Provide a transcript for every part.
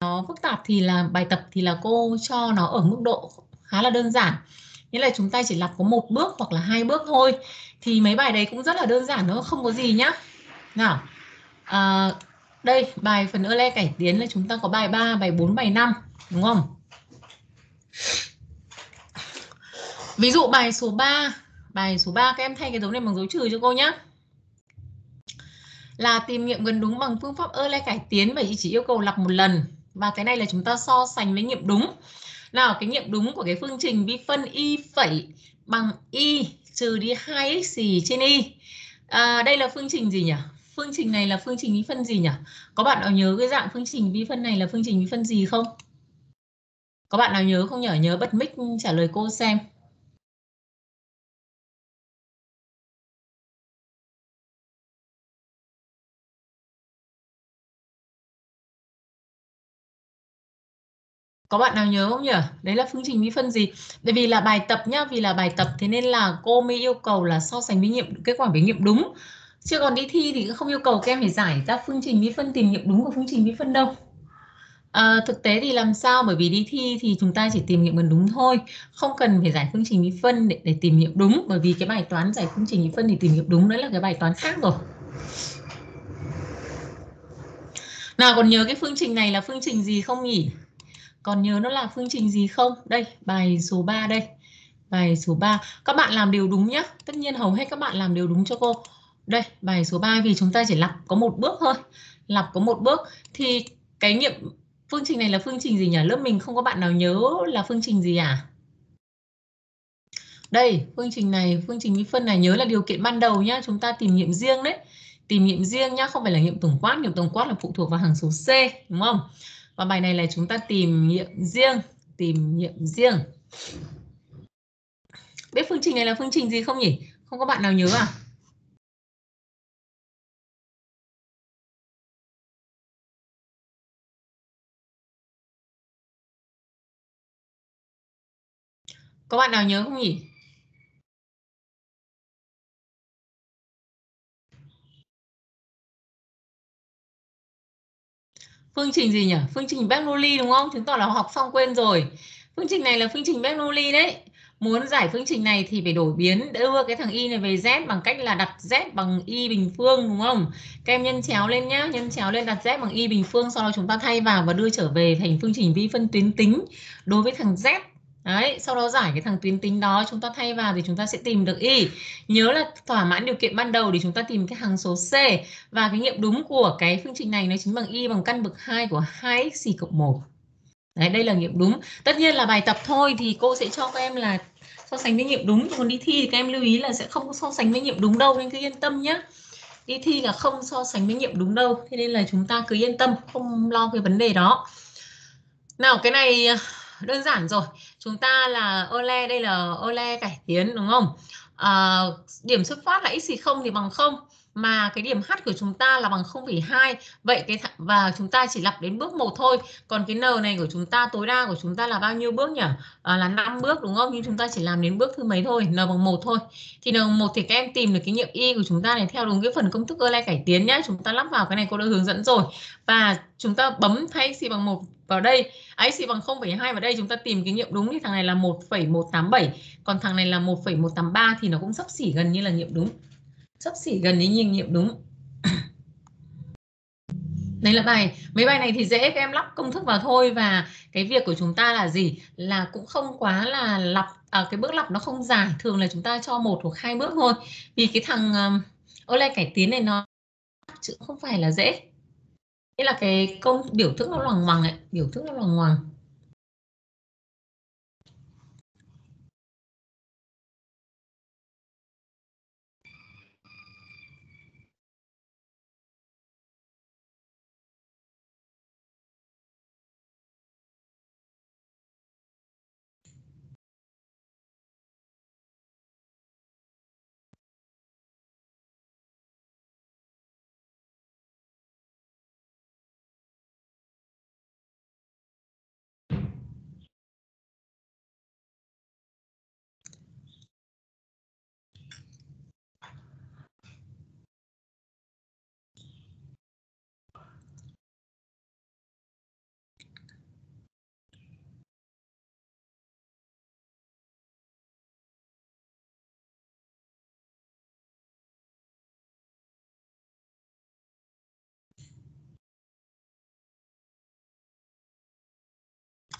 nó phức tạp thì là bài tập thì là cô cho nó ở mức độ khá là đơn giản. Nghĩa là chúng ta chỉ lặp có một bước hoặc là hai bước thôi. Thì mấy bài đấy cũng rất là đơn giản nó không có gì nhá. Nào à, đây bài phần ơ le cải tiến là chúng ta có bài 3, bài 4, bài 5 đúng không? Ví dụ bài số 3 bài số 3 các em thay cái dấu này bằng dấu trừ cho cô nhé là tìm nghiệm gần đúng bằng phương pháp ơ le cải tiến và chỉ yêu cầu lặp một lần và cái này là chúng ta so sánh với nghiệm đúng. Nào cái nghiệm đúng của cái phương trình vi phân y phẩy bằng y trừ đi 2x gì trên y. À, đây là phương trình gì nhỉ? Phương trình này là phương trình vi phân gì nhỉ? Có bạn nào nhớ cái dạng phương trình vi phân này là phương trình vi phân gì không? Có bạn nào nhớ không nhở nhớ bật mic trả lời cô xem. Có bạn nào nhớ không nhỉ? Đấy là phương trình vi phân gì? Tại vì là bài tập nhá, vì là bài tập thế nên là cô mới yêu cầu là so sánh với nghiệm kết quả với nghiệm đúng. Chứ còn đi thi thì cũng không yêu cầu các em phải giải ra phương trình vi phân tìm nghiệm đúng của phương trình vi phân đâu. À, thực tế thì làm sao bởi vì đi thi thì chúng ta chỉ tìm nghiệm gần đúng thôi không cần phải giải phương trình vi phân để, để tìm nghiệm đúng bởi vì cái bài toán giải phương trình vi phân thì tìm nghiệm đúng đấy là cái bài toán khác rồi nào còn nhớ cái phương trình này là phương trình gì không nhỉ còn nhớ nó là phương trình gì không? Đây, bài số 3 đây. Bài số 3. Các bạn làm đều đúng nhé. Tất nhiên hầu hết các bạn làm đều đúng cho cô. Đây, bài số 3 vì chúng ta chỉ lặp có một bước thôi. Lặp có một bước. Thì cái nghiệm phương trình này là phương trình gì nhỉ? Lớp mình không có bạn nào nhớ là phương trình gì à? Đây, phương trình này, phương trình vi phân này nhớ là điều kiện ban đầu nhá. Chúng ta tìm nghiệm riêng đấy. Tìm nghiệm riêng nhá, không phải là nghiệm tổng quát. Nghiệm tổng quát là phụ thuộc vào hàng số C, đúng không? Và bài này là chúng ta tìm nghiệm riêng, tìm nghiệm riêng. Biết phương trình này là phương trình gì không nhỉ? Không có bạn nào nhớ à? Có bạn nào nhớ không nhỉ? Phương trình gì nhỉ? Phương trình Bernoulli đúng không? Chứng tỏ là học xong quên rồi. Phương trình này là phương trình Bernoulli đấy. Muốn giải phương trình này thì phải đổi biến đưa cái thằng y này về z bằng cách là đặt z bằng y bình phương đúng không? Các em nhân chéo lên nhá, nhân chéo lên đặt z bằng y bình phương sau đó chúng ta thay vào và đưa trở về thành phương trình vi phân tuyến tính đối với thằng z Đấy, sau đó giải cái thằng tuyến tính đó chúng ta thay vào thì chúng ta sẽ tìm được y. Nhớ là thỏa mãn điều kiện ban đầu thì chúng ta tìm cái hằng số C và cái nghiệm đúng của cái phương trình này nó chính bằng y bằng căn bậc 2 của 2x cộng 1. Đấy, đây là nghiệm đúng. Tất nhiên là bài tập thôi thì cô sẽ cho các em là so sánh với nghiệm đúng. Còn đi thi thì các em lưu ý là sẽ không so sánh với nghiệm đúng đâu nên cứ yên tâm nhé. Đi thi là không so sánh với nghiệm đúng đâu. Thế nên là chúng ta cứ yên tâm, không lo cái vấn đề đó. Nào cái này à, đơn giản rồi chúng ta là ole đây là ole cải tiến đúng không? À, điểm xuất phát là x thì không thì bằng không mà cái điểm h của chúng ta là bằng 0,2 vậy cái và chúng ta chỉ lặp đến bước một thôi. Còn cái n này của chúng ta tối đa của chúng ta là bao nhiêu bước nhỉ? À, là 5 bước đúng không? Nhưng chúng ta chỉ làm đến bước thứ mấy thôi? N bằng một thôi. Thì n bằng một thì các em tìm được cái nghiệm y của chúng ta này theo đúng cái phần công thức Euler cải tiến nhé chúng ta lắp vào cái này cô đã hướng dẫn rồi. Và chúng ta bấm thay x bằng một vào đây. X bằng 0,2 vào đây. Chúng ta tìm cái nghiệm đúng thì thằng này là 1,187 còn thằng này là 1,183 thì nó cũng sắp xỉ gần như là nghiệm đúng sắp xỉ gần như nhìn nghiệm đúng. Đây là bài mấy bài này thì dễ các em lắp công thức vào thôi và cái việc của chúng ta là gì? Là cũng không quá là lặp à, cái bước lặp nó không dài thường là chúng ta cho một hoặc hai bước thôi. Vì cái thằng um, ô cải tiến này nó chữ không phải là dễ. Nghĩa là cái công biểu thức nó loằng ngoằng ấy, biểu thức nó loằng ngoằng.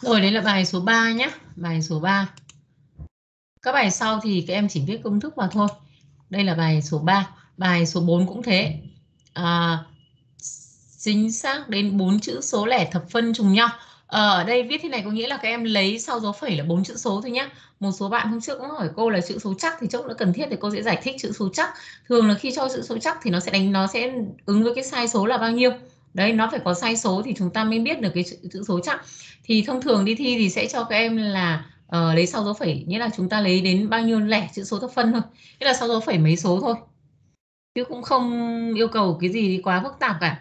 Rồi đấy là bài số 3 nhé. Bài số 3. Các bài sau thì các em chỉ viết công thức vào thôi. Đây là bài số 3. Bài số 4 cũng thế. À, chính xác đến 4 chữ số lẻ thập phân trùng nhau. Ờ, ở đây viết thế này có nghĩa là các em lấy sau dấu phẩy là bốn chữ số thôi nhé. Một số bạn hôm trước cũng hỏi cô là chữ số chắc thì chốc nữa cần thiết thì cô sẽ giải thích chữ số chắc. Thường là khi cho chữ số chắc thì nó sẽ đánh nó sẽ ứng với cái sai số là bao nhiêu. Đấy, nó phải có sai số thì chúng ta mới biết được cái chữ, số chắc. Thì thông thường đi thi thì sẽ cho các em là uh, lấy sau dấu phẩy, nghĩa là chúng ta lấy đến bao nhiêu lẻ chữ số thập phân thôi. Nghĩa là sau dấu phẩy mấy số thôi. Chứ cũng không yêu cầu cái gì quá phức tạp cả.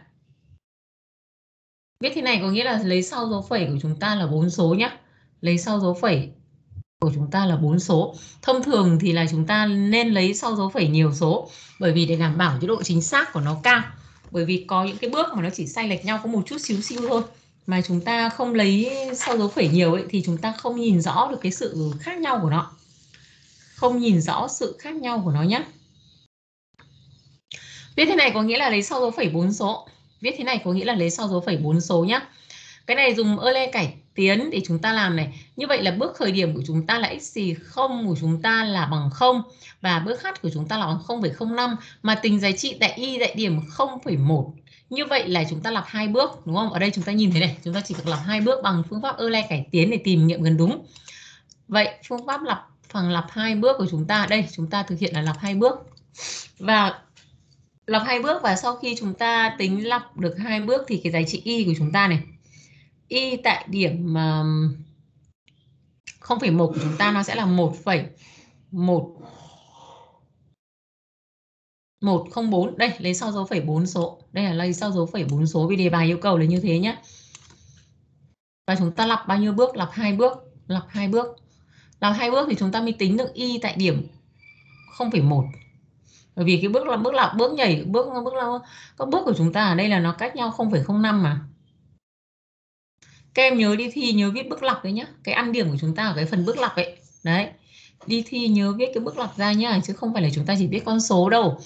Viết thế này có nghĩa là lấy sau dấu phẩy của chúng ta là bốn số nhá Lấy sau dấu phẩy của chúng ta là bốn số. Thông thường thì là chúng ta nên lấy sau dấu phẩy nhiều số bởi vì để đảm bảo cái độ chính xác của nó cao. Bởi vì có những cái bước mà nó chỉ sai lệch nhau có một chút xíu xíu thôi mà chúng ta không lấy sau dấu phẩy nhiều ấy, thì chúng ta không nhìn rõ được cái sự khác nhau của nó. Không nhìn rõ sự khác nhau của nó nhé. Viết thế này có nghĩa là lấy sau dấu phẩy bốn số. Viết thế này có nghĩa là lấy sau dấu phẩy bốn số nhé Cái này dùng ơ lê cải tiến để chúng ta làm này. Như vậy là bước khởi điểm của chúng ta là x gì không của chúng ta là bằng 0 và bước h của chúng ta là bằng 0,05 mà tính giá trị tại y tại điểm 0,1. Như vậy là chúng ta lặp hai bước đúng không? Ở đây chúng ta nhìn thấy này, chúng ta chỉ cần lặp hai bước bằng phương pháp Euler cải tiến để tìm nghiệm gần đúng. Vậy phương pháp lặp phần lặp hai bước của chúng ta đây chúng ta thực hiện là lặp hai bước. Và lặp hai bước và sau khi chúng ta tính lặp được hai bước thì cái giá trị y của chúng ta này y tại điểm um, 0,1 của chúng ta nó sẽ là 1,1 104 đây lấy sau dấu phẩy 4 số. Đây là lấy sau dấu phẩy 4 số vì đề bài yêu cầu là như thế nhé và chúng ta lặp bao nhiêu bước? Lặp hai bước lặp hai bước. Lặp hai bước thì chúng ta mới tính được y tại điểm 0,1 bởi vì cái bước là bước lặp bước nhảy bước bước là các bước của chúng ta ở đây là nó cách nhau 0,05 mà các em nhớ đi thi nhớ viết bước lọc đấy nhá. Cái ăn điểm của chúng ta ở cái phần bước lọc ấy. Đấy. Đi thi nhớ viết cái bước lọc ra nhá, chứ không phải là chúng ta chỉ viết con số đâu.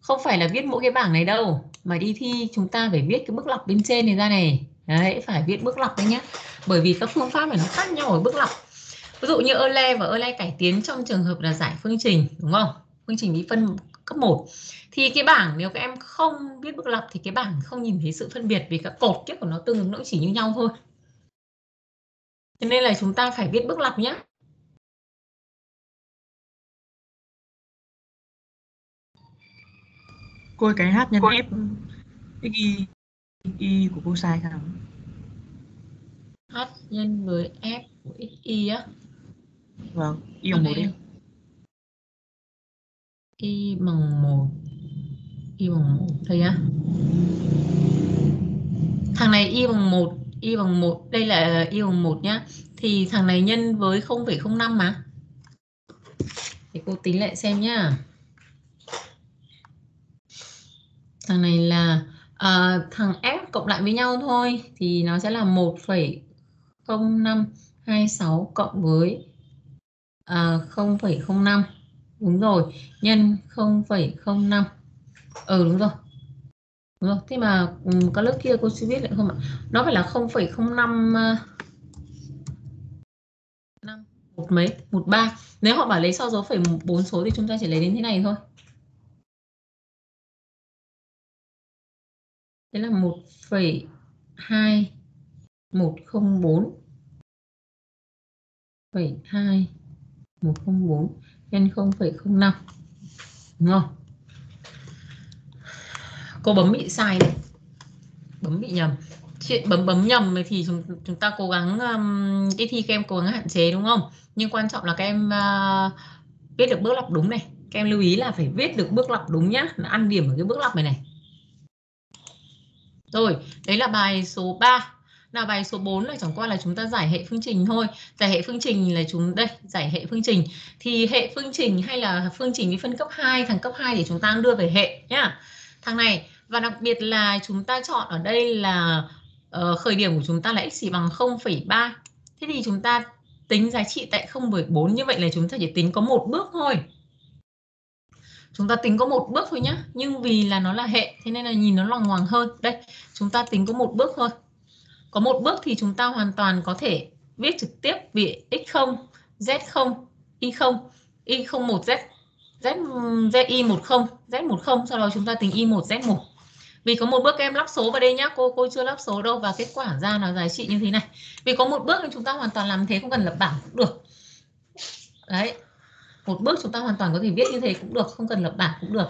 Không phải là viết mỗi cái bảng này đâu, mà đi thi chúng ta phải viết cái bước lọc bên trên này ra này. Đấy, phải viết bước lọc đấy nhá. Bởi vì các phương pháp này nó khác nhau ở bước lọc. Ví dụ như Euler và Euler cải tiến trong trường hợp là giải phương trình, đúng không? Phương trình đi phân cấp 1 thì cái bảng nếu các em không viết bước lọc thì cái bảng không nhìn thấy sự phân biệt vì các cột kết của nó tương ứng nó chỉ như nhau thôi cho nên là chúng ta phải viết bước lặp nhé cô cái h nhân f y y của cô sai sao? H nhân với f của y á. Vâng y bằng một đi. y bằng 1 y bằng 1 thấy á thằng này y bằng 1 y bằng 1 đây là y bằng 1 nhá. Thì thằng này nhân với 0,05 mà. Thì cô tính lại xem nhá. Thằng này là à, thằng f cộng lại với nhau thôi thì nó sẽ là 1,0526 cộng với à, 0,05 đúng rồi nhân 0,05 ừ đúng rồi đúng rồi. Thế mà ừ, có các lớp kia cô sẽ viết lại không ạ? Nó phải là 0,05 ờ, năm một mấy một ba. Nếu họ bảo lấy sau dấu phẩy bốn số thì chúng ta chỉ lấy đến thế này thôi. Thế là một phẩy hai một không bốn. phẩy hai một không bốn nhân 0,05 đúng không? Cô bấm bị sai đấy, bấm bị nhầm. Chuyện bấm bấm nhầm thì chúng chúng ta cố gắng um, cái thi các em cố gắng hạn chế đúng không? Nhưng quan trọng là các em uh, viết được bước lọc đúng này. Các em lưu ý là phải viết được bước lọc đúng nhá. Là ăn điểm ở cái bước lọc này này. Rồi đấy là bài số 3 nào bài số 4 là chẳng qua là chúng ta giải hệ phương trình thôi. Giải hệ phương trình là chúng đây, giải hệ phương trình. Thì hệ phương trình hay là phương trình với phân cấp 2, thằng cấp 2 thì chúng ta đưa về hệ nhá. Thằng này và đặc biệt là chúng ta chọn ở đây là uh, khởi điểm của chúng ta là x chỉ bằng 0,3. Thế thì chúng ta tính giá trị tại 0,4 như vậy là chúng ta chỉ tính có một bước thôi. Chúng ta tính có một bước thôi nhá. Nhưng vì là nó là hệ thế nên là nhìn nó lòng hoàng hơn. Đây, chúng ta tính có một bước thôi có một bước thì chúng ta hoàn toàn có thể viết trực tiếp vì x0 z0 y0 y01 z z zi10 z10 sau đó chúng ta tính y1 z1 vì có một bước em lắp số vào đây nhá, cô cô chưa lắp số đâu và kết quả ra là giá trị như thế này. Vì có một bước thì chúng ta hoàn toàn làm thế không cần lập bảng cũng được. Đấy, một bước chúng ta hoàn toàn có thể viết như thế cũng được, không cần lập bảng cũng được.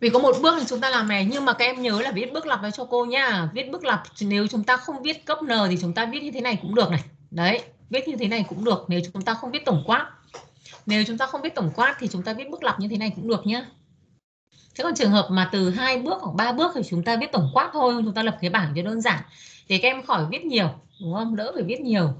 Vì có một bước thì chúng ta làm này, nhưng mà các em nhớ là viết bước lặp vào cho cô nhá. Viết bước lặp, nếu chúng ta không viết cấp n thì chúng ta viết như thế này cũng được này. Đấy, viết như thế này cũng được, nếu chúng ta không viết tổng quát. Nếu chúng ta không viết tổng quát thì chúng ta viết bước lặp như thế này cũng được nhá. Thế còn trường hợp mà từ hai bước hoặc ba bước thì chúng ta viết tổng quát thôi, chúng ta lập cái bảng cho đơn giản. Để các em khỏi viết nhiều, đúng không? Đỡ phải viết nhiều.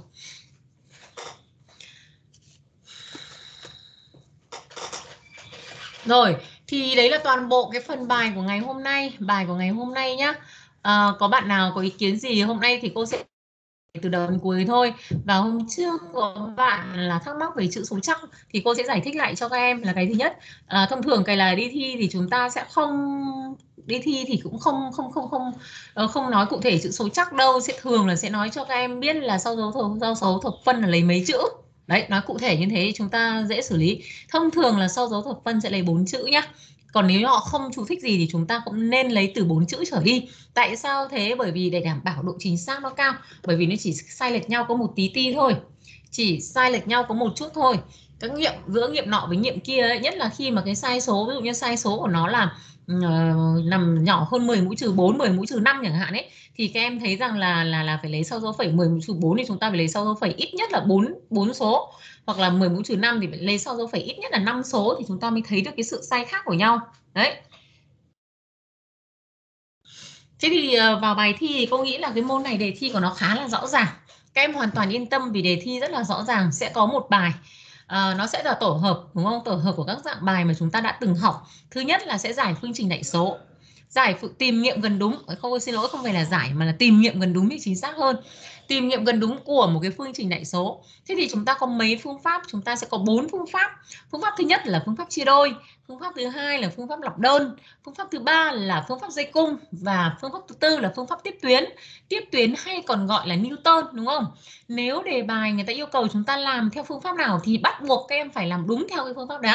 Rồi thì đấy là toàn bộ cái phần bài của ngày hôm nay bài của ngày hôm nay nhá. À, có bạn nào có ý kiến gì hôm nay thì cô sẽ từ đầu đến cuối thôi. Và hôm trước có bạn là thắc mắc về chữ số chắc thì cô sẽ giải thích lại cho các em là cái thứ nhất. À, thông thường cái là đi thi thì chúng ta sẽ không đi thi thì cũng không không không không ờ, không nói cụ thể chữ số chắc đâu. Sẽ thường là sẽ nói cho các em biết là sau dấu thập sau số thập phân là lấy mấy chữ đấy nói cụ thể như thế chúng ta dễ xử lý. Thông thường là sau dấu thập phân sẽ lấy bốn chữ nhá. Còn nếu họ không chú thích gì thì chúng ta cũng nên lấy từ bốn chữ trở đi. Tại sao thế? Bởi vì để đảm bảo độ chính xác nó cao. Bởi vì nó chỉ sai lệch nhau có một tí ti thôi. Chỉ sai lệch nhau có một chút thôi. Các nghiệm giữa nghiệm nọ với nghiệm kia ấy, nhất là khi mà cái sai số ví dụ như sai số của nó là uh, nằm nhỏ hơn 10 mũ trừ 4, 10 mũ trừ 5 chẳng hạn ấy thì các em thấy rằng là là là phải lấy sau dấu phẩy 10 mũ trừ 4 thì chúng ta phải lấy sau dấu phẩy ít nhất là 4 4 số hoặc là 10 mũ trừ 5 thì phải lấy sau dấu phẩy ít nhất là 5 số thì chúng ta mới thấy được cái sự sai khác của nhau. Đấy. Thế thì ờ, vào bài thi thì cô nghĩ là cái môn này đề thi của nó khá là rõ ràng. Các em hoàn toàn yên tâm vì đề thi rất là rõ ràng sẽ có một bài à, nó sẽ là tổ hợp đúng không? Tổ hợp của các dạng bài mà chúng ta đã từng học. Thứ nhất là sẽ giải phương trình đại số. Giải phụ tìm nghiệm gần đúng. Không xin lỗi không phải là giải mà là tìm nghiệm gần đúng thì chính xác hơn. Tìm nghiệm gần đúng của một cái phương trình đại số. Thế thì chúng ta có mấy phương pháp? Chúng ta sẽ có bốn phương pháp. Phương pháp thứ nhất là phương pháp chia đôi phương pháp thứ hai là phương pháp lặp đơn phương pháp thứ ba là phương pháp dây cung và phương pháp thứ tư là phương pháp tiếp tuyến tiếp tuyến hay còn gọi là Newton đúng không nếu đề bài người ta yêu cầu chúng ta làm theo phương pháp nào thì bắt buộc các em phải làm đúng theo cái phương pháp đó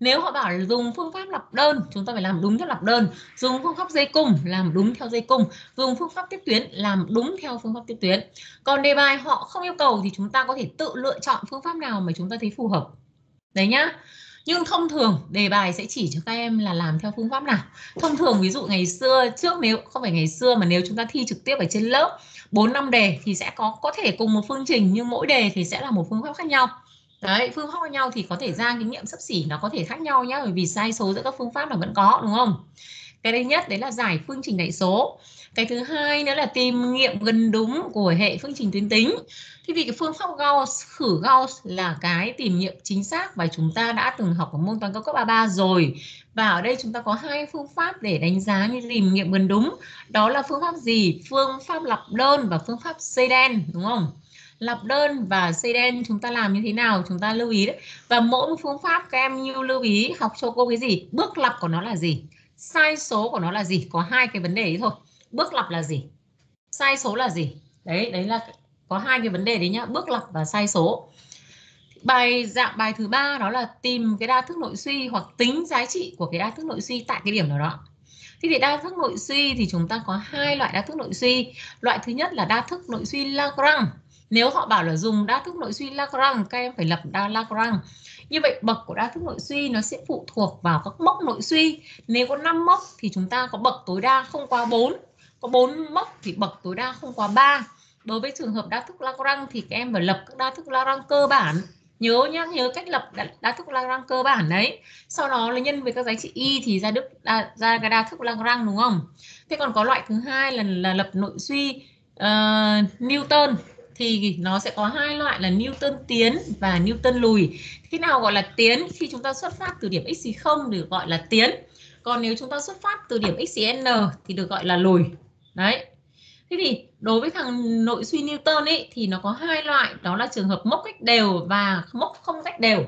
nếu họ bảo là dùng phương pháp lặp đơn chúng ta phải làm đúng theo lặp đơn dùng phương pháp dây cung làm đúng theo dây cung dùng phương pháp tiếp tuyến làm đúng theo phương pháp tiếp tuyến còn đề bài họ không yêu cầu thì chúng ta có thể tự lựa chọn phương pháp nào mà chúng ta thấy phù hợp đấy nhá nhưng thông thường, đề bài sẽ chỉ cho các em là làm theo phương pháp nào. Thông thường, ví dụ ngày xưa, trước nếu, không phải ngày xưa mà nếu chúng ta thi trực tiếp ở trên lớp 4 năm đề thì sẽ có có thể cùng một phương trình, nhưng mỗi đề thì sẽ là một phương pháp khác nhau. Đấy, phương pháp khác nhau thì có thể ra kinh nghiệm sấp xỉ nó có thể khác nhau nhá, bởi vì sai số giữa các phương pháp là vẫn có, đúng không? Cái thứ nhất, đấy là giải phương trình đại số cái thứ hai nữa là tìm nghiệm gần đúng của hệ phương trình tuyến tính. Thế vì cái phương pháp Gauss, khử Gauss là cái tìm nghiệm chính xác và chúng ta đã từng học ở môn toán cao cấp 33 rồi. Và ở đây chúng ta có hai phương pháp để đánh giá như tìm nghiệm gần đúng. Đó là phương pháp gì? Phương pháp lọc đơn và phương pháp xây đen, đúng không? Lập đơn và xây đen chúng ta làm như thế nào? Chúng ta lưu ý đấy. Và mỗi một phương pháp các em như lưu ý, học cho cô cái gì? Bước lập của nó là gì? Sai số của nó là gì? Có hai cái vấn đề ấy thôi bước lặp là gì? Sai số là gì? Đấy đấy là có hai cái vấn đề đấy nhá. Bước lặp và sai số. Bài dạng bài thứ ba đó là tìm cái đa thức nội suy hoặc tính giá trị của cái đa thức nội suy tại cái điểm nào đó. Thế thì đa thức nội suy thì chúng ta có hai loại đa thức nội suy. Loại thứ nhất là đa thức nội suy Lagrange. Nếu họ bảo là dùng đa thức nội suy Lagrange, các em phải lập đa Lagrange. Như vậy, bậc của đa thức nội suy nó sẽ phụ thuộc vào các mốc nội suy. Nếu có 5 mốc thì chúng ta có bậc tối đa không quá 4 có 4 mốc thì bậc tối đa không quá 3 đối với trường hợp đa thức Lagrange thì các em phải lập các đa thức Lagrange cơ bản nhớ nhá nhớ cách lập đa đa thức Lagrange cơ bản đấy sau đó là nhân với các giá trị y thì ra được ra, ra cái đa thức Lagrange đúng không thế còn có loại thứ hai là là lập nội suy uh, Newton thì nó sẽ có hai loại là Newton tiến và Newton lùi. Khi nào gọi là tiến? Khi chúng ta xuất phát từ điểm x 0 được gọi là tiến. Còn nếu chúng ta xuất phát từ điểm x n thì được gọi là lùi. Đấy. Thế thì đối với thằng nội suy Newton ấy thì nó có hai loại, đó là trường hợp mốc cách đều và mốc không cách đều.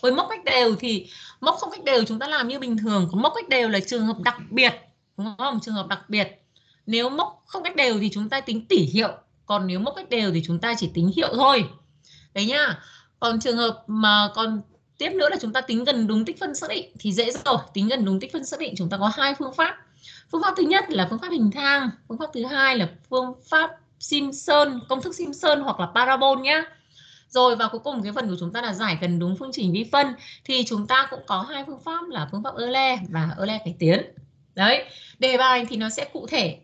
Với mốc cách đều thì mốc không cách đều chúng ta làm như bình thường, còn mốc cách đều là trường hợp đặc biệt, đúng không? Trường hợp đặc biệt. Nếu mốc không cách đều thì chúng ta tính tỉ hiệu, còn nếu mốc cách đều thì chúng ta chỉ tính hiệu thôi. Đấy nhá. Còn trường hợp mà còn tiếp nữa là chúng ta tính gần đúng tích phân xác định thì dễ rồi, tính gần đúng tích phân xác định chúng ta có hai phương pháp. Phương pháp thứ nhất là phương pháp hình thang, phương pháp thứ hai là phương pháp Simpson, công thức Simpson hoặc là parabol nhé. Rồi và cuối cùng cái phần của chúng ta là giải gần đúng phương trình vi phân thì chúng ta cũng có hai phương pháp là phương pháp Euler và Euler cải tiến. Đấy, đề bài thì nó sẽ cụ thể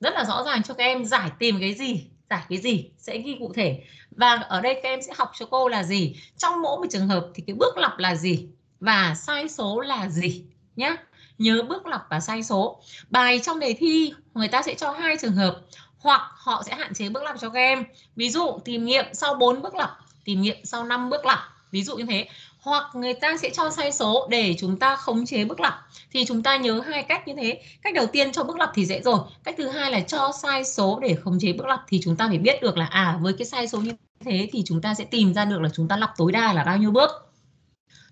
rất là rõ ràng cho các em giải tìm cái gì, giải cái gì sẽ ghi cụ thể. Và ở đây các em sẽ học cho cô là gì, trong mỗi một trường hợp thì cái bước lặp là gì và sai số là gì nhé nhớ bước lặp và sai số. Bài trong đề thi, người ta sẽ cho hai trường hợp, hoặc họ sẽ hạn chế bước lặp cho các em. Ví dụ, tìm nghiệm sau 4 bước lặp tìm nghiệm sau 5 bước lặp ví dụ như thế. Hoặc người ta sẽ cho sai số để chúng ta khống chế bước lặp thì chúng ta nhớ hai cách như thế. Cách đầu tiên cho bước lặp thì dễ rồi. Cách thứ hai là cho sai số để khống chế bước lặp thì chúng ta phải biết được là à với cái sai số như thế thì chúng ta sẽ tìm ra được là chúng ta lặp tối đa là bao nhiêu bước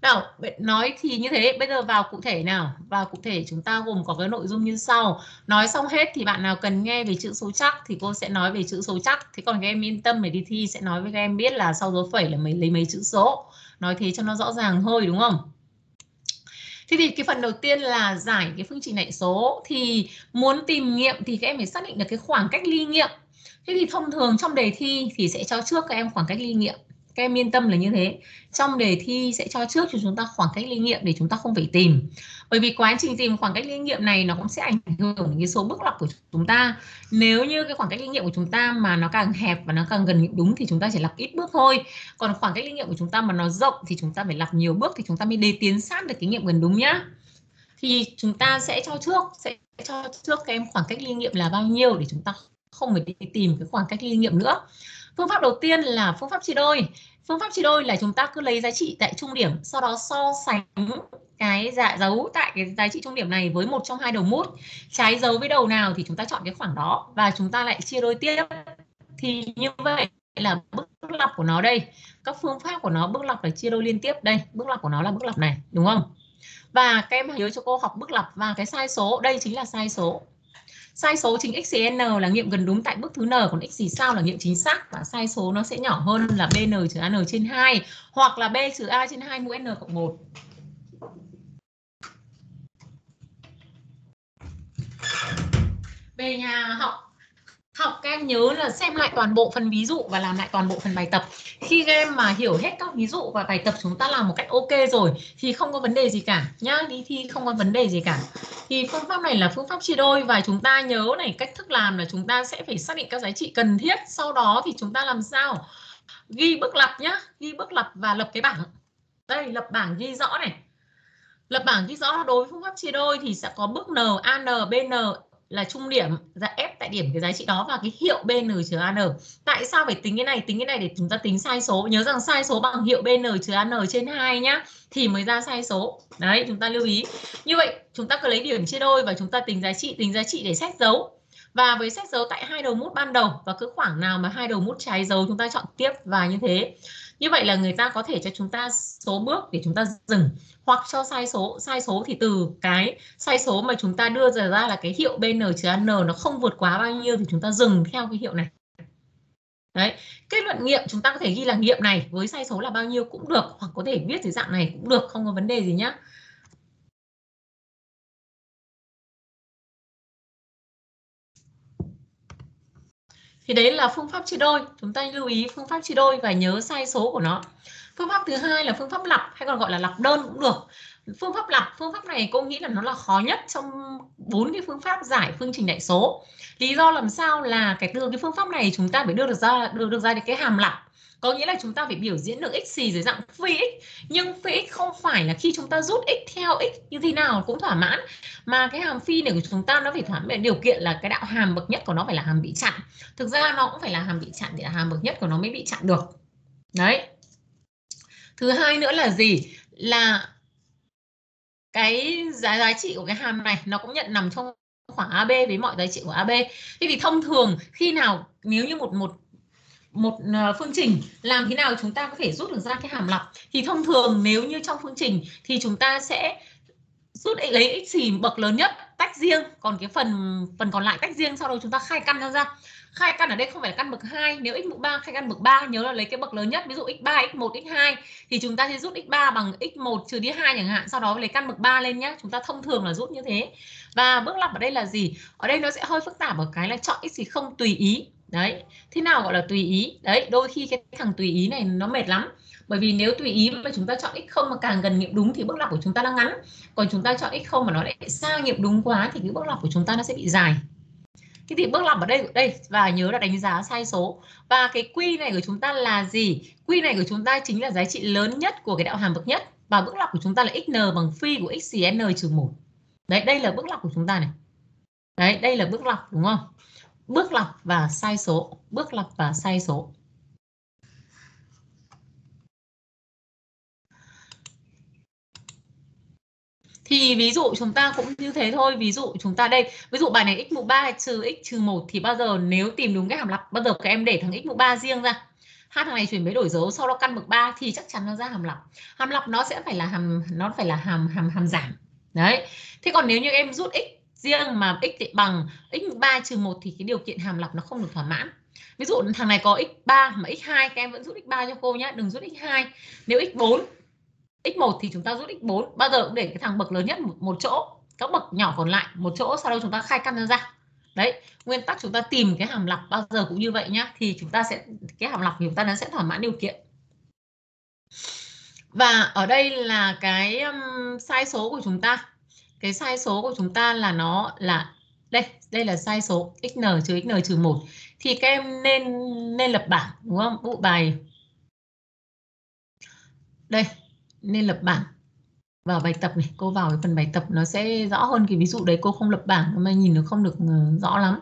nào, nói thì như thế, bây giờ vào cụ thể nào. Vào cụ thể chúng ta gồm có cái nội dung như sau. Nói xong hết thì bạn nào cần nghe về chữ số chắc thì cô sẽ nói về chữ số chắc. Thế còn các em yên tâm để đi thi sẽ nói với các em biết là sau dấu phẩy là mấy lấy mấy chữ số. Nói thế cho nó rõ ràng hơi đúng không? Thế thì cái phần đầu tiên là giải cái phương trình đại số thì muốn tìm nghiệm thì các em phải xác định được cái khoảng cách ly nghiệm. Thế thì thông thường trong đề thi thì sẽ cho trước các em khoảng cách ly nghiệm các em yên tâm là như thế. Trong đề thi sẽ cho trước cho chúng ta khoảng cách linh nghiệm để chúng ta không phải tìm. Bởi vì quá trình tìm khoảng cách linh nghiệm này nó cũng sẽ ảnh hưởng đến cái số bước lọc của chúng ta. Nếu như cái khoảng cách linh nghiệm của chúng ta mà nó càng hẹp và nó càng gần nghiệm đúng thì chúng ta chỉ lọc ít bước thôi. Còn khoảng cách linh nghiệm của chúng ta mà nó rộng thì chúng ta phải lọc nhiều bước thì chúng ta mới đề tiến sát được cái nghiệm gần đúng nhá. Thì chúng ta sẽ cho trước, sẽ cho trước các em khoảng cách linh nghiệm là bao nhiêu để chúng ta không phải đi tìm cái khoảng cách linh nghiệm nữa. Phương pháp đầu tiên là phương pháp chia đôi. Phương pháp chia đôi là chúng ta cứ lấy giá trị tại trung điểm, sau đó so sánh cái dạ dấu tại cái giá trị trung điểm này với một trong hai đầu mút. Trái dấu với đầu nào thì chúng ta chọn cái khoảng đó và chúng ta lại chia đôi tiếp. Thì như vậy là bước lặp của nó đây. Các phương pháp của nó bước lặp là chia đôi liên tiếp đây. Bước lặp của nó là bước lặp này, đúng không? Và các em nhớ cho cô học bước lặp và cái sai số, đây chính là sai số. Sai số chính x n là nghiệm gần đúng tại bước thứ n, còn x gì sao là nghiệm chính xác và sai số nó sẽ nhỏ hơn là bn trừ an trên 2 hoặc là b trừ a trên 2 mũ n cộng 1. Về nhà học học các em nhớ là xem lại toàn bộ phần ví dụ và làm lại toàn bộ phần bài tập. Khi các em mà hiểu hết các ví dụ và bài tập chúng ta làm một cách ok rồi thì không có vấn đề gì cả. Nhá, đi thi không có vấn đề gì cả. Thì phương pháp này là phương pháp chia đôi và chúng ta nhớ này, cách thức làm là chúng ta sẽ phải xác định các giá trị cần thiết. Sau đó thì chúng ta làm sao? Ghi bước lập nhá, ghi bước lập và lập cái bảng. Đây, lập bảng ghi rõ này. Lập bảng ghi rõ. Đối với phương pháp chia đôi thì sẽ có bước n an bn là trung điểm, ra f tại điểm cái giá trị đó và cái hiệu bn trừ an tại sao phải tính cái này, tính cái này để chúng ta tính sai số? Nhớ rằng sai số bằng hiệu bn trừ an trên 2 nhá, thì mới ra sai số. Đấy, chúng ta lưu ý. Như vậy, chúng ta cứ lấy điểm chia đôi và chúng ta tính giá trị, tính giá trị để xét dấu. Và với xét dấu tại hai đầu mút ban đầu và cứ khoảng nào mà hai đầu mút trái dấu, chúng ta chọn tiếp và như thế như vậy là người ta có thể cho chúng ta số bước để chúng ta dừng hoặc cho sai số sai số thì từ cái sai số mà chúng ta đưa ra ra là cái hiệu bn trừ n nó không vượt quá bao nhiêu thì chúng ta dừng theo cái hiệu này Đấy, kết luận nghiệm chúng ta có thể ghi là nghiệm này với sai số là bao nhiêu cũng được hoặc có thể viết dưới dạng này cũng được, không có vấn đề gì nhá. Thì đấy là phương pháp chia đôi, chúng ta lưu ý phương pháp chia đôi và nhớ sai số của nó. Phương pháp thứ hai là phương pháp lặp hay còn gọi là lặp đơn cũng được. phương pháp lặp phương pháp này cô nghĩ là nó là khó nhất trong bốn cái phương pháp giải phương trình đại số lý do làm sao là cái từ cái phương pháp này chúng ta phải đưa được ra đưa được ra cái hàm lặp có nghĩa là chúng ta phải biểu diễn được x xì dưới dạng phi x. Nhưng phi x không phải là khi chúng ta rút x theo x như thế nào cũng thỏa mãn. Mà cái hàm phi này của chúng ta nó phải thỏa mãn. Điều kiện là cái đạo hàm bậc nhất của nó phải là hàm bị chặn. Thực ra nó cũng phải là hàm bị chặn để là hàm bậc nhất của nó mới bị chặn được. Đấy. Thứ hai nữa là gì? Là cái giá giá trị của cái hàm này nó cũng nhận nằm trong khoảng AB với mọi giá trị của AB. Thế thì thông thường khi nào, nếu như một một một ờ, phương trình, làm thế nào chúng ta có thể rút được ra cái hàm lặp thì thông thường nếu như trong phương trình thì chúng ta sẽ rút lấy x xì bậc lớn nhất, tách riêng, còn cái phần phần còn lại tách riêng, sau đó chúng ta khai căn nó ra. Khai căn ở đây không phải là căn bậc 2 nếu x mũ 3 khai căn bậc 3 nhớ là lấy cái bậc lớn nhất, ví dụ x3 x1 x2 thì chúng ta sẽ rút x3 bằng x1 trừ đi 2 chẳng hạn, sau đó lấy căn bậc 3 lên nhé chúng ta thông thường là rút như thế. Và bước lặp ở đây là gì? Ở đây nó sẽ hơi phức tạp ở cái là chọn x thì không tùy ý đấy thế nào gọi là tùy ý đấy đôi khi cái thằng tùy ý này nó mệt lắm bởi vì nếu tùy ý mà chúng ta chọn x không mà càng gần nghiệm đúng thì bước lọc của chúng ta nó ngắn còn chúng ta chọn x không mà nó lại xa nghiệm đúng quá thì cái bước lọc của chúng ta nó sẽ bị dài Thế thì bước lọc ở đây đây và nhớ là đánh giá sai số. Và cái quy này của chúng ta là gì? Quy này của chúng ta chính là giá trị lớn nhất của cái đạo hàm bậc nhất và bước lọc của chúng ta là xn bằng phi của x n trừ một Đấy, đây là bước lọc của chúng ta này. Đấy, đây là bước lọc đúng không? Bước lặp và sai số, bước lặp và sai số. thì ví dụ chúng ta cũng như thế thôi. Ví dụ chúng ta đây. Ví dụ bài này x mũ 3 trừ x trừ 1 thì bao giờ nếu tìm đúng cái hàm lặp bao giờ các em để thằng x mũ 3 riêng ra? Hai thằng này chuyển biến đổi dấu sau đó căn bậc 3 thì chắc chắn nó ra hàm lặp hàm lặp nó sẽ phải là hàm nó phải là hàm hàm hàm giảm. Đấy. Thế còn nếu như em rút x riêng mà x thì bằng x3 trừ 1 thì cái điều kiện hàm lọc nó không được thỏa mãn. Ví dụ thằng này có x3 mà x2 các em vẫn rút x3 cho cô nhé đừng rút x2 nếu x4 x1 thì chúng ta rút x4 bao giờ cũng để cái thằng bậc lớn nhất một, một chỗ các bậc nhỏ còn lại một chỗ sau đó chúng ta khai căn nó ra. Đấy nguyên tắc chúng ta tìm cái hàm lọc bao giờ cũng như vậy nhá thì chúng ta sẽ cái hàm lọc của chúng ta nó sẽ thỏa mãn điều kiện. Và ở đây là cái um, sai số của chúng ta cái sai số của chúng ta là nó là, đây đây là sai số xn trừ xn trừ 1 thì các em nên nên lập bảng, đúng không? Bộ bài. Đây, nên lập bảng. Vào bài tập này, cô vào cái phần bài tập nó sẽ rõ hơn cái ví dụ đấy. Cô không lập bảng mà nhìn nó không được ờ, rõ lắm.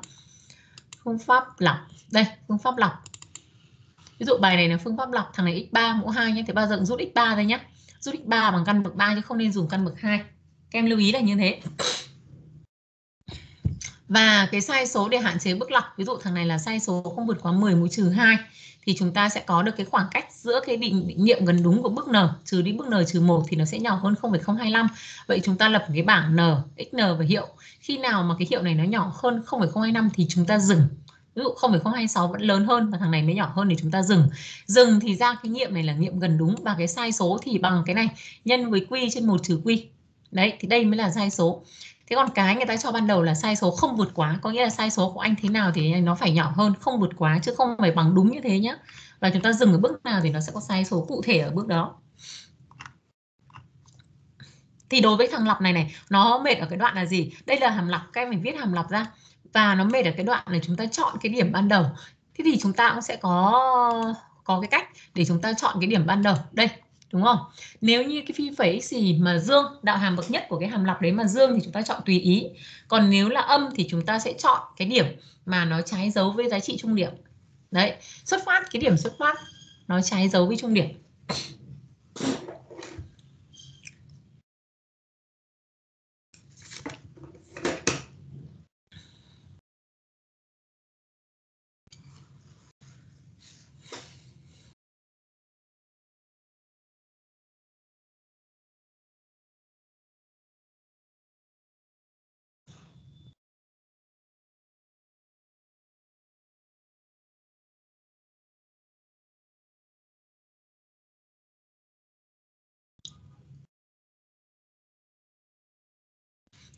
Phương pháp lọc. Đây, phương pháp lọc. Ví dụ bài này là phương pháp lọc thằng này x3 mũ 2 nhé. Thì bao giờ rút x3 đây nhé. Rút x3 bằng căn bậc 3 chứ không nên dùng căn bậc 2 các em lưu ý là như thế và cái sai số để hạn chế bước lọc ví dụ thằng này là sai số không vượt quá 10 mũ trừ 2 thì chúng ta sẽ có được cái khoảng cách giữa cái định, nghiệm gần đúng của bước n trừ đi bước n trừ 1 thì nó sẽ nhỏ hơn 0,025. Vậy chúng ta lập cái bảng n, xn và hiệu. Khi nào mà cái hiệu này nó nhỏ hơn 0,025 thì chúng ta dừng. Ví dụ 0,026 vẫn lớn hơn và thằng này mới nhỏ hơn thì chúng ta dừng. Dừng thì ra cái nghiệm này là nghiệm gần đúng và cái sai số thì bằng cái này nhân với quy trên 1 trừ quy. Đấy thì đây mới là sai số. Thế còn cái người ta cho ban đầu là sai số không vượt quá, có nghĩa là sai số của anh thế nào thì nó phải nhỏ hơn, không vượt quá chứ không phải bằng đúng như thế nhé. Và chúng ta dừng ở bước nào thì nó sẽ có sai số cụ thể ở bước đó. Thì đối với thằng lọc này này, nó mệt ở cái đoạn là gì? Đây là hàm lọc, các em mình viết hàm lọc ra. Và nó mệt ở cái đoạn này chúng ta chọn cái điểm ban đầu. Thế thì chúng ta cũng sẽ có có cái cách để chúng ta chọn cái điểm ban đầu. Đây, đúng không? Nếu như cái phi phẩy gì mà dương, đạo hàm bậc nhất của cái hàm lặp đấy mà dương thì chúng ta chọn tùy ý. Còn nếu là âm thì chúng ta sẽ chọn cái điểm mà nó trái dấu với giá trị trung điểm. Đấy, xuất phát, cái điểm xuất phát nó trái dấu với trung điểm.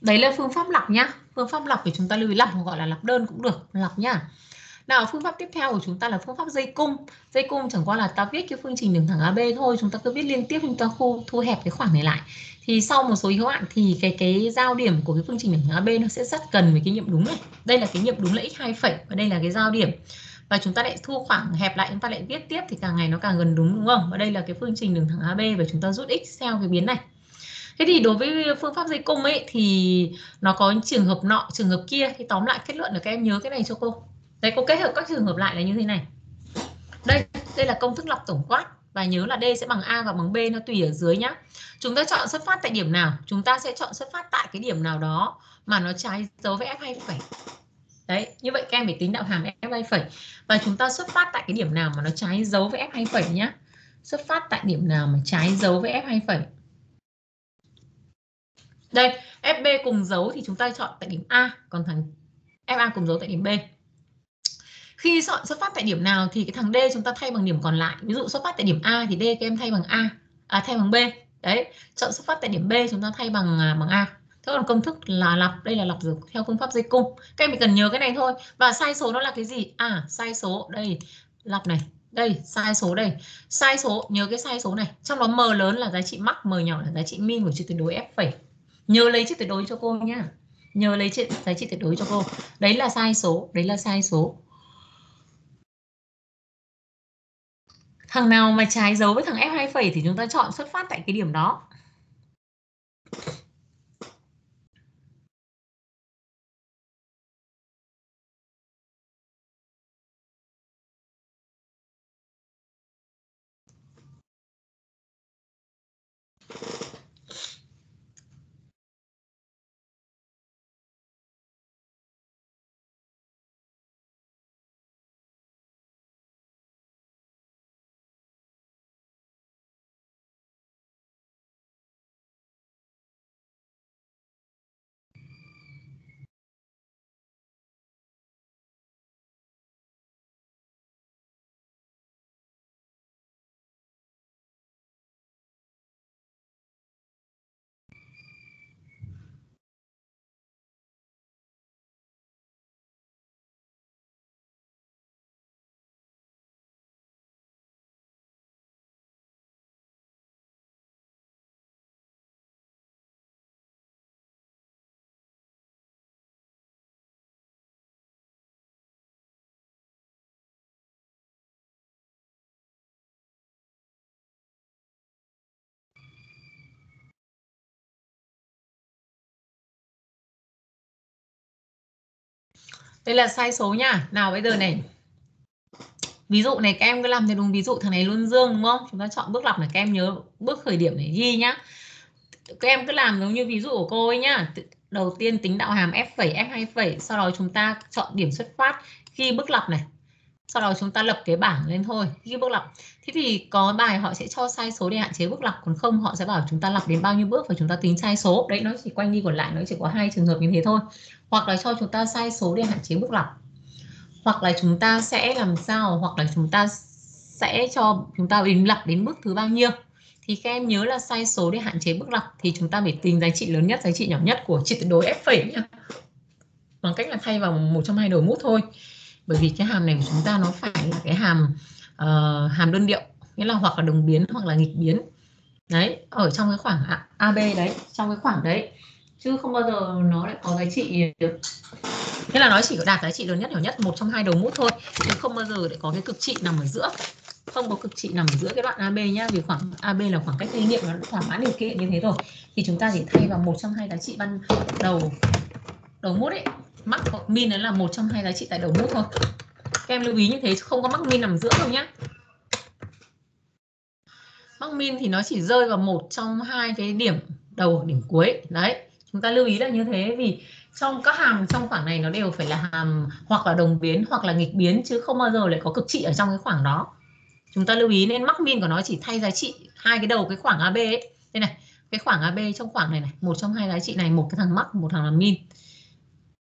Đấy là phương pháp lọc nhá. Phương pháp lọc thì chúng ta lưu ý lọc, gọi là lọc đơn cũng được, lọc nhá. Nào, phương pháp tiếp theo của chúng ta là phương pháp dây cung. Dây cung chẳng qua là ta viết cái phương trình đường thẳng AB thôi, chúng ta cứ viết liên tiếp, chúng ta khu, thu hẹp cái khoảng này lại. Thì sau một số hữu hạn thì cái cái giao điểm của cái phương trình đường thẳng AB nó sẽ rất gần với cái nghiệm đúng này. Đây là cái nghiệm đúng là x 2 phẩy và đây là cái giao điểm. Và chúng ta lại thu khoảng, hẹp lại, chúng ta lại viết tiếp thì càng ngày nó càng gần đúng đúng không? Và đây là cái phương trình đường thẳng AB và chúng ta rút x theo cái biến này thế thì đối với phương pháp dây cung ấy, thì nó có trường hợp nọ, trường hợp kia. Thì tóm lại kết luận là các em nhớ cái này cho cô. Đấy, cô kết hợp các trường hợp lại là như thế này. Đây đây là công thức lọc tổng quát. Và nhớ là D sẽ bằng A và bằng B, nó tùy ở dưới nhá. Chúng ta chọn xuất phát tại điểm nào? Chúng ta sẽ chọn xuất phát tại cái điểm nào đó mà nó trái dấu với F2 phẩy. Đấy, như vậy các em phải tính đạo hàm F2 phẩy. Và chúng ta xuất phát tại cái điểm nào mà nó trái dấu với F2 phẩy nhá. Xuất phát tại điểm nào mà trái dấu với F2 phẩy? Đây FB cùng dấu thì chúng ta chọn tại điểm A còn thằng FA cùng dấu tại điểm B. Khi chọn xuất phát tại điểm nào thì cái thằng D chúng ta thay bằng điểm còn lại. Ví dụ xuất phát tại điểm A thì D các em thay bằng A à, thay bằng B. Đấy chọn xuất phát tại điểm B chúng ta thay bằng à, bằng A. Thế còn công thức là lặp đây là lặp dược theo phương pháp dây cung. Các em chỉ cần nhớ cái này thôi. Và sai số nó là cái gì? À sai số đây lặp này. Đây sai số đây. Sai số nhớ cái sai số này. Trong đó m lớn là giá trị mắc m nhỏ là giá trị min của chữ tuyệt đối f phẩy nhớ lấy chữ tuyệt đối cho cô nhá. Nhớ lấy chữ giá trị tuyệt đối cho cô. Đấy là sai số, đấy là sai số. Thằng nào mà trái dấu với thằng f2 phẩy thì chúng ta chọn xuất phát tại cái điểm đó. Đây là sai số nha. Nào, bây giờ này. Ví dụ này, các em cứ làm theo đúng ví dụ thằng này luôn dương, đúng không? Chúng ta chọn bước lọc này, các em nhớ bước khởi điểm để ghi nhá. Các em cứ làm giống như ví dụ của cô ấy nhá. Đầu tiên tính đạo hàm f phẩy, f 2 phẩy, sau đó chúng ta chọn điểm xuất phát. Khi bước lọc này sau đó chúng ta lập cái bảng lên thôi ghi bước lọc. Thế thì có bài họ sẽ cho sai số để hạn chế bước lọc, còn không, họ sẽ bảo chúng ta lọc đến bao nhiêu bước và chúng ta tính sai số. Đấy, nó chỉ quanh đi còn lại, nó chỉ có hai trường hợp như thế thôi. Hoặc là cho chúng ta sai số để hạn chế bước lọc. Hoặc là chúng ta sẽ làm sao? Hoặc là chúng ta sẽ cho chúng ta đến lọc đến bước thứ bao nhiêu? Thì các em nhớ là sai số để hạn chế bước lọc thì chúng ta phải tính giá trị lớn nhất, giá trị nhỏ nhất của trị tuyệt đối f phẩy nhá. Bằng cách là thay vào một trong hai đầu mút thôi bởi vì cái hàm này của chúng ta nó phải là cái hàm uh, hàm đơn điệu nghĩa là hoặc là đồng biến hoặc là nghịch biến. Đấy ở trong cái khoảng AB đấy trong cái khoảng đấy. Chứ không bao giờ nó lại có giá trị. Được nghĩa là nó chỉ có đạt giá trị lớn nhất nhỏ nhất một trong hai đầu mút thôi. Chứ không bao giờ lại có cái cực trị nằm ở giữa. Không có cực trị nằm ở giữa cái đoạn AB nhá vì khoảng AB là khoảng cách kinh nghiệm nó thỏa mãn điều kiện như thế rồi. Thì chúng ta chỉ thay vào một trong hai giá trị ban đầu đầu mút ấy mắc hoặc min đấy là một trong hai giá trị tại đầu mút thôi. Các em lưu ý như thế không có mắc min nằm giữa đâu nhé, mắc min thì nó chỉ rơi vào một trong hai cái điểm đầu điểm cuối. Đấy chúng ta lưu ý là như thế vì trong các hàm trong khoảng này nó đều phải là hàm hoặc là đồng biến hoặc là nghịch biến chứ không bao giờ lại có cực trị ở trong cái khoảng đó. Chúng ta lưu ý nên mắc min của nó chỉ thay giá trị hai cái đầu cái khoảng AB ấy. Đây này cái khoảng AB trong khoảng này này một trong hai giá trị này một cái thằng mắc một thằng là min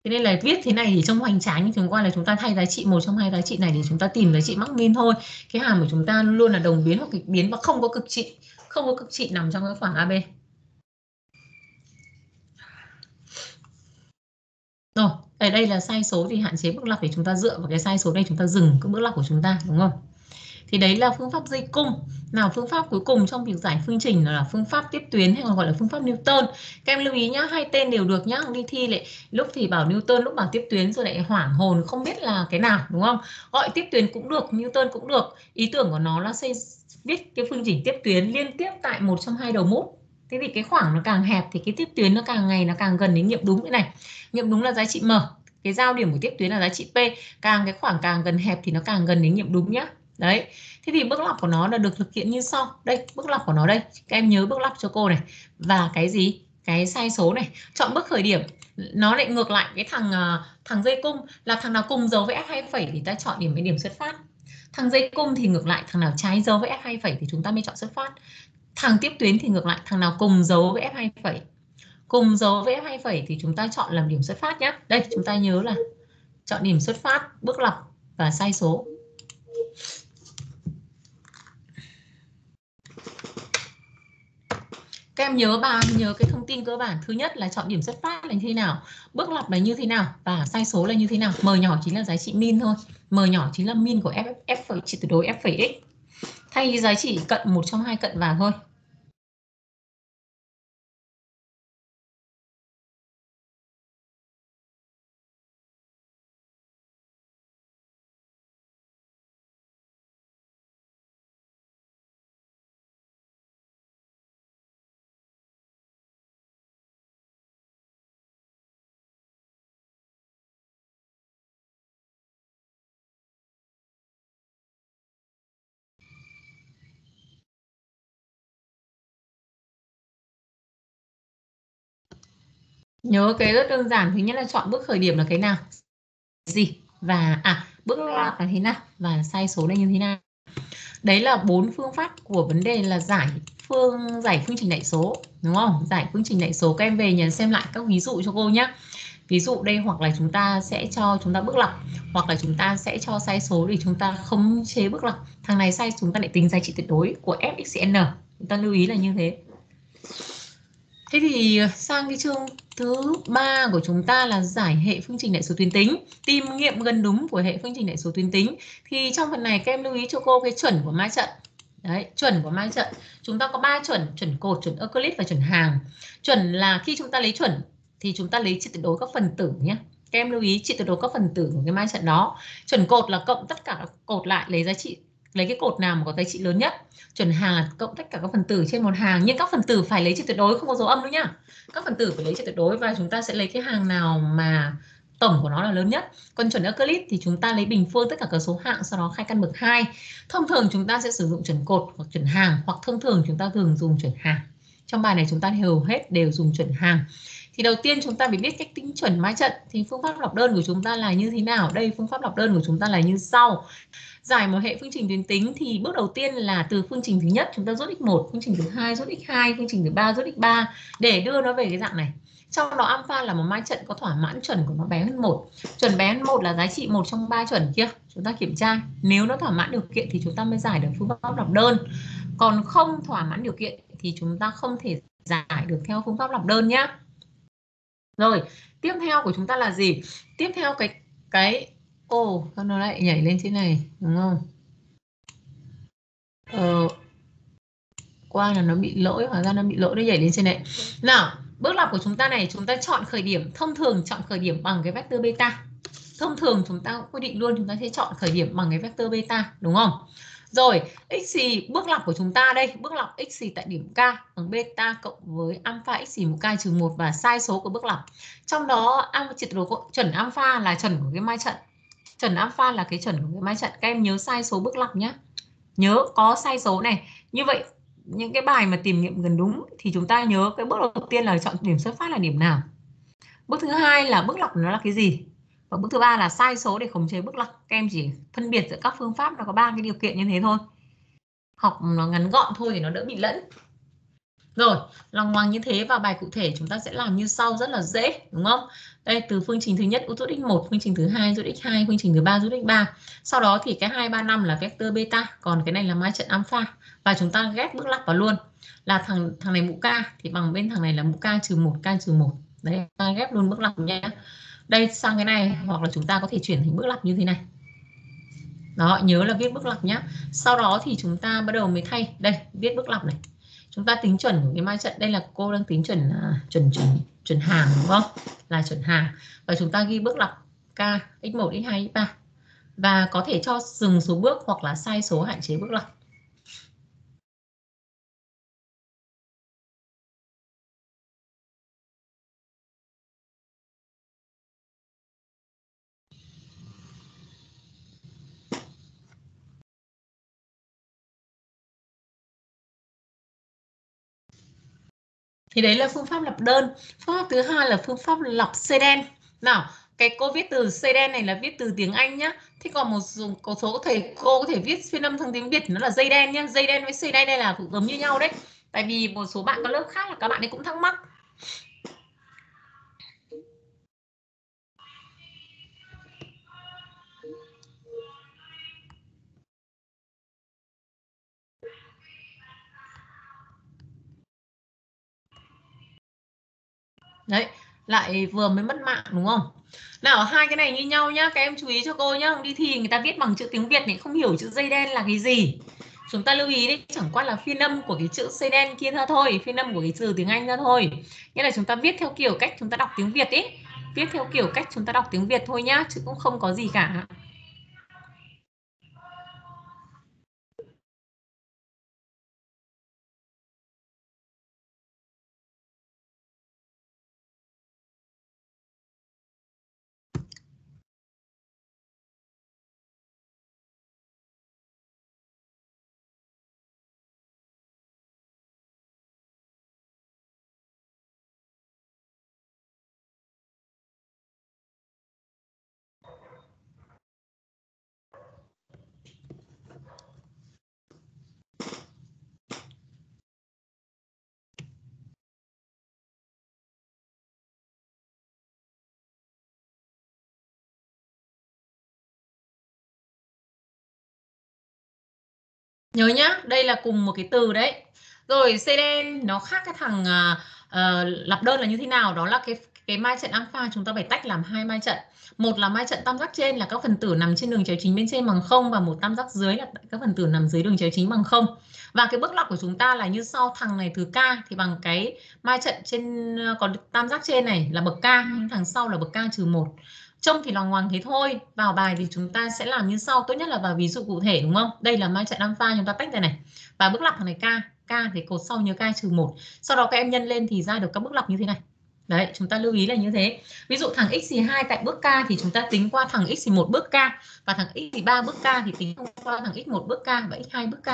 thế nên là viết thế này thì trong hoành tráng nhưng chúng qua là chúng ta thay giá trị một trong hai giá trị này để chúng ta tìm giá trị mắc min thôi. Cái hàm của chúng ta luôn là đồng biến hoặc kịch biến và không có cực trị, không có cực trị nằm trong cái khoảng AB rồi, ở đây là sai số thì hạn chế bước lặp để chúng ta dựa vào cái sai số này chúng ta dừng cái bước lặp của chúng ta, đúng không? Thì đấy là phương pháp dây cung. Nào, phương pháp cuối cùng trong việc giải phương trình là phương pháp tiếp tuyến hay còn gọi là phương pháp Newton. Các em lưu ý nhá, hai tên đều được nhá, đi thi lại lúc thì bảo Newton, lúc bảo tiếp tuyến rồi lại hoảng hồn, không biết là cái nào, đúng không? Gọi tiếp tuyến cũng được, Newton cũng được. Ý tưởng của nó là xây, viết cái phương trình tiếp tuyến liên tiếp tại một trong hai đầu mút. Thế thì cái khoảng nó càng hẹp thì cái tiếp tuyến nó càng ngày nó càng gần đến nghiệm đúng thế này. Nghiệm đúng là giá trị m. Cái giao điểm của tiếp tuyến là giá trị p. Càng cái khoảng càng gần hẹp thì nó càng gần đến nghiệm đúng nhá đấy. Thế thì bước lọc của nó là được thực hiện như sau. Đây, bước lọc của nó đây. Các em nhớ bước lọc cho cô này. Và cái gì? Cái sai số này. Chọn bước khởi điểm. Nó lại ngược lại cái thằng ờ, thằng dây cung. Là thằng nào cùng dấu với f 2 phẩy thì ta chọn điểm với điểm xuất phát. Thằng dây cung thì ngược lại thằng nào trái dấu với f 2 phẩy thì chúng ta mới chọn xuất phát. Thằng tiếp tuyến thì ngược lại thằng nào cùng dấu với f 2 phẩy. Cùng dấu với f 2 phẩy thì chúng ta chọn làm điểm xuất phát nhé đây, chúng ta nhớ là chọn điểm xuất phát, bước lọc và sai số. Các em nhớ bà nhớ cái thông tin cơ bản thứ nhất là chọn điểm xuất phát là như thế nào, bước lặp là như thế nào và sai số là như thế nào. M nhỏ chính là giá trị min thôi. M nhỏ chính là min của f f phẩy trị tuyệt đối f phẩy x. Thay giá trị cận một trong hai cận vào thôi. Nhớ cái rất đơn giản, thứ nhất là chọn bước khởi điểm là cái nào? Gì? Và à, bước lặp là thế nào? Và sai số này như thế nào? Đấy là bốn phương pháp của vấn đề là giải phương giải phương trình đại số, đúng không? Giải phương trình đại số các em về nhấn xem lại các ví dụ cho cô nhé. Ví dụ đây hoặc là chúng ta sẽ cho chúng ta bước lặp hoặc là chúng ta sẽ cho sai số để chúng ta không chế bước lặp. Thằng này sai chúng ta lại tính giá trị tuyệt đối của fxn. Chúng ta lưu ý là như thế. Thế thì ờ, sang cái chương thứ ba của chúng ta là giải hệ phương trình đại số tuyến tính, tìm nghiệm gần đúng của hệ phương trình đại số tuyến tính. Thì trong phần này các em lưu ý cho cô cái chuẩn của ma trận. Đấy, chuẩn của ma trận. Chúng ta có ba chuẩn, chuẩn cột, chuẩn Euclid và chuẩn hàng. Chuẩn là khi chúng ta lấy chuẩn thì chúng ta lấy trị tuyệt đối các phần tử nhé. Các em lưu ý trị tuyệt đối các phần tử của cái ma trận đó. Chuẩn cột là cộng tất cả các cột lại lấy giá trị lấy cái cột nào mà có giá trị lớn nhất. Chuẩn hàng là cộng tất cả các phần tử trên một hàng, nhưng các phần tử phải lấy trị tuyệt đối, không có dấu âm nữa nhá. Các phần tử phải lấy trị tuyệt đối và chúng ta sẽ lấy cái hàng nào mà tổng của nó là lớn nhất. Còn chuẩn Euclid thì chúng ta lấy bình phương tất cả các số hạng, sau đó khai căn bậc 2 thông thường chúng ta sẽ sử dụng chuẩn cột hoặc chuẩn hàng, hoặc thông thường chúng ta thường dùng chuẩn hàng. Trong bài này chúng ta hầu hết đều dùng chuẩn hàng. Thì đầu tiên chúng ta phải biết cách tính chuẩn ma trận. Thì phương pháp lọc đơn của chúng ta là như thế nào? Đây, phương pháp lọc đơn của chúng ta là như sau giải một hệ phương trình tuyến tính thì bước đầu tiên là từ phương trình thứ nhất chúng ta rút x1 phương trình thứ hai rút x2 phương trình thứ ba rút x3 để đưa nó về cái dạng này. Trong đó alpha là một mai trận có thỏa mãn chuẩn của nó bé hơn một. Chuẩn bé hơn một là giá trị một trong ba chuẩn kia, chúng ta kiểm tra. Nếu nó thỏa mãn điều kiện thì chúng ta mới giải được phương pháp lọc đơn. Còn không thỏa mãn điều kiện thì chúng ta không thể giải được theo phương pháp lọc đơn nhé rồi, tiếp theo của chúng ta là gì? Tiếp theo cái cái Ồ, oh, nó lại nhảy lên thế này, đúng không? Ờ, qua là nó bị lỗi, hóa ra nó bị lỗi nó nhảy lên trên này. Nào, bước lọc của chúng ta này, chúng ta chọn khởi điểm, thông thường chọn khởi điểm bằng cái vector beta. Thông thường chúng ta quy định luôn chúng ta sẽ chọn khởi điểm bằng cái vector beta, đúng không? Rồi, x xì bước lọc của chúng ta đây, bước lọc x xì tại điểm K bằng beta cộng với alpha x xì một K trừ 1 và sai số của bước lọc. Trong đó alpha triệt đồ chuẩn alpha là chuẩn của cái mai trận chuẩn alpha là cái chuẩn của cái mai trận. Các em nhớ sai số bước lọc nhé nhớ có sai số này. Như vậy những cái bài mà tìm nghiệm gần đúng thì chúng ta nhớ cái bước đầu tiên là chọn điểm xuất phát là điểm nào. Bước thứ hai là bước lọc nó là cái gì? Và bước thứ ba là sai số để khống chế bước lọc, các em chỉ phân biệt giữa các phương pháp nó có ba cái điều kiện như thế thôi. Học nó ngắn gọn thôi thì nó đỡ bị lẫn rồi, lòng ngoằng như thế và bài cụ thể chúng ta sẽ làm như sau rất là dễ, đúng không? Đây, từ phương trình thứ nhất rút x1, phương trình thứ hai rút x2, phương trình thứ ba rút x3. Sau đó thì cái 2, 3, 5 là vector beta, còn cái này là mai trận alpha. Và chúng ta ghép bước lắp vào luôn. Là thằng thằng này mũ k thì bằng bên thằng này là mũ k trừ 1, k trừ 1. Đấy, ta ghép luôn bước lặp nhé. đây sang cái này hoặc là chúng ta có thể chuyển thành bước lặp như thế này đó nhớ là viết bước lặp nhá sau đó thì chúng ta bắt đầu mới thay đây viết bước lặp này chúng ta tính chuẩn của cái mai trận đây là cô đang tính chuẩn uh, chuẩn chuẩn chuẩn hàng đúng không? Là chuẩn hàng. Và chúng ta ghi bước lọc k x1 x2 x3 và có thể cho dừng số bước hoặc là sai số hạn chế bước lọc. Thì đấy là phương pháp lập đơn. Phương pháp thứ hai là phương pháp lọc lập đen nào cái cô viết từ đen này là viết từ tiếng Anh nhá. Thế còn một số, có số thầy cô có thể viết phiên âm sang tiếng Việt nó là dây đen nhá. Dây đen với đen đây là cũng giống như nhau đấy. Tại vì một số bạn có lớp khác là các bạn ấy cũng thắc mắc. Đấy, lại vừa mới mất mạng, đúng không? Nào, hai cái này như nhau nhá. Các em chú ý cho cô nhá. Đi thi người ta viết bằng chữ tiếng Việt này, không hiểu chữ dây đen là cái gì. Chúng ta lưu ý đấy, chẳng qua là phiên âm của cái chữ dây đen kia ra thôi phiên âm của cái từ tiếng Anh ra thôi. Nghĩa là chúng ta viết theo kiểu cách chúng ta đọc tiếng Việt ấy viết theo kiểu cách chúng ta đọc tiếng Việt thôi nhá, chứ cũng không có gì cả. Nhớ nhá đây là cùng một cái từ đấy. Rồi đen nó khác cái thằng à, à, uh, uh, lập đơn là như thế nào? Đó là cái cái mai trận alpha chúng ta phải tách làm hai mai trận. Một là mai trận tam giác trên là các phần tử nằm trên đường chéo chính bên trên bằng không và một tam giác dưới là các phần tử nằm dưới đường chéo chính bằng không. Và cái bước lọc của chúng ta là như sau thằng này từ k thì bằng cái mai trận trên à, có tam giác trên này là bậc k thằng sau là bậc k trừ một trông thì là ngoằng thế thôi, vào bài thì chúng ta sẽ làm như sau, tốt nhất là vào ví dụ cụ thể, đúng không? Đây là mai trận alpha chúng ta tách ra này, và bước lặp thằng này k k thì cột sau nhớ k trừ một, sau đó các em nhân lên thì ra được các bước lặp như thế này. Đấy, chúng ta lưu ý là như thế. Ví dụ thằng x 2 tại bước k thì chúng ta tính qua thằng x 1 bước k, và thằng x 3 bước k thì tính qua thằng x 1 bước k và x 2 bước k.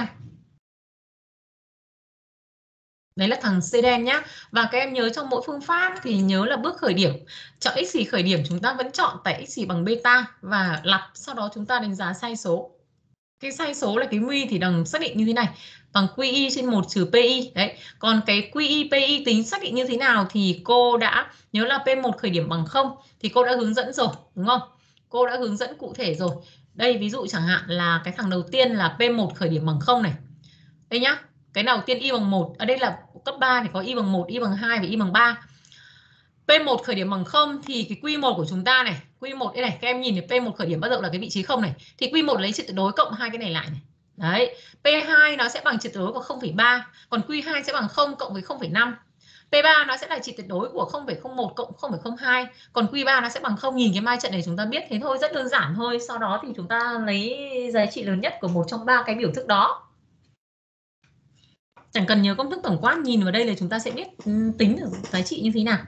Đấy là thằng C đen nhá. Và các em nhớ trong mỗi phương pháp thì nhớ là bước khởi điểm. Chọn x xì khởi điểm chúng ta vẫn chọn tại x xì bằng beta và lặp sau đó chúng ta đánh giá sai số. Cái sai số là cái nguy thì đằng xác định như thế này bằng QI trên 1 trừ PI. Đấy. Còn cái QI PI tính xác định như thế nào thì cô đã nhớ là P1 khởi điểm bằng 0 thì cô đã hướng dẫn rồi, đúng không? Cô đã hướng dẫn cụ thể rồi. Đây ví dụ chẳng hạn là cái thằng đầu tiên là P1 khởi điểm bằng 0 này. Đây nhá, cái đầu tiên y bằng 1 ở đây là cấp 3 thì có y bằng 1 y bằng 2 và y bằng 3 P1 khởi điểm bằng 0 thì cái Q1 của chúng ta này Q1 đây này các em nhìn thấy P1 khởi điểm bắt đầu là cái vị trí 0 này thì Q1 lấy trị tuyệt đối cộng hai cái này lại này. Đấy P2 nó sẽ bằng trị tuyệt đối của 0,3 còn Q2 sẽ bằng 0 cộng với 0,5 P3 nó sẽ là trị tuyệt đối của 0,01 cộng 0,02 còn Q3 nó sẽ bằng 0 nhìn cái mai trận này chúng ta biết thế thôi rất đơn giản thôi. Sau đó thì chúng ta lấy giá trị lớn nhất của một trong ba cái biểu thức đó chẳng cần nhớ công thức tổng quát, nhìn vào đây là chúng ta sẽ biết ừ, tính được giá trị như thế nào.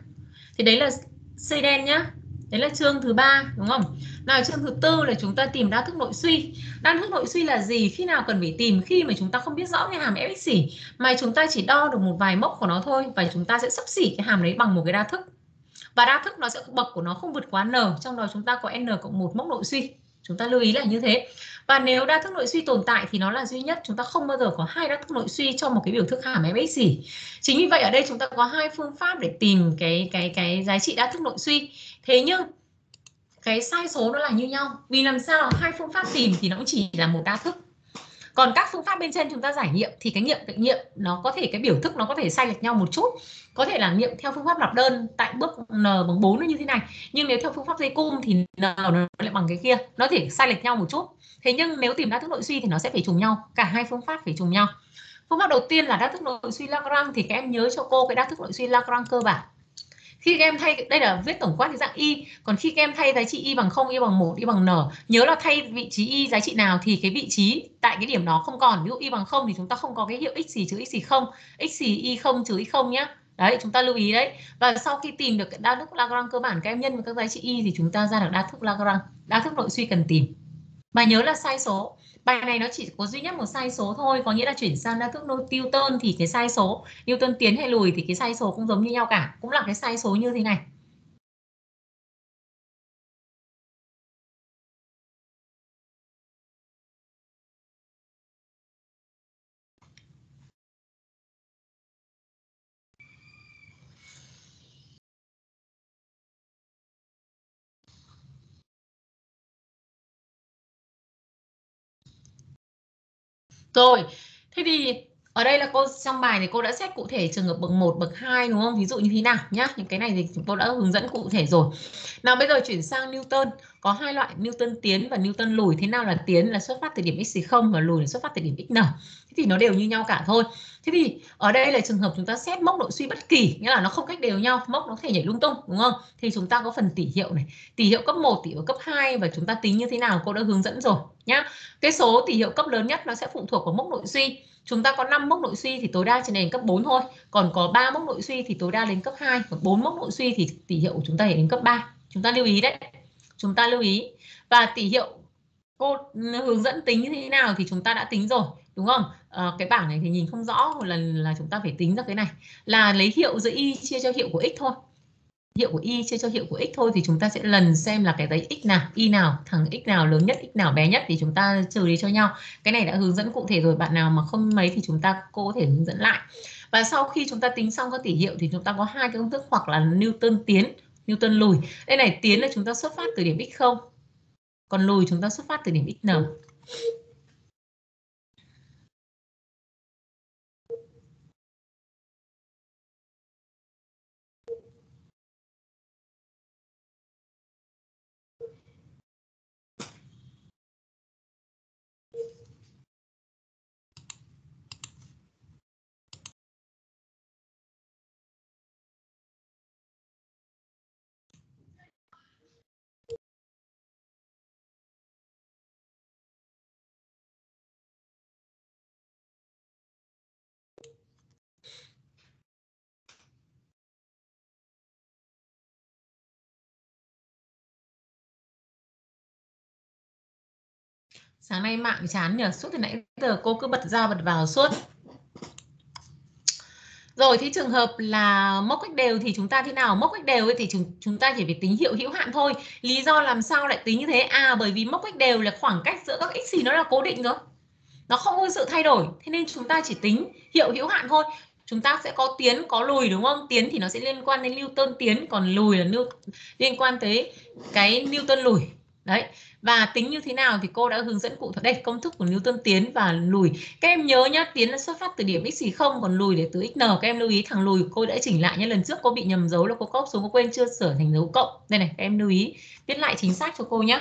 Thì đấy là xây đen nhá. Đấy là chương thứ ba, đúng không? Nào, chương thứ tư là chúng ta tìm đa thức nội suy. Đa thức nội suy là gì? Khi nào cần phải tìm? Khi mà chúng ta không biết rõ cái hàm fx xỉ mà chúng ta chỉ đo được một vài mốc của nó thôi và chúng ta sẽ sắp xỉ cái hàm đấy bằng một cái đa thức. Và đa thức nó sẽ, bậc của nó không vượt quá n, trong đó chúng ta có n cộng một mốc nội suy. Chúng ta lưu ý là như thế và nếu đa thức nội suy tồn tại thì nó là duy nhất. Chúng ta không bao giờ có hai đa thức nội suy cho một cái biểu thức hàm fx gì. Chính vì vậy ở đây chúng ta có hai phương pháp để tìm cái cái cái giá trị đa thức nội suy. Thế nhưng cái sai số nó là như nhau. Vì làm sao hai phương pháp tìm thì nó cũng chỉ là một đa thức. Còn các phương pháp bên trên chúng ta giải nghiệm thì cái nghiệm cạnh nghiệm nó có thể, cái biểu thức nó có thể sai lệch nhau một chút có thể là nghiệm theo phương pháp lọc đơn tại bước n bằng 4 như thế này. Nhưng nếu theo phương pháp dây cung thì n nó lại bằng cái kia. Nó thể sai lệch nhau một chút. Thế nhưng nếu tìm đa thức nội suy thì nó sẽ phải trùng nhau. Cả hai phương pháp phải trùng nhau. Phương pháp đầu tiên là đa thức nội suy Lagrange thì các em nhớ cho cô cái đa thức nội suy Lagrange cơ bản. Khi các em thay đây là viết tổng quát thì dạng y. Còn khi các em thay giá trị y bằng 0, y bằng 1, y bằng n nhớ là thay vị trí y giá trị nào thì cái vị trí tại cái điểm đó không còn. Ví dụ y bằng 0 thì chúng ta không có cái hiệu x gì trừ x gì không. X gì y không trừ y không nhá đấy, chúng ta lưu ý đấy. Và sau khi tìm được đa thức Lagrange cơ bản, các em nhân với các giá trị y thì chúng ta ra được đa thức Lagrange, đa thức nội suy cần tìm. Bài nhớ là sai số. Bài này nó chỉ có duy nhất một sai số thôi, có nghĩa là chuyển sang đa thức Newton thì cái sai số, Newton tiến hay lùi thì cái sai số cũng giống như nhau cả, cũng là cái sai số như thế này. Rồi, thế thì ở đây là cô trong bài này cô đã xét cụ thể trường hợp bậc 1, bậc 2 đúng không? Ví dụ như thế nào nhá. Những cái này thì chúng tôi đã hướng dẫn cụ thể rồi. Nào bây giờ chuyển sang Newton, có hai loại Newton tiến và Newton lùi. Thế nào là tiến là xuất phát từ điểm x 0 và lùi là xuất phát từ điểm xn. Thế thì nó đều như nhau cả thôi. Thế thì ở đây là trường hợp chúng ta xét mốc nội suy bất kỳ, nghĩa là nó không cách đều nhau, mốc nó có thể nhảy lung tung đúng không? Thì chúng ta có phần tỉ hiệu này, tỉ hiệu cấp 1, tỉ hiệu cấp 2 và chúng ta tính như thế nào cô đã hướng dẫn rồi nhá. Cái số tỉ hiệu cấp lớn nhất nó sẽ phụ thuộc vào mốc nội suy. Chúng ta có 5 mốc nội suy thì tối đa chỉ đến cấp 4 thôi, còn có 3 mốc nội suy thì tối đa đến cấp 2, còn 4 mốc nội suy thì tỷ hiệu của chúng ta đến cấp 3. Chúng ta lưu ý đấy. Chúng ta lưu ý. Và tỷ hiệu cô hướng dẫn tính như thế nào thì chúng ta đã tính rồi đúng không à, cái bảng này thì nhìn không rõ một lần là chúng ta phải tính ra cái này là lấy hiệu giữa y chia cho hiệu của x thôi hiệu của y chia cho hiệu của x thôi thì chúng ta sẽ lần xem là cái đấy x nào, y nào, thằng x nào, lớn nhất, x nào, bé nhất thì chúng ta trừ đi cho nhau. Cái này đã hướng dẫn cụ thể rồi, bạn nào mà không mấy thì chúng ta, cô có thể hướng dẫn lại. Và sau khi chúng ta tính xong các tỷ hiệu thì chúng ta có hai cái công thức hoặc là Newton tiến, Newton lùi. Đây này, tiến là chúng ta xuất phát từ điểm x không, còn lùi chúng ta xuất phát từ điểm xn sáng nay mạng chán nhờ suốt từ nãy giờ cô cứ bật ra bật vào suốt. Rồi, thì trường hợp là mốc cách đều thì chúng ta thế nào? Mốc cách đều thì chúng chúng ta chỉ phải tính hiệu hữu hạn thôi. Lý do làm sao lại tính như thế? À bởi vì mốc cách đều là khoảng cách giữa các x thì nó là cố định rồi nó không có sự thay đổi. Thế nên chúng ta chỉ tính hiệu hữu hạn thôi. Chúng ta sẽ có tiến, có lùi, đúng không? Tiến thì nó sẽ liên quan đến Newton, tiến, còn lùi là liên quan tới cái Newton lùi đấy. Và tính như thế nào thì cô đã hướng dẫn cụ thể. Đây, công thức của Newton tiến và lùi. Các em nhớ nhá, tiến là xuất phát từ điểm x gì không, còn lùi để từ xn các em lưu ý, thằng lùi cô đã chỉnh lại nhé lần trước cô bị nhầm dấu là cô cốc xuống, cô quên chưa sửa thành dấu cộng. Đây này, các em lưu ý. Viết lại chính xác cho cô nhé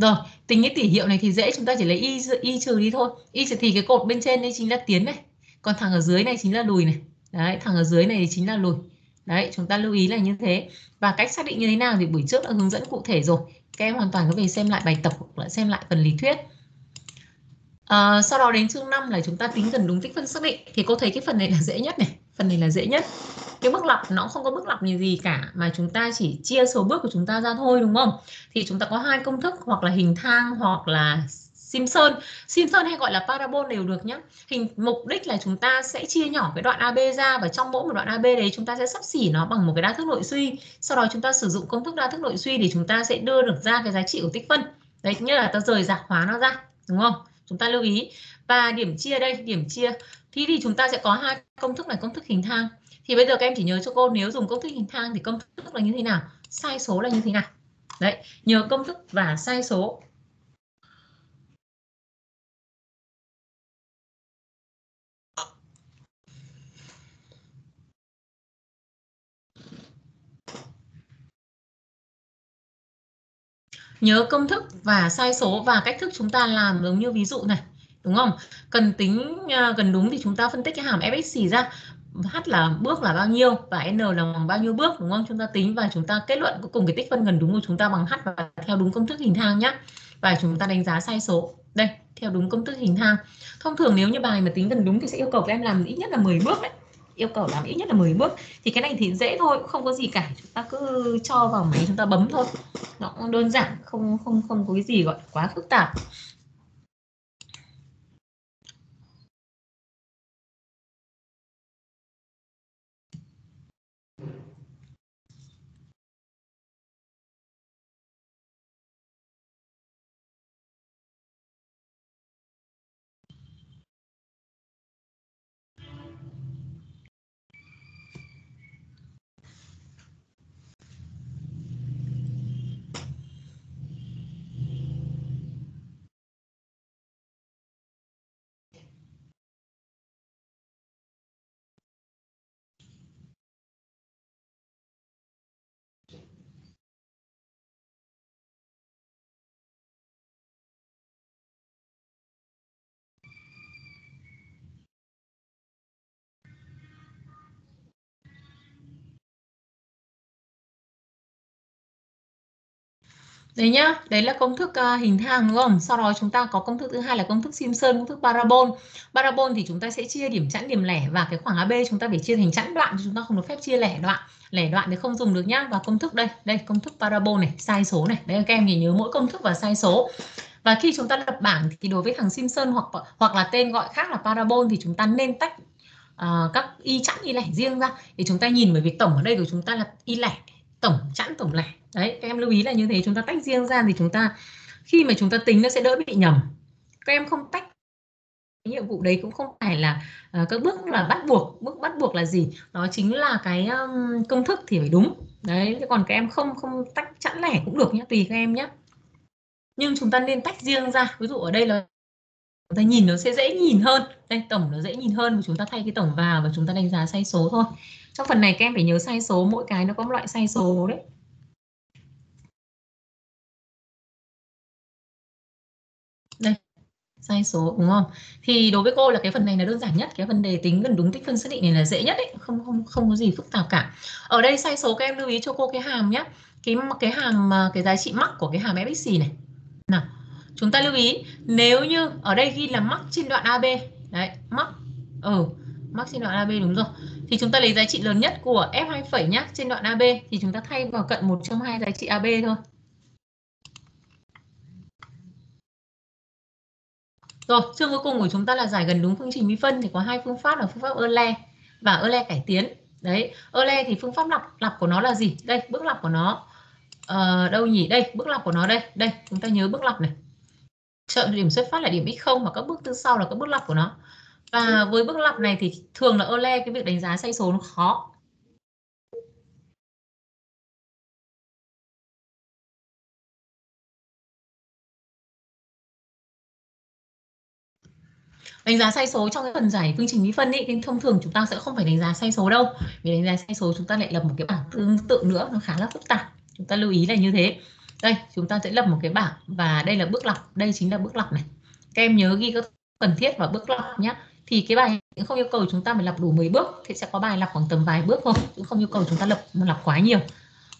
Rồi, tính cái tỉ hiệu này thì dễ chúng ta chỉ lấy y y trừ đi thôi. Y thì cái cột bên trên đây chính là tiến này. Còn thằng ở dưới này chính là lùi này. Đấy, thằng ở dưới này chính là lùi. Đấy, chúng ta lưu ý là như thế. Và cách xác định như thế nào thì buổi trước đã hướng dẫn cụ thể rồi. Các em hoàn toàn có thể xem lại bài tập hoặc là xem lại phần lý thuyết. À, sau đó đến chương 5 là chúng ta tính gần đúng tích phân xác định. Thì cô thấy cái phần này là dễ nhất này. Phần này là dễ nhất. Cái bước lặp nó không có bước lặp gì gì cả, mà chúng ta chỉ chia số bước của chúng ta ra thôi, đúng không? Thì chúng ta có hai công thức, hoặc là hình thang, hoặc là Simpson Simpson hay gọi là parabol đều được nhé hình, mục đích là chúng ta sẽ chia nhỏ cái đoạn AB ra, và trong mỗi một đoạn AB đấy chúng ta sẽ sắp xỉ nó bằng một cái đa thức nội suy. Sau đó chúng ta sử dụng công thức đa thức nội suy thì chúng ta sẽ đưa được ra cái giá trị của tích phân. Đấy như là ta rời rạc hóa nó ra, đúng không? Chúng ta lưu ý. Và điểm chia đây, điểm chia thì thì chúng ta sẽ có hai công thức là công thức hình thang. Thì bây giờ các em chỉ nhớ cho cô, nếu dùng công thức hình thang thì công thức là như thế nào? Sai số là như thế nào? Đấy nhớ công thức và sai số. Nhớ công thức và sai số và cách thức chúng ta làm giống như ví dụ này đúng không? Cần tính à, gần đúng thì chúng ta phân tích cái hàm fx ra. H là bước là bao nhiêu và n là bằng bao nhiêu bước, đúng không? Chúng ta tính và chúng ta kết luận cuối cùng cái tích phân gần đúng của chúng ta bằng h và theo đúng công thức hình thang nhé và chúng ta đánh giá sai số. Đây, theo đúng công thức hình thang. Thông thường nếu như bài mà tính gần đúng thì sẽ yêu cầu các em làm ít nhất là 10 bước đấy. Yêu cầu làm ít nhất là 10 bước. Thì cái này thì dễ thôi không có gì cả. Chúng ta cứ cho vào máy chúng ta bấm thôi. Nó cũng đơn giản, không không không có cái gì gọi quá phức tạp. Đấy nhá, đấy là công thức uh, hình thang đúng không? Sau đó chúng ta có công thức thứ hai là công thức Simpson, công thức parabol. Parabol thì chúng ta sẽ chia điểm chẵn, điểm lẻ và cái khoảng AB chúng ta phải chia thành chẵn đoạn chúng ta không được phép chia lẻ đoạn. Lẻ đoạn thì không dùng được nhá. Và công thức đây, đây công thức parabol này, sai số này. Đây các em nhìn nhớ mỗi công thức và sai số. Và khi chúng ta lập bảng thì đối với thằng Simpson hoặc hoặc là tên gọi khác là parabol thì chúng ta nên tách uh, các y chẵn y lẻ riêng ra để chúng ta nhìn bởi vì tổng ở đây của chúng ta là y lẻ tổng chẵn tổng lẻ đấy các em lưu ý là như thế chúng ta tách riêng ra thì chúng ta khi mà chúng ta tính nó sẽ đỡ bị nhầm. Các em không tách cái nhiệm vụ đấy cũng không phải là uh, các bước là bắt buộc. Bước bắt buộc là gì? Đó chính là cái um, công thức thì phải đúng. Đấy còn các em không không tách chẵn lẻ cũng được nhé tùy các em nhé nhưng chúng ta nên tách riêng ra. Ví dụ ở đây là chúng ta nhìn nó sẽ dễ nhìn hơn. Đây tổng nó dễ nhìn hơn chúng ta thay cái tổng vào và chúng ta đánh giá sai số thôi. Trong phần này các em phải nhớ sai số mỗi cái nó có một loại sai số đấy. Sai số, đúng không? Thì đối với cô là cái phần này là đơn giản nhất, cái vấn đề tính gần đúng tích phân xác định này là dễ nhất đấy không không không có gì phức tạp cả. Ở đây sai số các em lưu ý cho cô cái hàm nhé cái cái hàm à, cái giá trị mắc của cái hàm fxc này. Nào, chúng ta lưu ý, nếu như ở đây ghi là mắc trên đoạn AB đấy, mắc ừ mắc trên đoạn AB đúng rồi. Thì chúng ta lấy giá trị lớn nhất của F2 phẩy nhá, trên đoạn AB thì chúng ta thay vào cận một trong hai giá trị AB thôi. Rồi, chương cuối cùng của chúng ta là giải gần đúng phương trình vi phân thì có hai phương pháp là phương pháp Euler và Euler cải tiến. Đấy, Euler thì phương pháp lặp lặp của nó là gì? Đây, bước lặp của nó. Ờ, đâu nhỉ? Đây, bước lặp của nó đây. Đây, chúng ta nhớ bước lặp này. Chọn điểm xuất phát là điểm x0 và các bước từ sau là các bước lặp của nó. Và với bước lặp này thì thường là Euler cái việc đánh giá sai số nó khó. Đánh giá sai số trong cái phần giải phương trình vi phân ý, thì thông thường chúng ta sẽ không phải đánh giá sai số đâu. Vì đánh giá sai số chúng ta lại lập một cái bảng tương tự nữa nó khá là phức tạp. Chúng ta lưu ý là như thế. Đây chúng ta sẽ lập một cái bảng và đây là bước lọc đây chính là bước lọc này. Các em nhớ ghi các cần thiết vào bước lọc nhé thì cái bài cũng không yêu cầu chúng ta phải lập đủ 10 bước thì sẽ có bài lập khoảng tầm vài bước thôi cũng không yêu cầu chúng ta lập lập quá nhiều.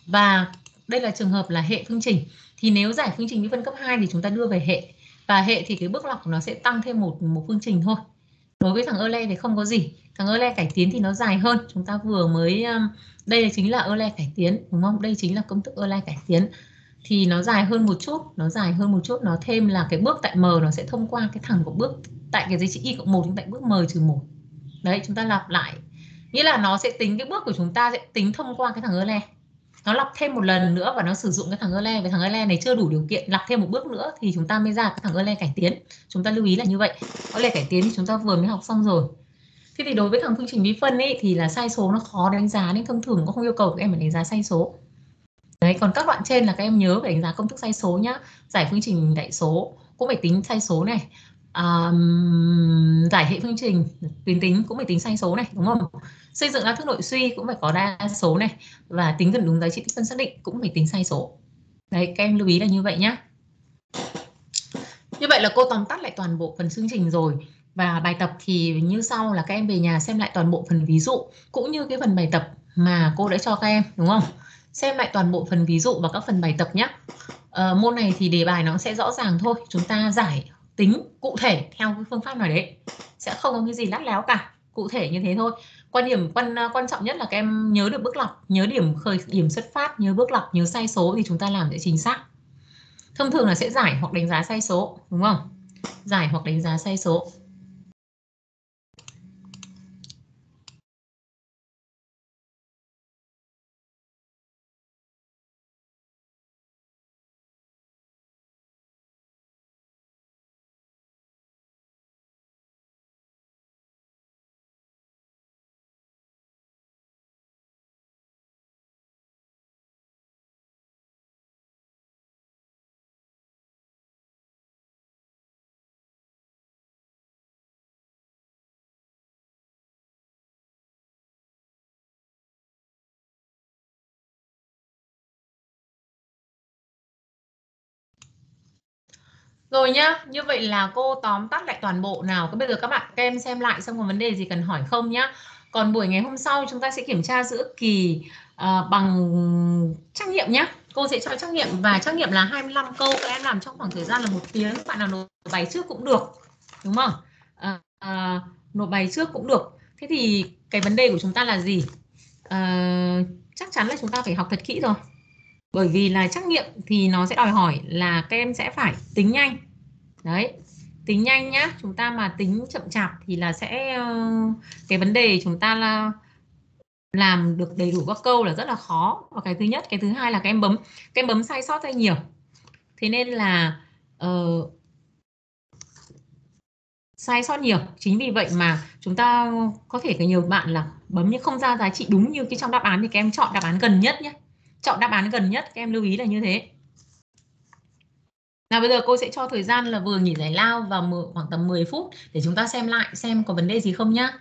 Và đây là trường hợp là hệ phương trình. Thì nếu giải phương trình vi phân cấp 2 thì chúng ta đưa về hệ và hệ thì cái bước lọc nó sẽ tăng thêm một một phương trình thôi. Đối với thằng Euler thì không có gì. Thằng Euler cải tiến thì nó dài hơn. Chúng ta vừa mới đây đây chính là Euler cải tiến, đúng không? Đây chính là công thức Euler cải tiến. Thì nó dài hơn một chút, nó dài hơn một chút, nó thêm là cái bước tại m nó sẽ thông qua cái thẳng của bước tại cái giá trị y cộng một tại bước m trừ một. Đấy, chúng ta lặp lại. Nghĩa là nó sẽ tính cái bước của chúng ta sẽ tính thông qua cái thằng Euler nó lặp thêm một lần nữa và nó sử dụng cái thằng ELE và thằng ELE này chưa đủ điều kiện lặp thêm một bước nữa thì chúng ta mới ra cái thằng ELE cải tiến. Chúng ta lưu ý là như vậy. ELE cải tiến thì chúng ta vừa mới học xong rồi. Thế thì đối với thằng phương trình vi phân ấy thì là sai số nó khó đánh giá nên thông thường cũng không yêu cầu các em phải đánh giá sai số. Đấy, còn các đoạn trên là các em nhớ phải đánh giá công thức sai số nhá. Giải phương trình đại số cũng phải tính sai số này um, giải hệ phương trình tuyến tính cũng phải tính sai số này đúng không? Xây dựng ra thức nội suy cũng phải có đa số này và tính gần đúng giá trị tích phân xác định cũng phải tính sai số. Đấy các em lưu ý là như vậy nhá. Như vậy là cô tóm tắt lại toàn bộ phần chương trình rồi. Và bài tập thì như sau là các em về nhà xem lại toàn bộ phần ví dụ cũng như cái phần bài tập mà cô đã cho các em đúng không? Xem lại toàn bộ phần ví dụ và các phần bài tập nhé à, ờ, môn này thì đề bài nó sẽ rõ ràng thôi chúng ta giải tính cụ thể theo cái phương pháp nào đấy, sẽ không có cái gì lát léo cả, cụ thể như thế thôi. Quan điểm, quan à, quan trọng nhất là các em nhớ được bước lọc, nhớ điểm khởi, điểm xuất phát, nhớ bước lọc, nhớ sai số thì chúng ta làm sẽ chính xác. Thông thường là sẽ giải hoặc đánh giá sai số, đúng không? Giải hoặc đánh giá sai số. Rồi nhá, như vậy là cô tóm tắt lại toàn bộ nào. Bây giờ các bạn các em xem lại xong có vấn đề gì cần hỏi không nhá. Còn buổi ngày hôm sau chúng ta sẽ kiểm tra giữa kỳ uh, bằng trắc nghiệm nhá. Cô sẽ cho trắc nghiệm và trắc nghiệm là 25 câu các em làm trong khoảng thời gian là một tiếng. Bạn nào nộp bài trước cũng được, đúng không? Uh, uh, nộp bài trước cũng được. Thế thì cái vấn đề của chúng ta là gì? Uh, chắc chắn là chúng ta phải học thật kỹ rồi bởi vì là trắc nghiệm thì nó sẽ đòi hỏi là các em sẽ phải tính nhanh. Đấy tính nhanh nhá. Chúng ta mà tính chậm chạp thì là sẽ ờ, cái vấn đề chúng ta là làm được đầy đủ các câu là rất là khó. Và cái thứ nhất cái thứ hai là các em bấm các em bấm sai sót ra nhiều. Thế nên là uh, sai sót nhiều. Chính vì vậy mà chúng ta có thể có nhiều bạn là bấm nhưng không ra giá trị đúng như cái trong đáp án thì các em chọn đáp án gần nhất nhé chọn đáp án gần nhất, các em lưu ý là như thế. Nào bây giờ cô sẽ cho thời gian là vừa nghỉ giải lao và khoảng tầm 10 phút để chúng ta xem lại xem có vấn đề gì không nhá.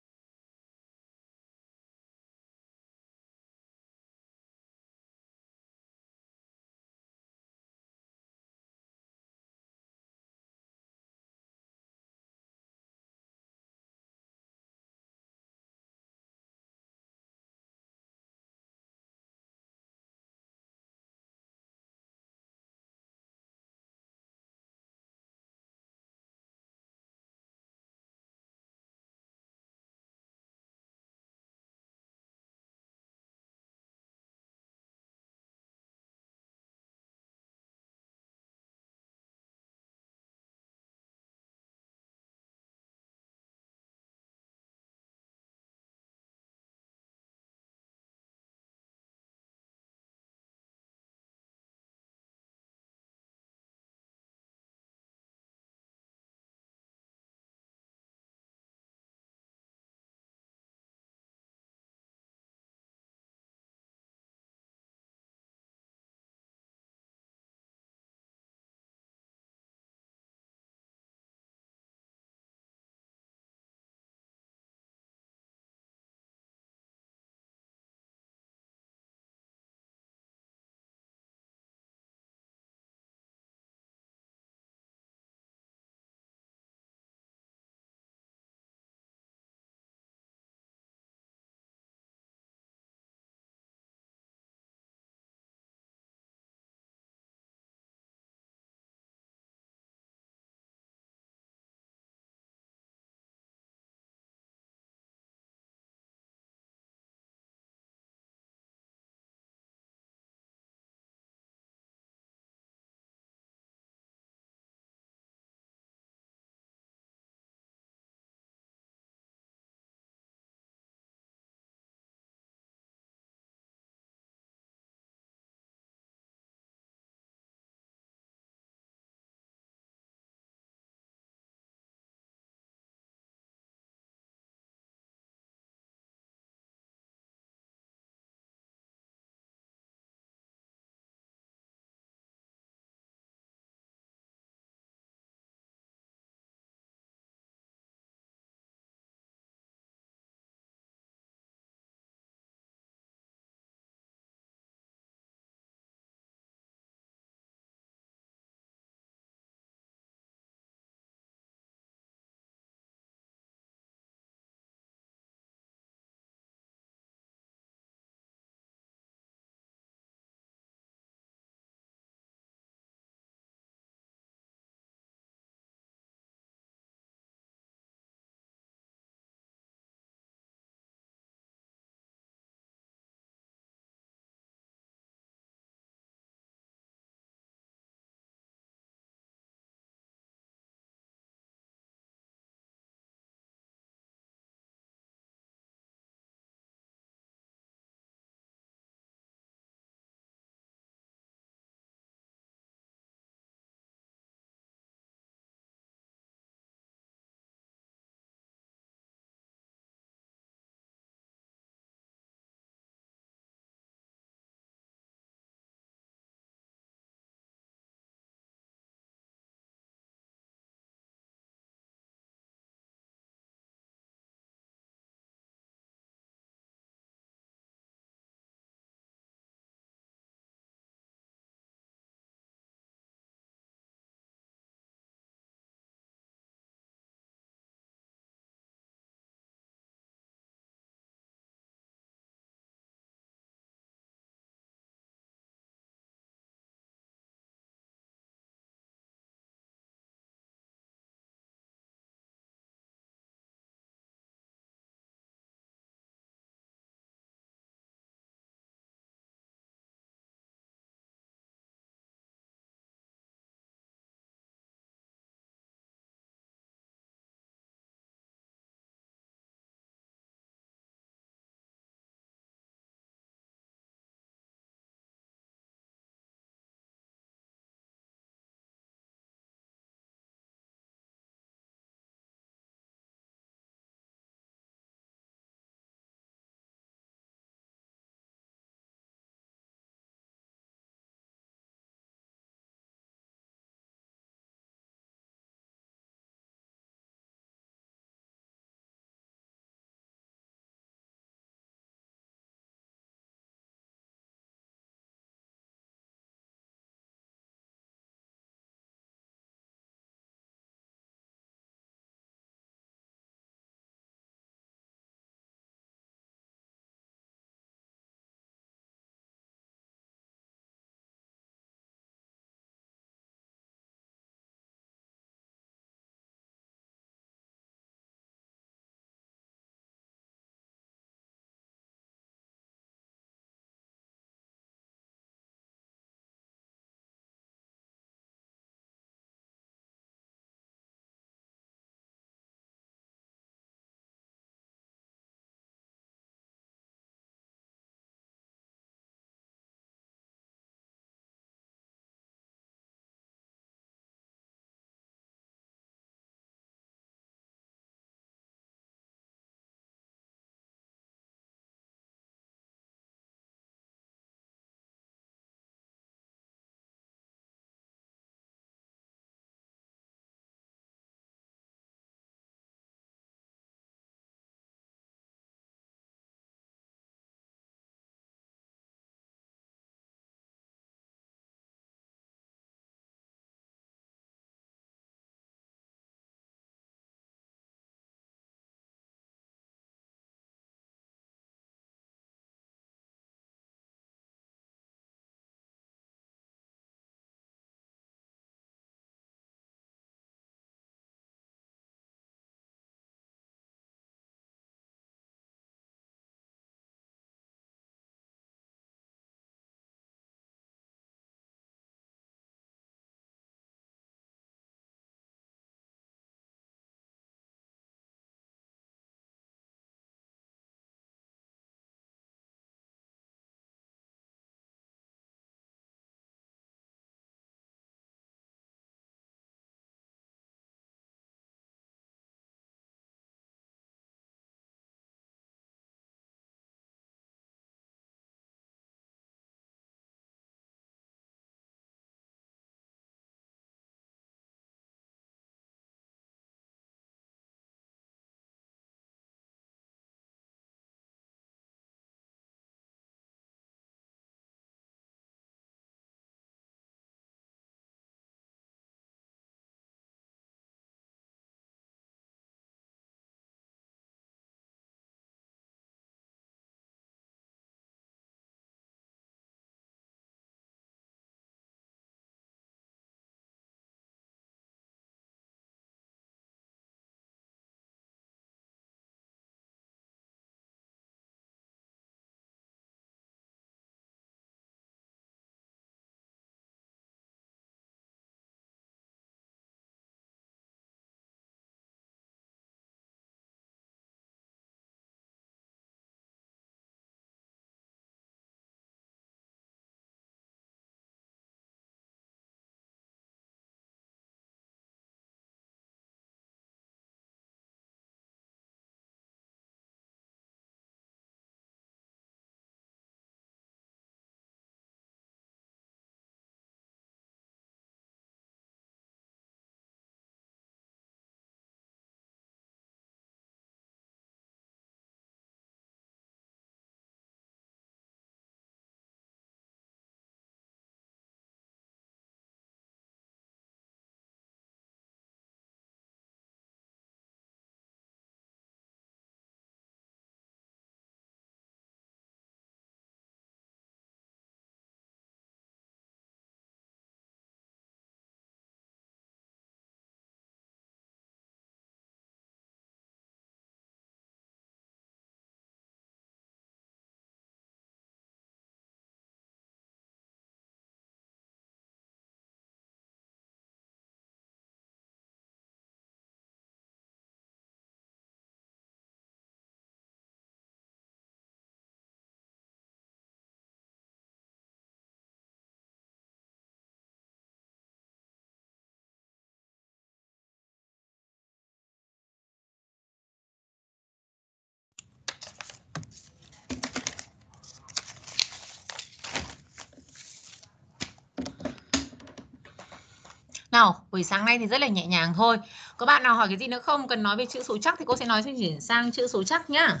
Nào, buổi sáng nay thì rất là nhẹ nhàng thôi. Có bạn nào hỏi cái gì nữa không? Cần nói về chữ số chắc thì cô sẽ nói sẽ chuyển sang chữ số chắc nhá.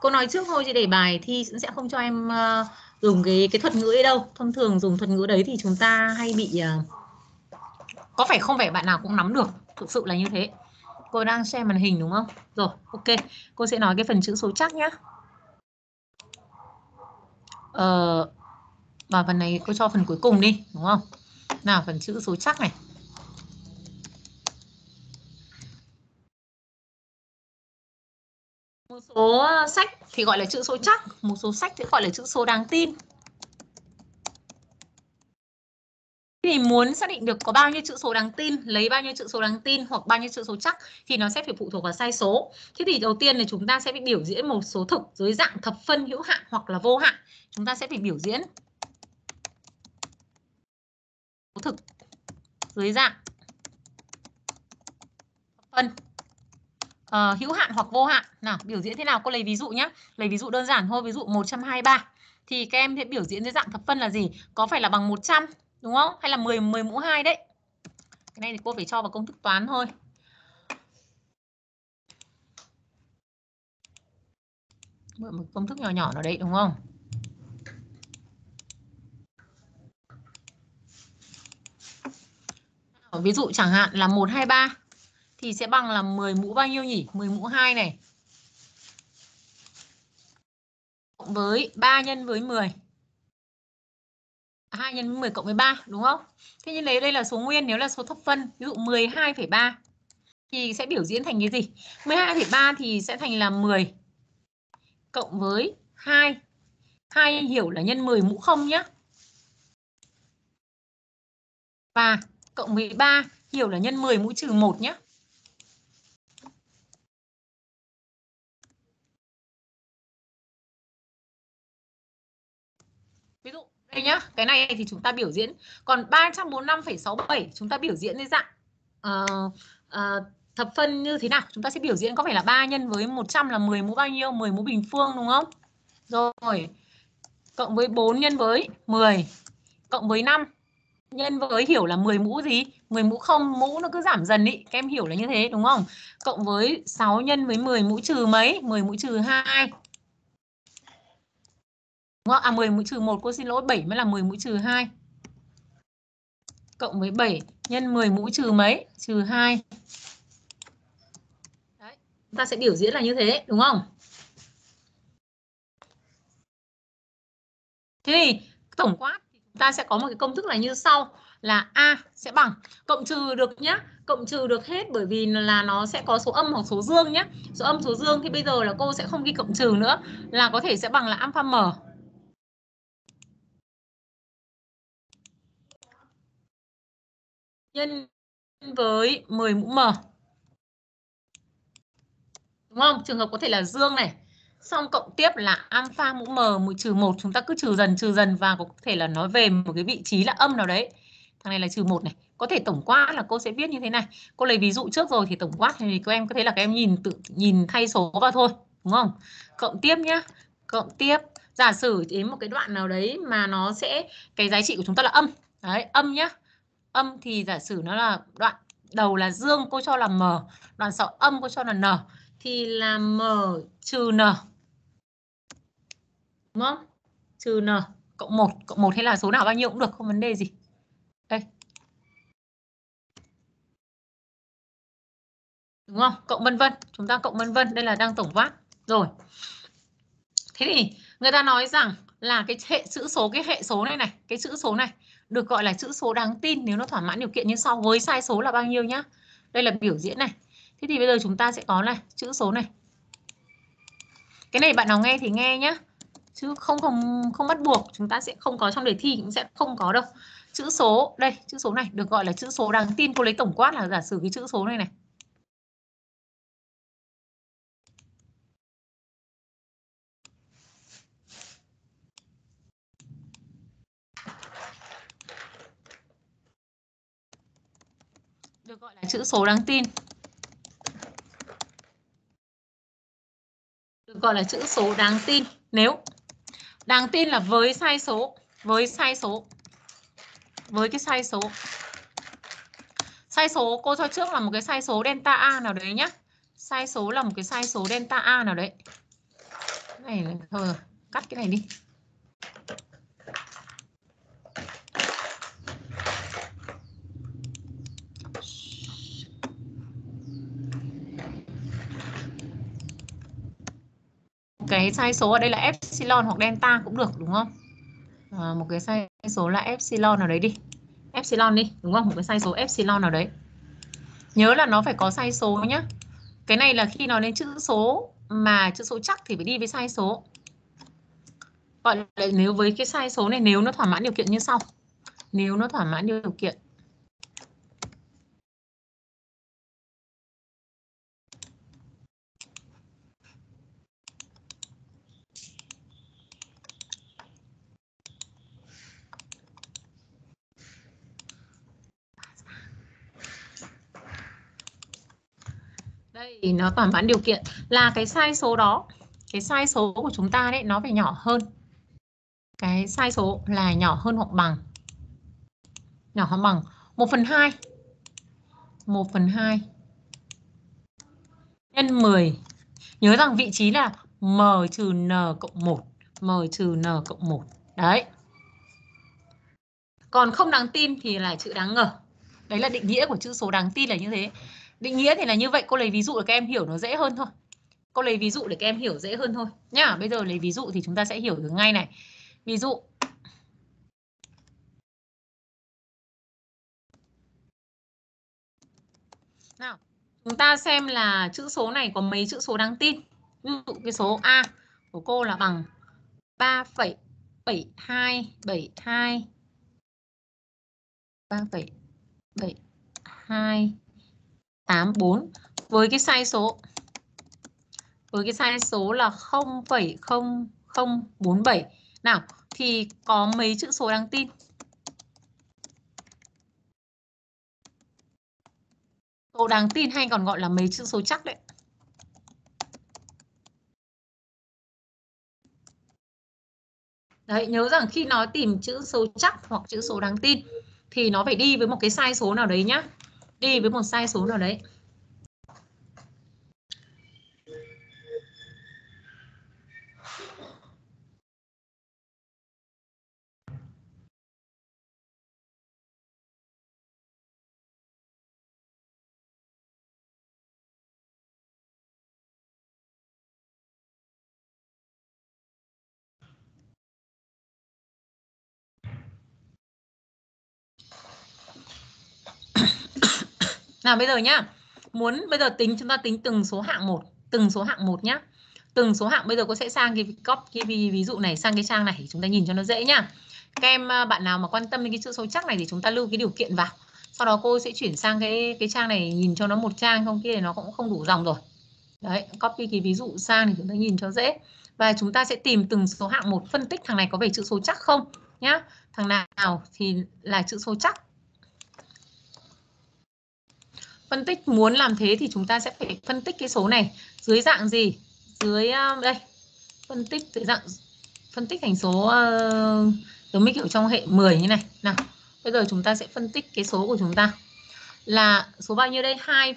Cô nói trước thôi chứ để bài thi sẽ không cho em uh, dùng cái cái thuật ngữ ấy đâu. Thông thường dùng thuật ngữ đấy thì chúng ta hay bị uh, có phải không phải bạn nào cũng nắm được. Thực sự là như thế. Cô đang xem màn hình đúng không? Rồi, ok. Cô sẽ nói cái phần chữ số chắc nhá. Ờ, và phần này cô cho phần cuối cùng đi, đúng không? Nào, phần chữ số chắc này. Một số ờ, sách thì gọi là chữ số chắc, một số sách thì gọi là chữ số đáng tin. thì muốn xác định được có bao nhiêu chữ số đáng tin, lấy bao nhiêu chữ số đáng tin hoặc bao nhiêu chữ số chắc thì nó sẽ phải phụ thuộc vào sai số. Thế thì đầu tiên là chúng ta sẽ phải biểu diễn một số thực dưới dạng thập phân hữu hạn hoặc là vô hạn. Chúng ta sẽ phải biểu diễn thực dưới dạng thập phân uh, hữu hạn hoặc vô hạn. Nào, biểu diễn thế nào? Cô lấy ví dụ nhé. Lấy ví dụ đơn giản thôi, ví dụ 123 thì các em sẽ biểu diễn dưới dạng thập phân là gì? Có phải là bằng 100 đúng không? Hay là 10 10 mũ 2 đấy. Cái này thì cô phải cho vào công thức toán thôi. Mượn một công thức nhỏ nhỏ nào đấy đúng không? Ờ, ví dụ chẳng hạn là 123 thì sẽ bằng là 10 mũ bao nhiêu nhỉ? 10 mũ 2 này. Cộng với 3 nhân với 10 2 nhân 10 cộng với 3 đúng không? Thế nhưng lấy đây là số nguyên nếu là số thập phân, ví dụ 12,3 thì sẽ biểu diễn thành cái gì? 12,3 thì sẽ thành là 10 cộng với 2. 2 hiểu là nhân 10 mũ 0 nhé. Và cộng 13 hiểu là nhân 10 mũ trừ 1 nhé. Ví dụ đây nhá, cái này thì chúng ta biểu diễn. Còn 345,67 chúng ta biểu diễn dưới dạng uh, uh, thập phân như thế nào? Chúng ta sẽ biểu diễn có phải là 3 nhân với 100 là 10 mũ bao nhiêu? 10 mũ bình phương đúng không? Rồi. Cộng với 4 nhân với 10 cộng với 5 nhân với hiểu là 10 mũ gì? 10 mũ không, mũ nó cứ giảm dần ý. Các em hiểu là như thế đúng không? Cộng với 6 nhân với 10 mũ trừ mấy? 10 mũ trừ 2 Đúng không? À 10 mũ trừ 1 cô xin lỗi 7 mới là 10 mũ trừ 2. Cộng với 7 nhân 10 mũ trừ mấy? Trừ 2. Đấy, chúng ta sẽ biểu diễn là như thế, đúng không? Thế thì tổng quát ta sẽ có một cái công thức là như sau là A sẽ bằng cộng trừ được nhá, cộng trừ được hết bởi vì là nó sẽ có số âm hoặc số dương nhé. Số âm số dương thì bây giờ là cô sẽ không ghi cộng trừ nữa là có thể sẽ bằng là alpha m nhân với 10 mũ M. Đúng không? Trường hợp có thể là dương này. Xong cộng tiếp là alpha mũ M mũ trừ 1. Chúng ta cứ trừ dần trừ dần và có thể là nói về một cái vị trí là âm nào đấy. Thằng này là trừ 1 này. Có thể tổng quát là cô sẽ viết như thế này. Cô lấy ví dụ trước rồi thì tổng quát thì các em có thể là các em nhìn tự nhìn thay số vào thôi. Đúng không? Cộng tiếp nhá. Cộng tiếp. Giả sử đến một cái đoạn nào đấy mà nó sẽ cái giá trị của chúng ta là âm. Đấy, âm nhá âm thì giả sử nó là đoạn đầu là dương cô cho là m đoạn sau âm cô cho là n thì là m trừ n đúng không? Trừ n cộng 1 cộng 1 hay là số nào bao nhiêu cũng được, không vấn đề gì. Đây. Đúng không? Cộng vân vân. Chúng ta cộng vân vân. Đây là đang tổng quát. Rồi. Thế thì người ta nói rằng là cái hệ, chữ số, cái hệ số này này, cái chữ số này được gọi là chữ số đáng tin nếu nó thỏa mãn điều kiện. Như sau với sai số là bao nhiêu nhá? Đây là biểu diễn này. Thế thì bây giờ chúng ta sẽ có này, chữ số này. Cái này bạn nào nghe thì nghe nhá chứ không không không bắt buộc chúng ta sẽ không có trong đề thi cũng sẽ không có đâu. Chữ số, đây, chữ số này, được gọi là chữ số đáng tin cô lấy tổng quát là giả sử cái chữ số này này. Được gọi là chữ số đáng tin. Được gọi là chữ số đáng tin. Nếu đáng tin là với sai số, với sai số. Với cái sai số Sai số cô cho trước là một cái sai số delta A nào đấy nhá. Sai số là một cái sai số delta A nào đấy. Này thôi cắt cái này đi. Cái sai số ở đây là epsilon hoặc delta cũng được đúng không? À, một cái sai số là epsilon nào đấy đi. Epsilon đi, đúng không? Một cái sai số epsilon nào đấy. Nhớ là nó phải có sai số nhá. Cái này là khi nói đến chữ số mà chữ số chắc thì phải đi với sai số. Gọi là nếu với cái sai số này nếu nó thỏa mãn điều kiện như sau. Nếu nó thỏa mãn điều kiện đây nó thỏa mãn điều kiện. Là cái sai số đó, cái sai số của chúng ta đấy, nó phải nhỏ hơn. Cái sai số là nhỏ hơn hoặc bằng. Nhỏ hơn bằng 1 phần 2 1 phần 2 nhân 10 nhớ rằng vị trí là m trừ n cộng 1 m trừ n cộng 1 đấy. Còn không đáng tin thì là chữ đáng ngờ. Đấy là định nghĩa của chữ số đáng tin là như thế định nghĩa thì là như vậy cô lấy ví dụ để các em hiểu nó dễ hơn thôi. Cô lấy ví dụ để các em hiểu dễ hơn thôi. Nhá bây giờ lấy ví dụ thì chúng ta sẽ hiểu được ngay này. Ví dụ. Nào chúng ta xem là chữ số này có mấy chữ số đáng tin. Ví dụ cái số A của cô là bằng 3,7272 3,72 84 với cái sai số với cái sai số là 0,0047 nào thì có mấy chữ số đáng tin? Số đáng tin hay còn gọi là mấy chữ số chắc đấy? Đấy, nhớ rằng khi nói tìm chữ số chắc hoặc chữ số đáng tin thì nó phải đi với một cái sai số nào đấy nhá đi với một sai số nào đấy. Nào bây giờ nhá. Muốn bây giờ tính chúng ta tính từng số hạng một, từng số hạng một nhá. Từng số hạng bây giờ cô sẽ sang cái copy cái ví, ví dụ này sang cái trang này chúng ta nhìn cho nó dễ nhá. Các em à, bạn nào mà quan tâm đến cái chữ số chắc này thì chúng ta lưu cái điều kiện vào. Sau đó cô sẽ chuyển sang cái cái trang này nhìn cho nó một trang không kia thì nó cũng không đủ dòng rồi. Đấy, copy cái ví dụ sang thì chúng ta nhìn cho dễ. Và chúng ta sẽ tìm từng số hạng một phân tích thằng này có về chữ số chắc không nhá. Thằng nào thì là chữ số chắc phân tích muốn làm thế thì chúng ta sẽ phải phân tích cái số này. Dưới dạng gì? Dưới uh, đây. Phân tích dưới dạng phân tích thành số uh, giống như kiểu trong hệ 10 như này. Nào bây giờ chúng ta sẽ phân tích cái số của chúng ta. Là số bao nhiêu đây? 2,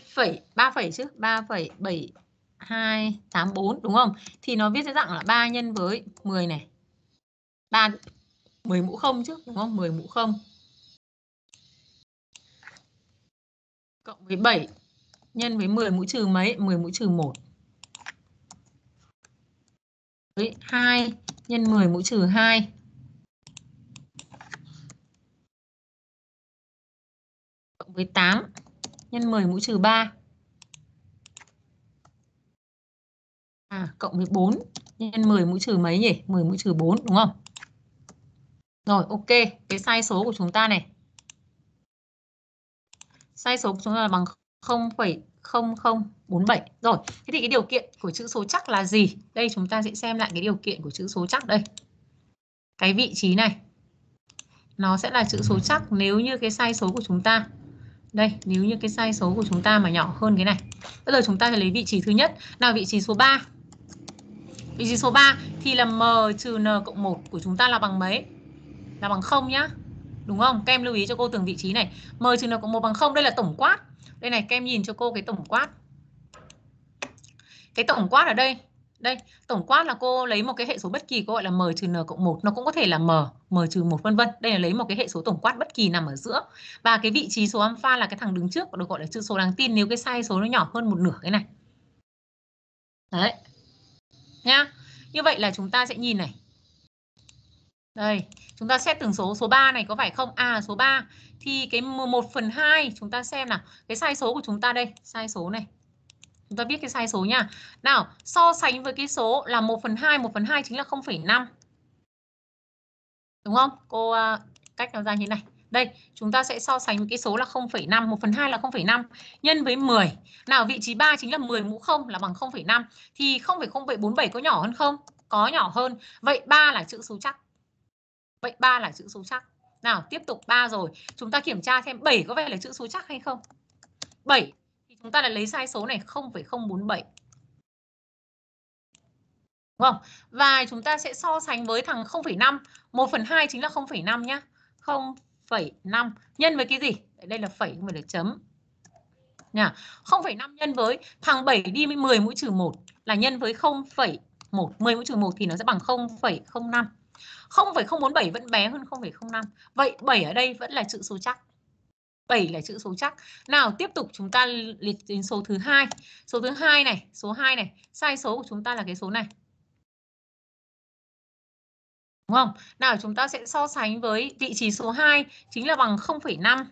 3 phẩy chứ? 3,7284 đúng không? Thì nó viết dưới dạng là 3 nhân với 10 này. 3 10 mũ 0 chứ đúng không? 10 mũ 0 cộng với 7 nhân với 10 mũ trừ mấy? 10 mũ trừ 1. Với 2 nhân 10 mũ trừ 2. Cộng với 8 nhân 10 mũ trừ 3. À, cộng với 4 nhân 10 mũ trừ mấy nhỉ? 10 mũ trừ 4 đúng không? Rồi, ok. Cái sai số của chúng ta này sai số của chúng ta là bằng 0,0047. Rồi, thế thì cái điều kiện của chữ số chắc là gì? Đây chúng ta sẽ xem lại cái điều kiện của chữ số chắc đây. Cái vị trí này nó sẽ là chữ số chắc nếu như cái sai số của chúng ta đây, nếu như cái sai số của chúng ta mà nhỏ hơn cái này. Bây giờ chúng ta sẽ lấy vị trí thứ nhất, nào vị trí số 3. Vị trí số 3 thì là m trừ n cộng 1 của chúng ta là bằng mấy? Là bằng 0 nhá đúng không? Các em lưu ý cho cô từng vị trí này. M trừ n cộng một bằng không, đây là tổng quát. Đây này, các em nhìn cho cô cái tổng quát. Cái tổng quát ở đây. Đây, tổng quát là cô lấy một cái hệ số bất kỳ, cô gọi là m trừ n cộng 1 nó cũng có thể là m m trừ 1 vân vân. Đây là lấy một cái hệ số tổng quát bất kỳ nằm ở giữa. Và cái vị trí số alpha là cái thằng đứng trước, được gọi là chữ số đáng tin. Nếu cái sai số nó nhỏ hơn một nửa cái này. Đấy. Nhá như vậy là chúng ta sẽ nhìn này đây chúng ta xét từng số số 3 này có phải không? À số 3 thì cái 1 phần 2 chúng ta xem nào. Cái sai số của chúng ta đây sai số này. Chúng ta biết cái sai số nha. Nào so sánh với cái số là 1 phần 2 1 phần 2 chính là 0,5 đúng không? Cô à, cách nó ra như này. Đây chúng ta sẽ so sánh cái số là 0,5 1 phần 2 là 0,5 nhân với 10 nào vị trí 3 chính là 10 mũ 0 là bằng 0,5 thì 0,0747 có nhỏ hơn không? Có nhỏ hơn. Vậy 3 là chữ số chắc vậy 3 là chữ số chắc. Nào tiếp tục 3 rồi. Chúng ta kiểm tra xem 7 có vẻ là chữ số chắc hay không? 7 thì chúng ta lại lấy sai số này 0,047 Đúng không? Và chúng ta sẽ so sánh với thằng 0,5 1 phần 2 chính là 0,5 nhá. 0,5 nhân với cái gì? Đây là phẩy không phải là chấm. Nha. 0,5 nhân với thằng 7 đi với 10 mũi trừ 1 là nhân với 0,1 10 mũi trừ 1 thì nó sẽ bằng 0,05 0,047 vẫn bé hơn 0,05 vậy 7 ở đây vẫn là chữ số chắc 7 là chữ số chắc. Nào tiếp tục chúng ta liệt đến số thứ hai. Số thứ hai này, số 2 này, sai số của chúng ta là cái số này. Đúng không? Nào chúng ta sẽ so sánh với vị trí số 2 chính là bằng 0,5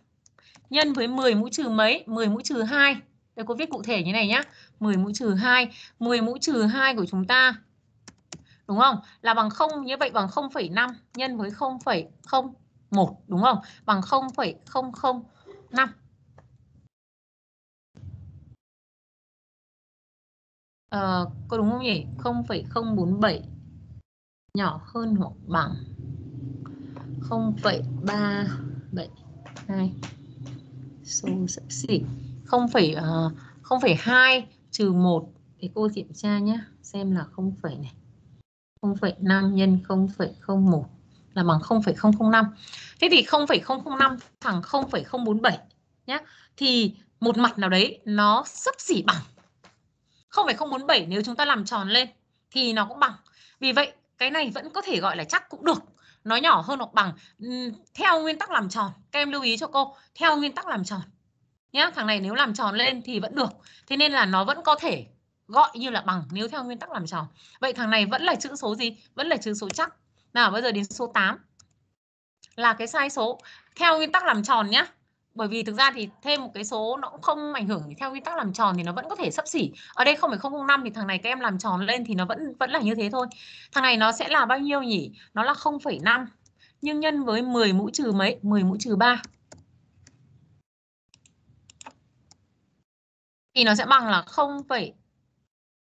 nhân với 10 mũ trừ mấy? 10 mũ trừ 2. Đây cô viết cụ thể như này nhá. 10 mũ trừ 2, 10 mũ trừ 2 của chúng ta đúng không? Là bằng 0 như vậy bằng 0,5 nhân với 0,01 đúng không? Bằng 0,005. Ờ, có đúng không nhỉ? 0,047 nhỏ hơn hoặc bằng 0,372 số sắp xỉ 0,2 ờ, trừ 1 thì cô kiểm tra nhé xem là 0, này 0,5 nhân 0,01 là bằng 0,005. Thế thì 0,005 thằng 0,047 nhé. Thì một mặt nào đấy nó sấp xỉ bằng 0,047 nếu chúng ta làm tròn lên thì nó cũng bằng. Vì vậy cái này vẫn có thể gọi là chắc cũng được. Nó nhỏ hơn hoặc bằng theo nguyên tắc làm tròn. Các em lưu ý cho cô, theo nguyên tắc làm tròn. Nhá, thằng này nếu làm tròn lên thì vẫn được. Thế nên là nó vẫn có thể gọi như là bằng nếu theo nguyên tắc làm tròn. Vậy thằng này vẫn là chữ số gì? Vẫn là chữ số chắc. Nào bây giờ đến số 8 là cái sai số theo nguyên tắc làm tròn nhá. Bởi vì thực ra thì thêm một cái số nó cũng không ảnh hưởng theo nguyên tắc làm tròn thì nó vẫn có thể sắp xỉ. Ở đây 0,005 thì thằng này các em làm tròn lên thì nó vẫn vẫn là như thế thôi. Thằng này nó sẽ là bao nhiêu nhỉ? Nó là 0,5 nhưng nhân với 10 mũ trừ mấy? 10 mũ trừ 3. Thì nó sẽ bằng là 0,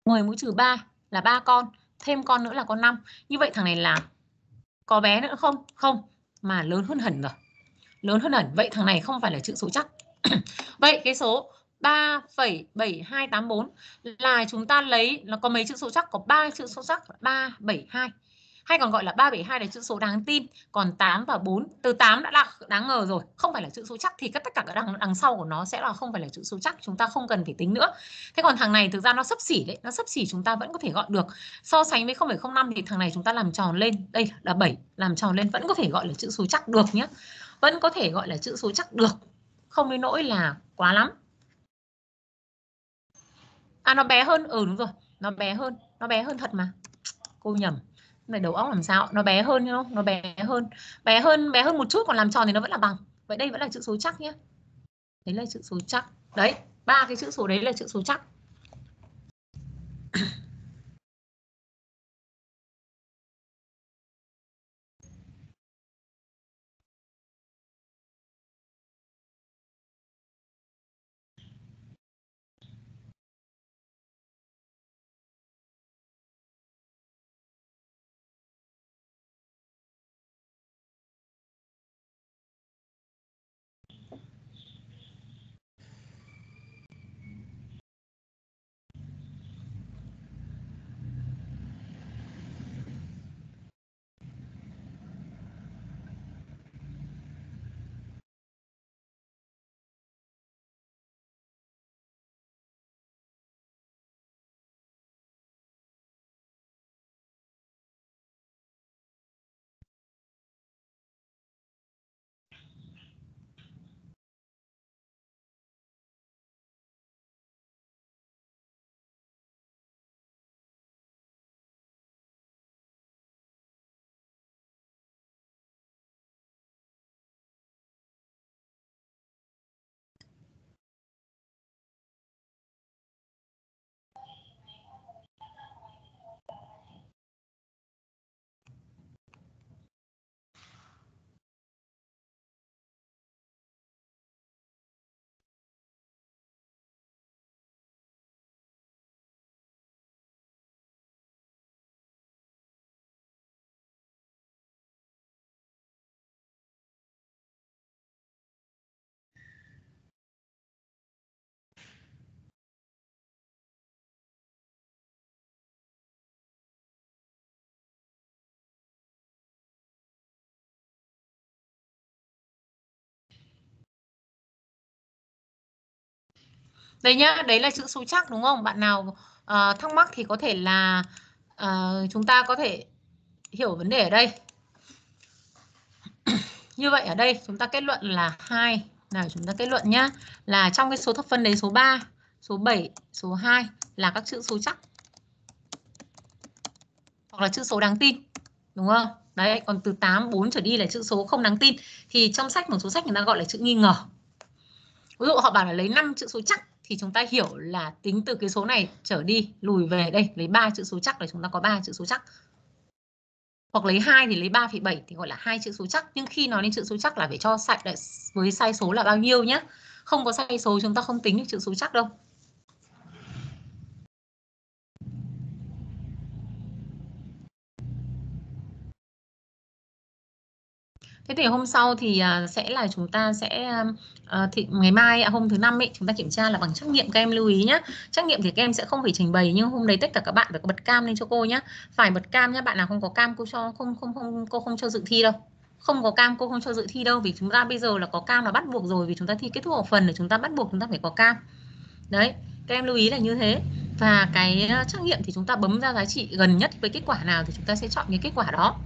10 mũ trừ 3 là 3 con, thêm con nữa là con 5. Như vậy thằng này là có bé nữa không? Không, mà lớn hơn hẳn rồi. Lớn hơn hẳn. Vậy thằng này không phải là chữ số chắc. vậy cái số 3,7284 là chúng ta lấy nó có mấy chữ số chắc? Có 3 chữ số chắc 372 hay còn gọi là 372 là chữ số đáng tin, còn 8 và 4 từ 8 đã là đáng ngờ rồi, không phải là chữ số chắc thì tất cả các đằng đằng sau của nó sẽ là không phải là chữ số chắc, chúng ta không cần phải tính nữa. Thế còn thằng này thực ra nó sấp xỉ đấy, nó sấp xỉ chúng ta vẫn có thể gọi được. So sánh với 0,05 thì thằng này chúng ta làm tròn lên, đây là 7, làm tròn lên vẫn có thể gọi là chữ số chắc được nhé. Vẫn có thể gọi là chữ số chắc được. Không đến nỗi là quá lắm. À nó bé hơn, ừ đúng rồi, nó bé hơn, nó bé hơn thật mà. Cô nhầm này đầu óc làm sao? Nó bé hơn không nó bé hơn. Bé hơn bé hơn một chút, còn làm tròn thì nó vẫn là bằng. Vậy đây vẫn là chữ số chắc nhé đấy là chữ số chắc. Đấy, ba cái chữ số đấy là chữ số chắc. Đây nhá đấy là chữ số chắc đúng không? Bạn nào uh, thắc mắc thì có thể là uh, chúng ta có thể hiểu vấn đề ở đây. Như vậy ở đây chúng ta kết luận là hai. Nào chúng ta kết luận nhá là trong cái số thập phân đấy số 3 số 7 số 2 là các chữ số chắc. Hoặc là chữ số đáng tin đúng không? Đấy còn từ 8 4 trở đi là chữ số không đáng tin. Thì trong sách một số sách người ta gọi là chữ nghi ngờ. Ví dụ họ bảo là lấy 5 chữ số chắc thì chúng ta hiểu là tính từ cái số này trở đi lùi về đây lấy ba chữ số chắc là chúng ta có ba chữ số chắc. Hoặc lấy 2 thì lấy 3,7 thì gọi là hai chữ số chắc. Nhưng khi nói đến chữ số chắc là phải cho sạch với sai số là bao nhiêu nhé không có sai số chúng ta không tính được chữ số chắc đâu. Thế thì hôm sau thì à, sẽ là chúng ta sẽ à, ờ, thì ngày mai à, hôm thứ năm ấy chúng ta kiểm tra là bằng trắc nghiệm các em lưu ý nhé. Trắc nghiệm thì các em sẽ không phải trình bày nhưng hôm đấy tất cả các bạn phải bật cam lên cho cô nhé. Phải bật cam nhé, bạn nào không có cam cô cho không không không cô không cho dự thi đâu. Không có cam cô không cho dự thi đâu vì chúng ta bây giờ là có cam là bắt buộc rồi vì chúng ta thi kết thúc học phần để chúng ta bắt buộc chúng ta phải có cam. Đấy, các em lưu ý là như thế. Và cái trắc nghiệm thì chúng ta bấm ra giá trị gần nhất với kết quả nào thì chúng ta sẽ chọn cái kết quả đó.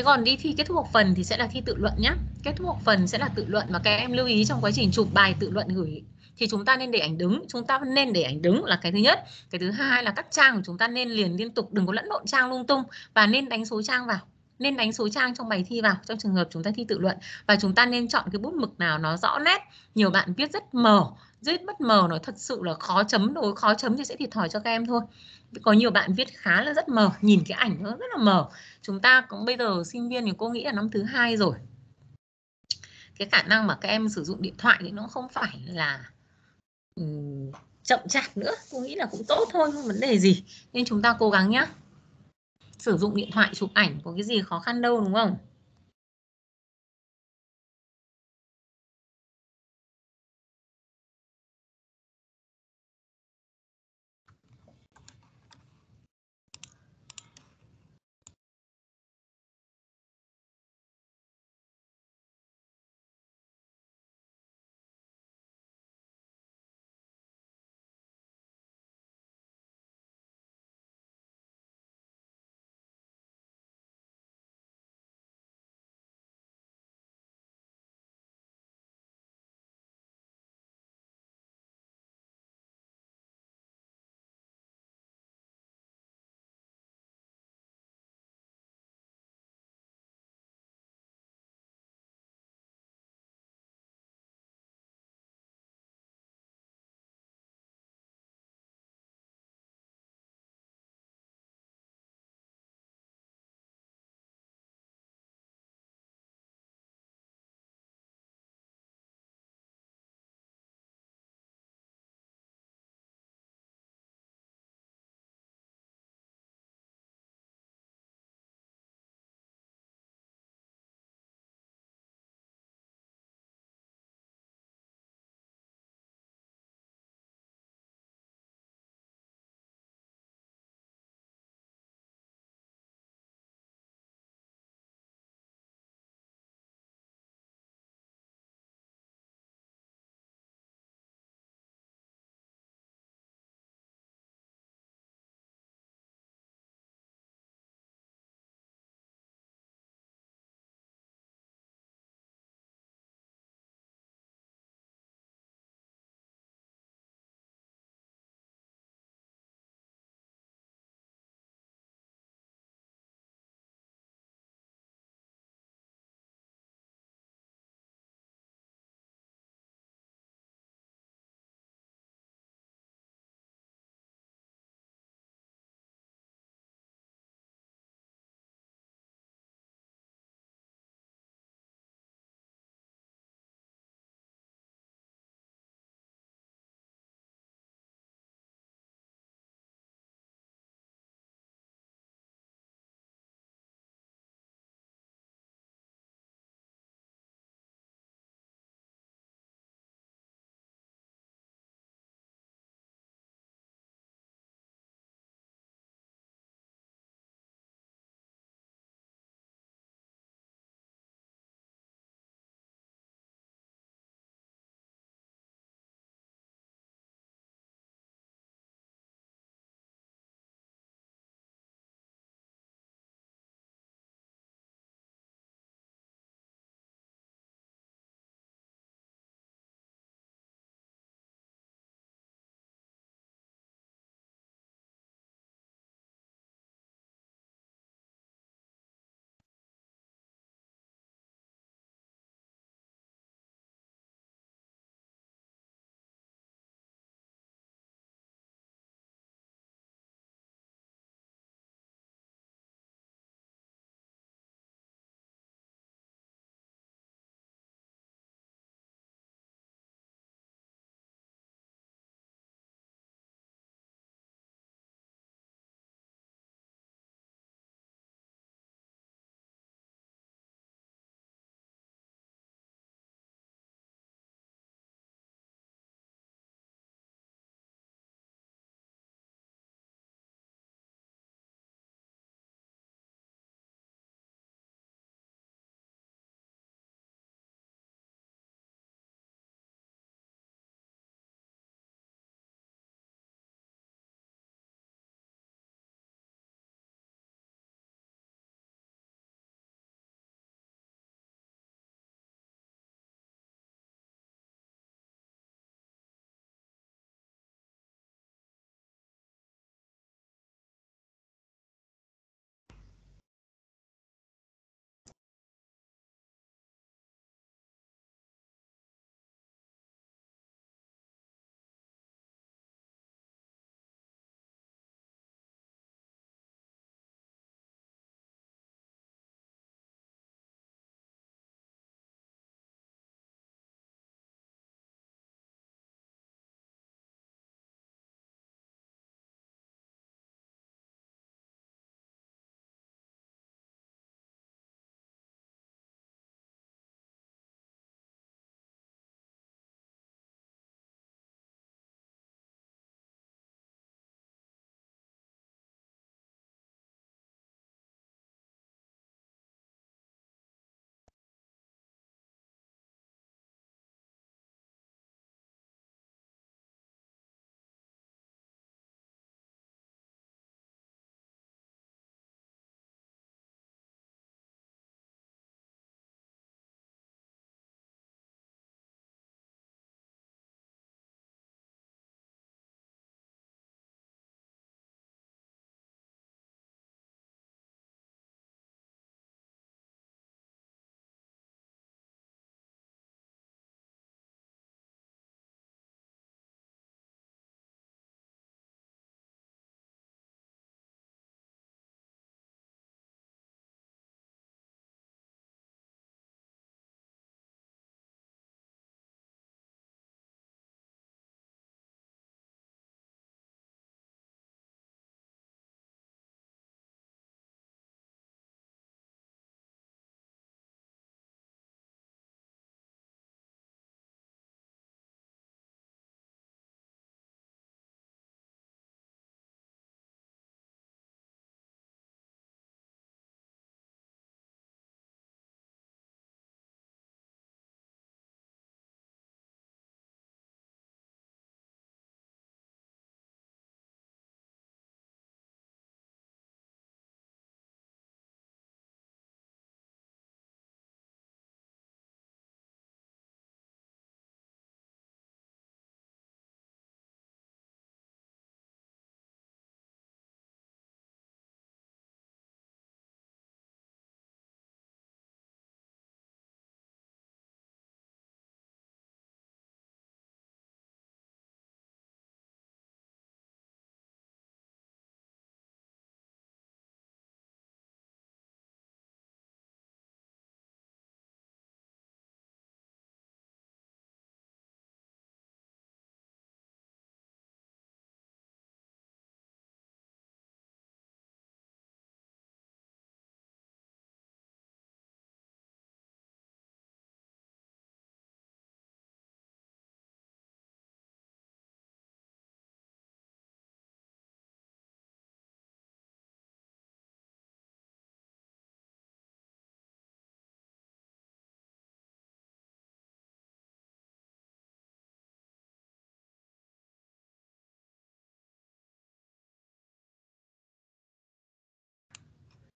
Thế còn đi thi kết thúc học phần thì sẽ là thi tự luận nhé. Kết thúc học phần sẽ là tự luận và các em lưu ý trong quá trình chụp bài tự luận gửi thì chúng ta nên để ảnh đứng, chúng ta nên để ảnh đứng là cái thứ nhất. Cái thứ hai là các trang của chúng ta nên liền liên tục, đừng có lẫn lộn trang lung tung và nên đánh số trang vào. Nên đánh số trang trong bài thi vào trong trường hợp chúng ta thi tự luận và chúng ta nên chọn cái bút mực nào nó rõ nét. Nhiều bạn viết rất mờ, rất bất mờ nó thật sự là khó chấm đối khó chấm thì sẽ thiệt thòi cho các em thôi có nhiều bạn viết khá là rất mờ nhìn cái ảnh nó rất là mờ chúng ta cũng bây giờ sinh viên thì cô nghĩ là năm thứ hai rồi. Cái khả năng mà các em sử dụng điện thoại thì nó không phải là um, chậm chạp nữa. Cô nghĩ là cũng tốt thôi không vấn đề gì. Nên chúng ta cố gắng nhé sử dụng điện thoại chụp ảnh có cái gì khó khăn đâu đúng không?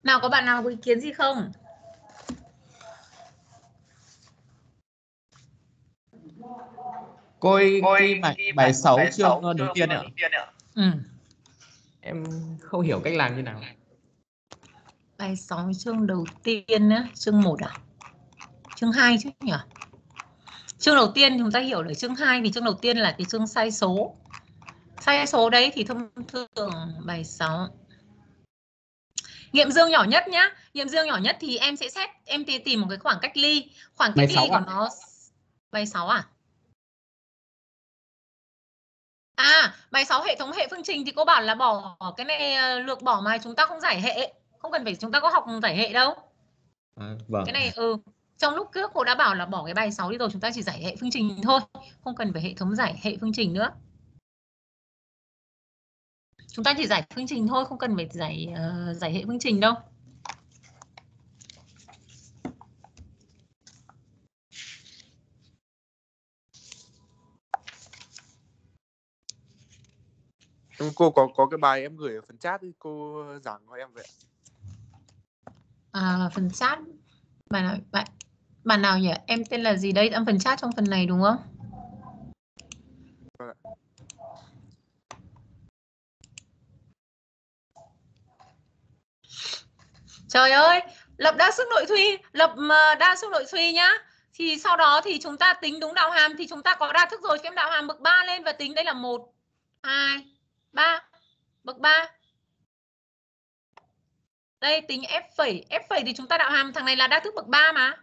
Nào có bạn nào có ý kiến gì không? Cô ơi khi mà bài 6 chương đầu tiên ạ. Ừ. em không hiểu cách làm như nào. Bài 6 chương đầu tiên á chương 1 à? Chương 2 chứ nhỉ? Chương đầu tiên chúng ta hiểu là chương 2 vì chương đầu tiên là cái chương sai số. Sai số đấy thì thông thường bài 6 nghiệm dương nhỏ nhất nhá nghiệm dương nhỏ nhất thì em sẽ xét em tìm một cái khoảng cách ly khoảng cách ly của à? nó bài 6 à À, bài 6 hệ thống hệ phương trình thì cô bảo là bỏ cái này ờ, lược bỏ mà chúng ta không giải hệ, không cần phải chúng ta có học giải hệ đâu. À, vâng. Cái này ừ, trong lúc trước cô đã bảo là bỏ cái bài 6 đi rồi chúng ta chỉ giải hệ phương trình thôi, không cần phải hệ thống giải hệ phương trình nữa. Chúng ta chỉ giải phương trình thôi, không cần phải giải uh, giải hệ phương trình đâu. cô có có cái bài em gửi ở phần chat thì cô giảng cho em vậy à phần chat. Bài nào bạn bạn nào nhỉ? Em tên là gì đây? Em phần chat trong phần này đúng không Trời ơi, lập đa sức nội suy, lập đa sức nội suy nhá. Thì sau đó thì chúng ta tính đúng đạo hàm thì chúng ta có đa thức rồi, cái đạo hàm bậc 3 lên và tính đây là 1 2 3 bậc 3 đây tính f phẩy. F phẩy thì chúng ta đạo hàm thằng này là đa thức bậc 3 mà.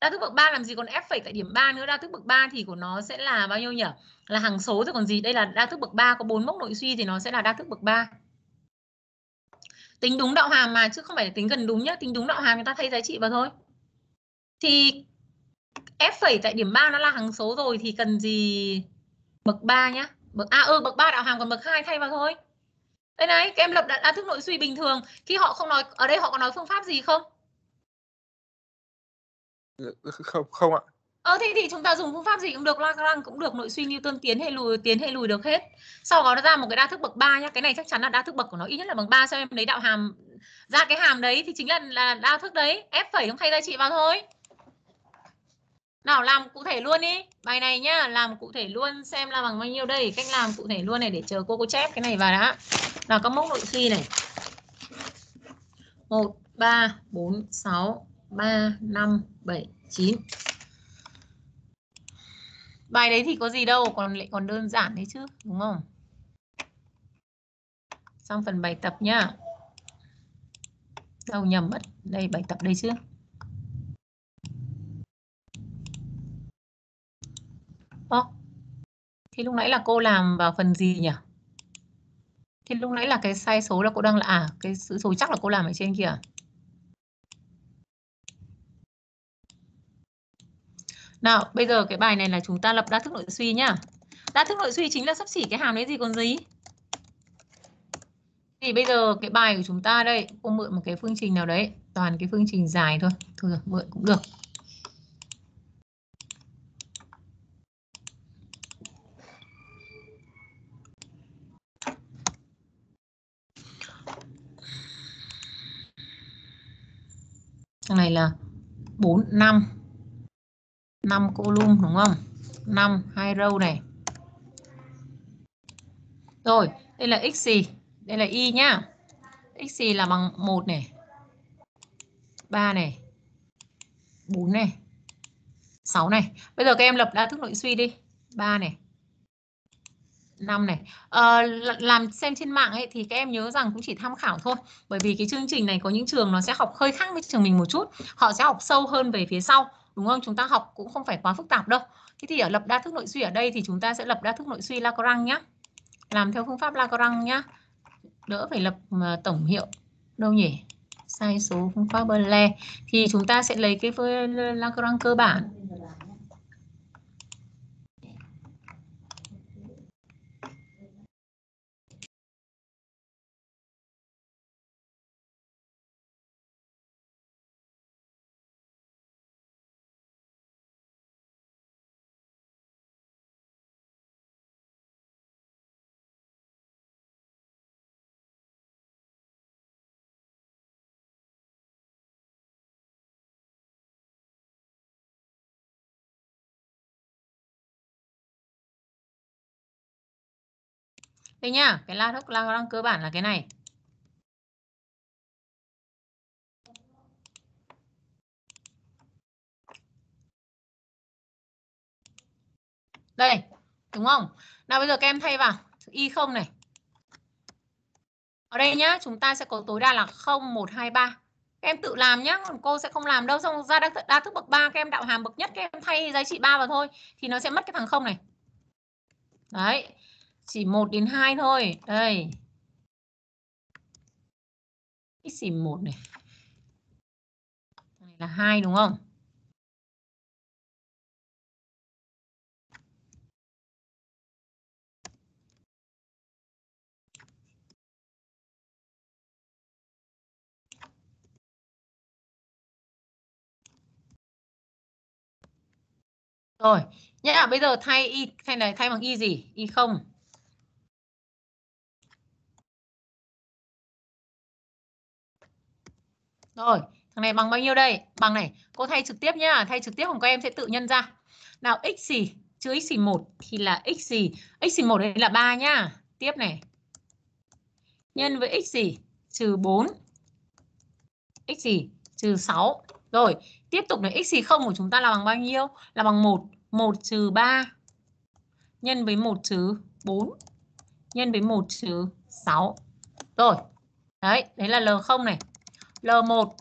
Đa thức bậc 3 làm gì còn f phẩy tại điểm 3 nữa? Đa thức bậc 3 thì của nó sẽ là bao nhiêu nhỉ? Là hàng số rồi còn gì. Đây là đa thức bậc 3 có bốn mốc nội suy thì nó sẽ là đa thức bậc 3 tính đúng đạo hàm mà, chứ không phải tính gần đúng nhá, tính đúng đạo hàm người ta thay giá trị vào thôi. Thì f phẩy tại điểm 3 nó là hằng số rồi thì cần gì bậc 3 nhá? Bậc a ừ bậc 3 đạo hàm còn bậc 2 thay vào thôi. Đây này, các em lập đa thức nội suy bình thường, khi họ không nói, ở đây họ có nói phương pháp gì không? Ờ, không không ạ ờ thế thì chúng ta dùng phương pháp gì cũng được Lagrange cũng được nội suy Newton tiến hay lùi tiến hay lùi được hết sau đó nó ra một cái đa thức bậc 3 nhá cái này chắc chắn là đa thức bậc của nó ít nhất là bằng 3 cho em lấy đạo hàm ra cái hàm đấy thì chính là là đa thức đấy f phẩy không thay ra trị vào thôi nào làm cụ thể luôn đi. Bài này nhá, làm cụ thể luôn xem là bằng bao nhiêu đây. Cách làm cụ thể luôn này để chờ cô cô chép cái này vào đã. Nào các mốc nội suy này. 1 3 4 6 3 5 7 9. Bài đấy thì có gì đâu, còn lại còn đơn giản đấy chứ, đúng không? xong phần bài tập nhá. Đâu nhầm mất. Đây bài tập đây chứ. Ơ, thì lúc nãy là cô làm vào phần gì nhỉ? Thì lúc nãy là cái sai số là cô đang là à cái sự số chắc là cô làm ở trên kìa. À? Nào, bây giờ cái bài này là chúng ta lập đa thức nội suy nhá. Đa thức nội suy chính là sắp xỉ cái hàm đấy gì còn gì? Thì bây giờ cái bài của chúng ta đây, cô mượn một cái phương trình nào đấy, toàn cái phương trình dài thôi. Thôi rồi, mượn cũng được. Thằng này là 4, 5. 5 column đúng không? 5, hai row này. Rồi, đây là x gì? Đây là y nhá. x gì là bằng 1 này. 3 này. 4 này. 6 này. Bây giờ các em lập đa thức nội suy đi. 3 này 5 này à, làm xem trên mạng ấy thì các em nhớ rằng cũng chỉ tham khảo thôi bởi vì cái chương trình này có những trường nó sẽ học hơi khác với trường mình một chút họ sẽ học sâu hơn về phía sau đúng không? Chúng ta học cũng không phải quá phức tạp đâu. Thế thì ở lập đa thức nội suy ở đây thì chúng ta sẽ lập đa thức nội suy Lagrange nhé làm theo phương pháp Lagrange nhé đỡ phải lập ờ, tổng hiệu. Đâu nhỉ? Sai số phương pháp Berle thì chúng ta sẽ lấy cái Lagrange cơ bản. Đây nhá, cái la thức la răng cơ bản là cái này. Đây, đúng không? Nào bây giờ các em thay vào y không này. Ở đây nhá, chúng ta sẽ có tối đa là 0 1 2 3. Các em tự làm nhá, còn cô sẽ không làm đâu. Xong ra đa, đa thức bậc 3 các em đạo hàm bậc nhất các em thay giá trị 3 vào thôi thì nó sẽ mất cái thằng không này. Đấy. Chỉ 1 đến 2 thôi. Đây. X xì 1 này. Này là 2 đúng không? Rồi, nhá, bây giờ thay y thay này thay bằng y gì? Y không. Rồi, thằng này bằng bao nhiêu đây? Bằng này, cô thay trực tiếp nhá, thay trực tiếp không các em sẽ tự nhân ra. Nào x gì trừ x gì 1 thì là x gì? X gì 1 đây là 3 nhá. Tiếp này. Nhân với x gì? Trừ 4. X gì? Trừ 6. Rồi, tiếp tục là x gì 0 của chúng ta là bằng bao nhiêu? Là bằng 1. 1 trừ 3 nhân với 1 trừ 4 nhân với 1 trừ 6. Rồi, đấy, đấy là L0 này. L1.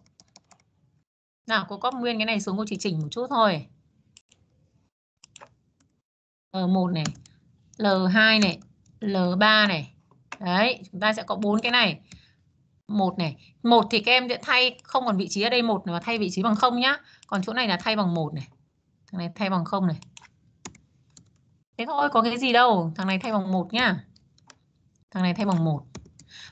Nào, cô copy nguyên cái này xuống cô chỉ chỉnh một chút thôi. L1 này, L2 này, L3 này. Đấy, chúng ta sẽ có bốn cái này. Một này, một thì các em sẽ thay không còn vị trí ở đây một mà thay vị trí bằng không nhá. Còn chỗ này là thay bằng một này. Thằng này thay bằng không này. Thế thôi, có cái gì đâu. Thằng này thay bằng một nhá. Thằng này thay bằng một.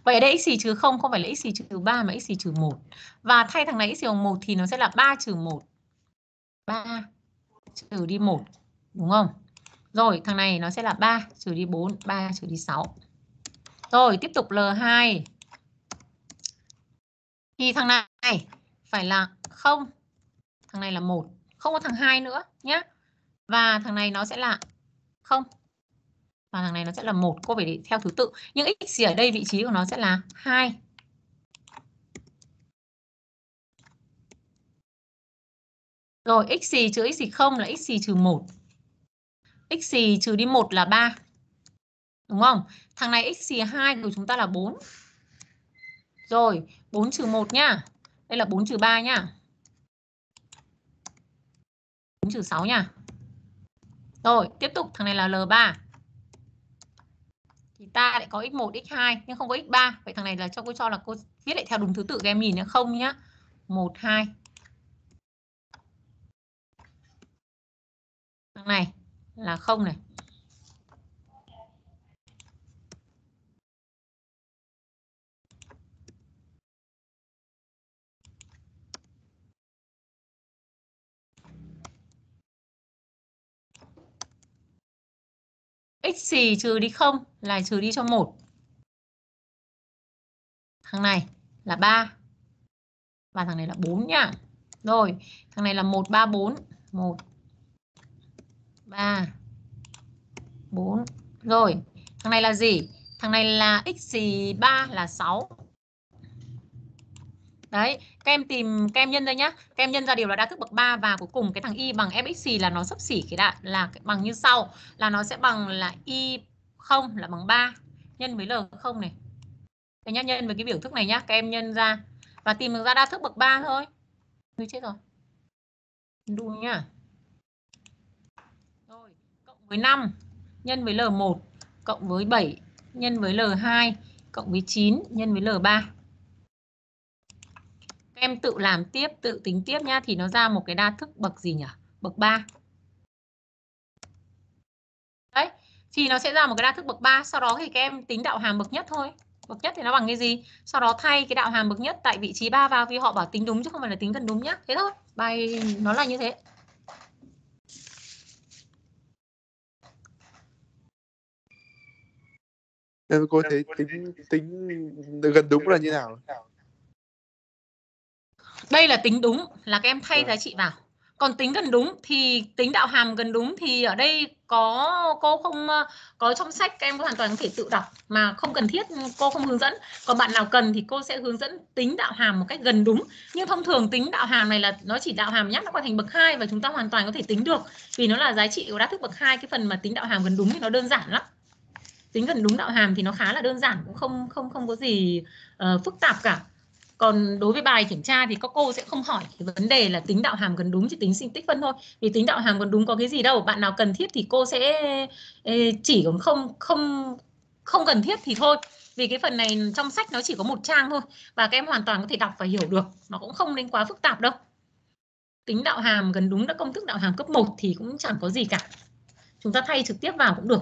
Vậy ở đây x trừ 0 không phải là x trừ 3 mà x trừ 1. Và thay thằng này x bằng 1 thì nó sẽ là 3 trừ 1. 3 trừ đi 1. Đúng không? Rồi, thằng này nó sẽ là 3 trừ đi 4, 3 trừ đi 6. Rồi, tiếp tục L2. Thì thằng này phải là 0. Thằng này là 1. Không có thằng 2 nữa nhé. Và thằng này nó sẽ là 0 và thằng này nó sẽ là một, cô phải theo thứ tự. Nhưng x gì ở đây, vị trí của nó sẽ là hai. Rồi, x gì trừ x gì không là x gì trừ một. X gì trừ đi một là 3 đúng không? Thằng này x gì hai của chúng ta là 4 rồi 4 trừ 1 nhá. Đây là 4 trừ 3 nhá. 4 trừ 6 nhá. Rồi, tiếp tục. Thằng này là L3 ta lại có x1, x2 nhưng không có x3. Vậy thằng này là cho cô cho là cô viết lại theo đúng thứ tự các em nhìn nhá, không nhá. 1 2. Thằng này là không này. X xì trừ đi 0 là trừ đi cho 1. Thằng này là 3. Và thằng này là 4 nhá. Rồi, thằng này là 1 3 4, 1 3 4. Rồi, thằng này là gì? Thằng này là x xì 3 là 6. Đấy, các em tìm các em nhân ra nhá. Các em nhân ra điều là đa thức bậc 3 và cuối cùng cái thằng y bằng fx là nó xấp xỉ cái đại là bằng như sau là nó sẽ bằng là y 0 là bằng 3 nhân với l 0 này. Các nhá nhân với cái biểu thức này nhá, các em nhân ra và tìm được ra đa thức bậc 3 thôi. Người chết rồi. Đu nhá. Rồi, cộng với 5 nhân với L1 cộng với 7 nhân với L2 cộng với 9 nhân với L3 em tự làm tiếp, tự tính tiếp nhá thì nó ra một cái đa thức bậc gì nhỉ? Bậc 3. Đấy, thì nó sẽ ra một cái đa thức bậc 3, sau đó thì các em tính đạo hàm bậc nhất thôi. Bậc nhất thì nó bằng cái gì? Sau đó thay cái đạo hàm bậc nhất tại vị trí 3 vào vì họ bảo tính đúng chứ không phải là tính gần đúng nhá. Thế thôi. Bài nó là như thế. Em cô thấy tính tính gần đúng là như nào? Đây là tính đúng. Là các em thay giá trị vào. còn tính gần đúng thì tính đạo hàm gần đúng thì ở đây có cô không ờ, có trong sách các em hoàn toàn có thể tự đọc mà không cần thiết cô không hướng dẫn. Còn bạn nào cần thì cô sẽ hướng dẫn tính đạo hàm một cách gần đúng. Nhưng thông thường tính đạo hàm này là nó chỉ đạo hàm nhắc nó qua thành bậc hai và chúng ta hoàn toàn có thể tính được. Vì nó là giá trị của đa thức bậc hai cái phần mà tính đạo hàm gần đúng thì nó đơn giản lắm. Tính gần đúng đạo hàm thì nó khá là đơn giản cũng không không không có gì uh, phức tạp cả còn đối với bài kiểm tra thì các cô sẽ không hỏi cái vấn đề là tính đạo hàm gần đúng chỉ tính sinh tích phân thôi. Vì tính đạo hàm gần đúng có cái gì đâu, bạn nào cần thiết thì cô sẽ chỉ còn không không không cần thiết thì thôi. Vì cái phần này trong sách nó chỉ có một trang thôi và các em hoàn toàn có thể đọc và hiểu được, nó cũng không nên quá phức tạp đâu. Tính đạo hàm gần đúng đã công thức đạo hàm cấp 1 thì cũng chẳng có gì cả. Chúng ta thay trực tiếp vào cũng được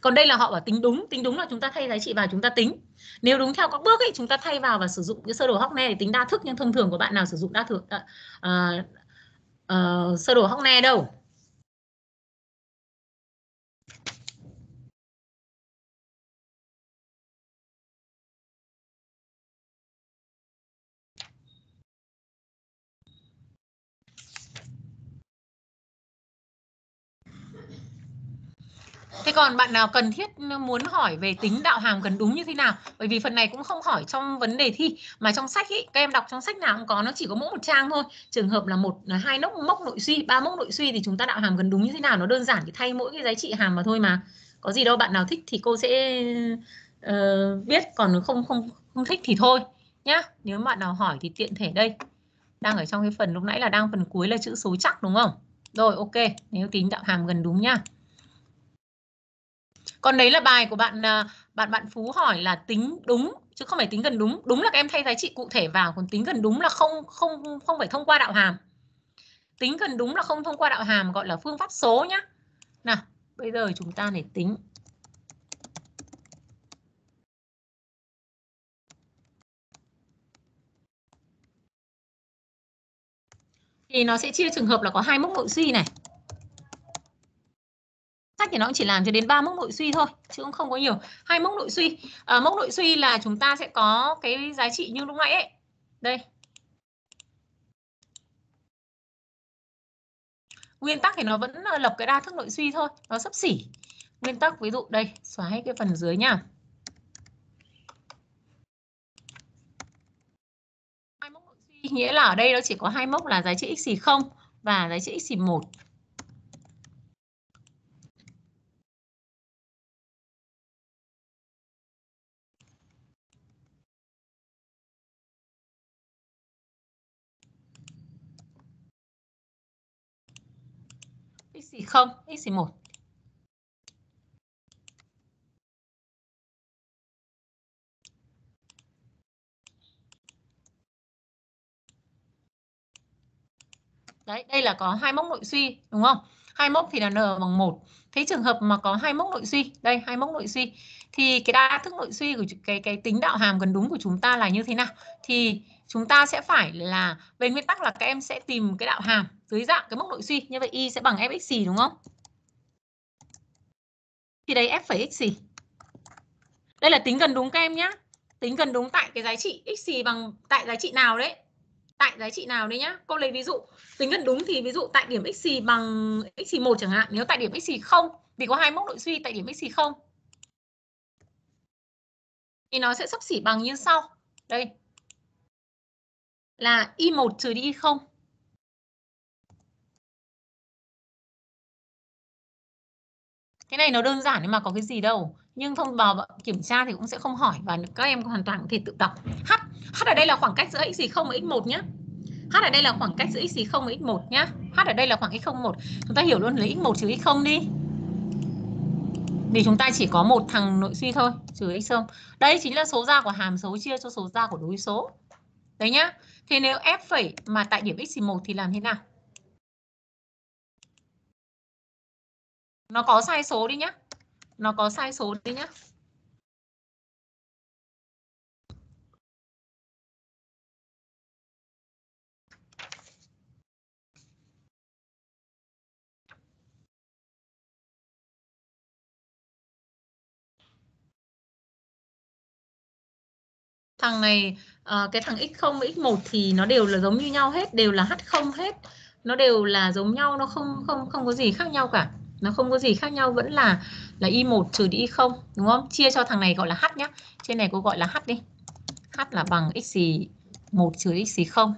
còn đây là họ bảo tính đúng tính đúng là chúng ta thay giá trị vào chúng ta tính. Nếu đúng theo các bước ấy chúng ta thay vào và sử dụng cái sơ đồ Hockney để tính đa thức nhưng thông thường của bạn nào sử dụng đa thức uh, uh, sơ đồ Hockney đâu? Thế còn bạn nào cần thiết muốn hỏi về tính đạo hàm gần đúng như thế nào? Bởi vì phần này cũng không hỏi trong vấn đề thi mà trong sách ý, các em đọc trong sách nào cũng có nó chỉ có mỗi một trang thôi. Trường hợp là một là hai nốc mốc nội suy, ba mốc nội suy thì chúng ta đạo hàm gần đúng như thế nào nó đơn giản thì thay mỗi cái giá trị hàm mà thôi mà. Có gì đâu bạn nào thích thì cô sẽ uh, biết còn không không không thích thì thôi nhá. Nếu bạn nào hỏi thì tiện thể đây. Đang ở trong cái phần lúc nãy là đang phần cuối là chữ số chắc đúng không? Rồi ok, nếu tính đạo hàm gần đúng nhá còn đấy là bài của bạn à, bạn bạn Phú hỏi là tính đúng, chứ không phải tính gần đúng. Đúng là các em thay giá trị cụ thể vào, còn tính gần đúng là không không không phải thông qua đạo hàm. Tính gần đúng là không thông qua đạo hàm, gọi là phương pháp số nhá. Nào, bây giờ chúng ta để tính. Thì nó sẽ chia trường hợp là có hai mốc nội suy này sách thì nó cũng chỉ làm cho đến ba mốc nội suy thôi chứ cũng không có nhiều. Hai mốc nội suy. À, mốc nội suy là chúng ta sẽ có cái giá trị như lúc nãy ấy. Đây. Nguyên tắc thì nó vẫn lập cái đa thức nội suy thôi nó sấp xỉ. Nguyên tắc ví dụ đây xóa hết cái phần dưới nha. Hai mốc nội suy nghĩa là ở đây nó chỉ có hai mốc là giá trị x xì không và giá trị x 1 x gì không x một Đấy, đây là có hai mốc nội suy đúng không? Hai mốc thì là n bằng 1. Thế trường hợp mà có hai mốc nội suy, đây hai mốc nội suy thì cái đa thức nội suy của cái cái tính đạo hàm gần đúng của chúng ta là như thế nào? Thì chúng ta sẽ phải là, về nguyên tắc là các em sẽ tìm cái đạo hàm dưới dạng cái mốc nội suy như vậy y sẽ bằng fx gì, đúng không? Thì đây f phẩy x gì? đây là tính gần đúng các em nhá. Tính gần đúng tại cái giá trị x gì bằng tại giá trị nào đấy? Tại giá trị nào đấy nhá. Cô lấy ví dụ, tính gần đúng thì ví dụ tại điểm x gì bằng x gì một chẳng hạn. Nếu tại điểm x gì không thì có hai mốc nội suy, tại điểm x gì không? Thì nó sẽ sắp xỉ bằng như sau. Đây là y1 trừ đi y0 cái này nó đơn giản nhưng mà có cái gì đâu. Nhưng thông báo kiểm tra thì cũng sẽ không hỏi và các em hoàn toàn có thể tự đọc. H h ở đây là khoảng cách giữa x0 và x1 nhé h ở đây là khoảng cách giữa x0 và x1 nhá. H ở đây là khoảng x0 1. chúng ta hiểu luôn lấy x1 trừ x0 đi. Vì chúng ta chỉ có một thằng nội suy thôi, trừ x0 đây chính là số ra của hàm số chia cho số ra của đối số. Đấy nhá thế nếu f phẩy mà tại điểm x1 thì làm thế nào? Nó có sai số đi nhá. Nó có sai số đi nhá. Thằng này uh, cái thằng x0 và x1 thì nó đều là giống như nhau hết đều là h0 hết. Nó đều là giống nhau nó không không không có gì khác nhau cả. Nó không có gì khác nhau vẫn là là y1 trừ đi y0 đúng không? Chia cho thằng này gọi là h nhá. Trên này cô gọi là h đi. H là bằng x gì 1 trừ x gì 0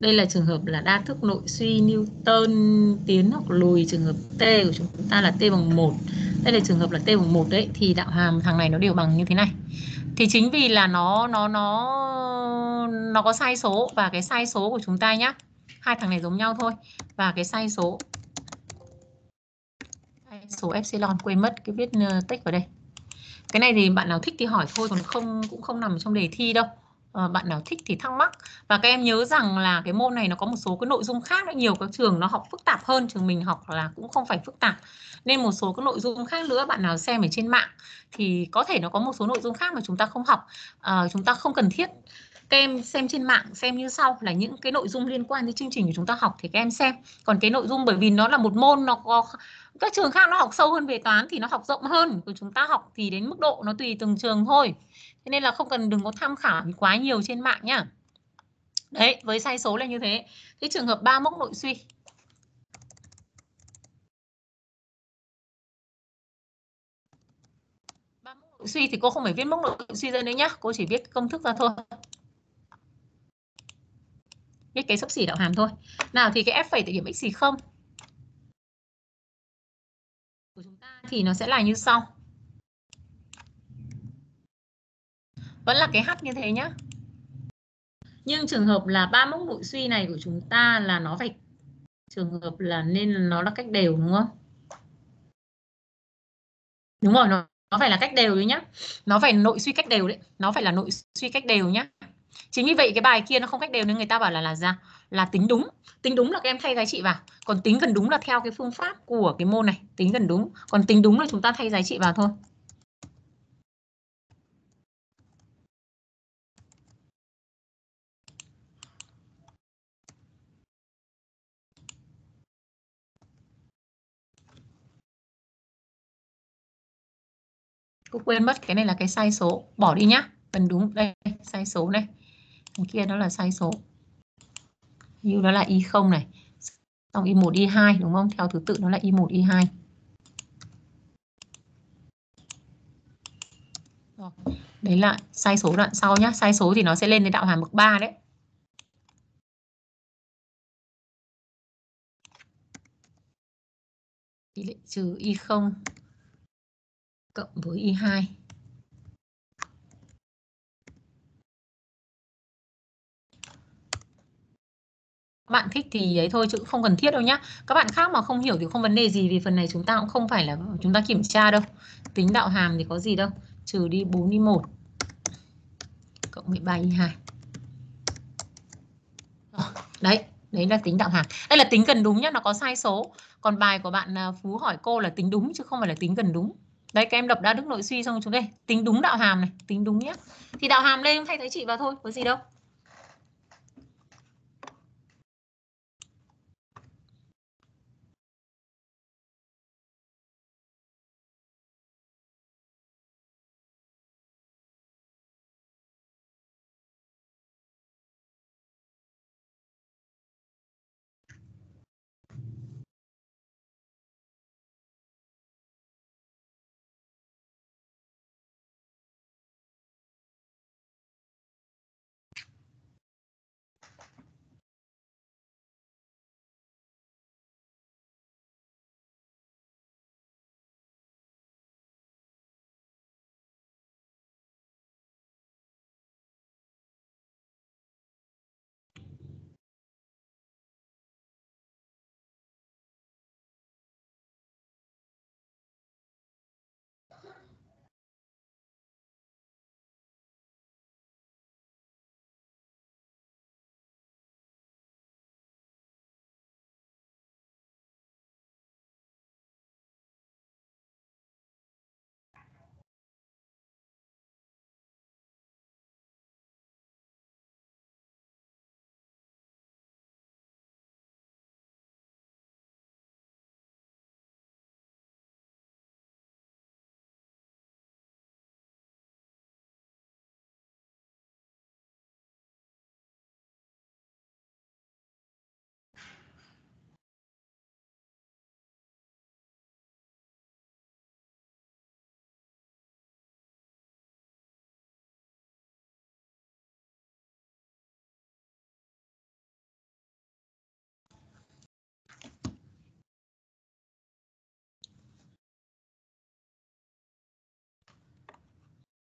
Đây là trường hợp là đa thức nội suy Newton tiến hoặc lùi, trường hợp T của chúng ta là T bằng 1. Đây là trường hợp là T bằng 1 đấy, thì đạo hàm thằng này nó đều bằng như thế này. Thì chính vì là nó nó nó nó có sai số và cái sai số của chúng ta nhá. Hai thằng này giống nhau thôi. Và cái sai số sai số epsilon quên mất cái viết ờ, tích vào đây. Cái này thì bạn nào thích thì hỏi thôi, còn không, cũng không nằm trong đề thi đâu. Ờ, bạn nào thích thì thắc mắc. Và các em nhớ rằng là cái môn này nó có một số cái nội dung khác nữa nhiều các trường nó học phức tạp hơn trường mình học là cũng không phải phức tạp. Nên một số cái nội dung khác nữa bạn nào xem ở trên mạng thì có thể nó có một số nội dung khác mà chúng ta không học. À, chúng ta không cần thiết các em xem trên mạng xem như sau là những cái nội dung liên quan đến chương trình của chúng ta học thì các em xem. Còn cái nội dung bởi vì nó là một môn nó có các trường khác nó học sâu hơn về toán thì nó học rộng hơn. Của chúng ta học thì đến mức độ nó tùy từng trường thôi thế nên là không cần, đừng có tham khảo quá nhiều trên mạng nhá. Đấy, với sai số là như thế. Cái trường hợp ba mốc nội suy. Ba mốc nội suy thì cô không phải viết mốc nội suy ra nữa nhá. Cô chỉ viết công thức ra thôi. Viết cái sắp xỉ đạo hàm thôi. Nào, thì cái f phẩy tại điểm x gì không. Của chúng ta thì nó sẽ là như sau. Vẫn là cái h như thế nhá. Nhưng trường hợp là ba mốc nội suy này của chúng ta là nó phải trường hợp là nên nó là cách đều đúng không? Đúng rồi nó, nó phải là cách đều đấy nhá. Nó phải nội suy cách đều đấy. Nó phải là nội suy cách đều nhá. Chính vì vậy cái bài kia nó không cách đều nên người ta bảo là là ra là tính đúng. Tính đúng là các em thay giá trị vào. Còn tính gần đúng là theo cái phương pháp của cái môn này. Tính gần đúng. Còn tính đúng là chúng ta thay giá trị vào thôi cô quên mất, cái này là cái sai số. Bỏ đi nhá. Phần đúng đây sai số này. Phần kia đó là sai số. Như đó là y0 này. Xong y 1 y 2 đúng không? Theo thứ tự nó là y 1 y 2 Rồi. đấy là sai số đoạn sau nhá. Sai số thì nó sẽ lên đến đạo hàm bậc 3 đấy. Tỷ lệ trừ y0 cộng với Y2. bạn thích thì ấy thôi chứ không cần thiết đâu nhá. Các bạn khác mà không hiểu thì không vấn đề gì vì phần này chúng ta cũng không phải là chúng ta kiểm tra đâu. Tính đạo hàm thì có gì đâu. Trừ đi 4 đi 1 cộng 13 y 2. Đấy, đấy là tính đạo hàm. Đây là tính gần đúng nhá, nó có sai số. Còn bài của bạn à, Phú hỏi cô là tính đúng chứ không phải là tính gần đúng. Đấy các em đọc đa đức nội suy xong chúng đây tính đúng đạo hàm này, tính đúng nhé. Thì đạo hàm lên thay thế chị vào thôi, có gì đâu.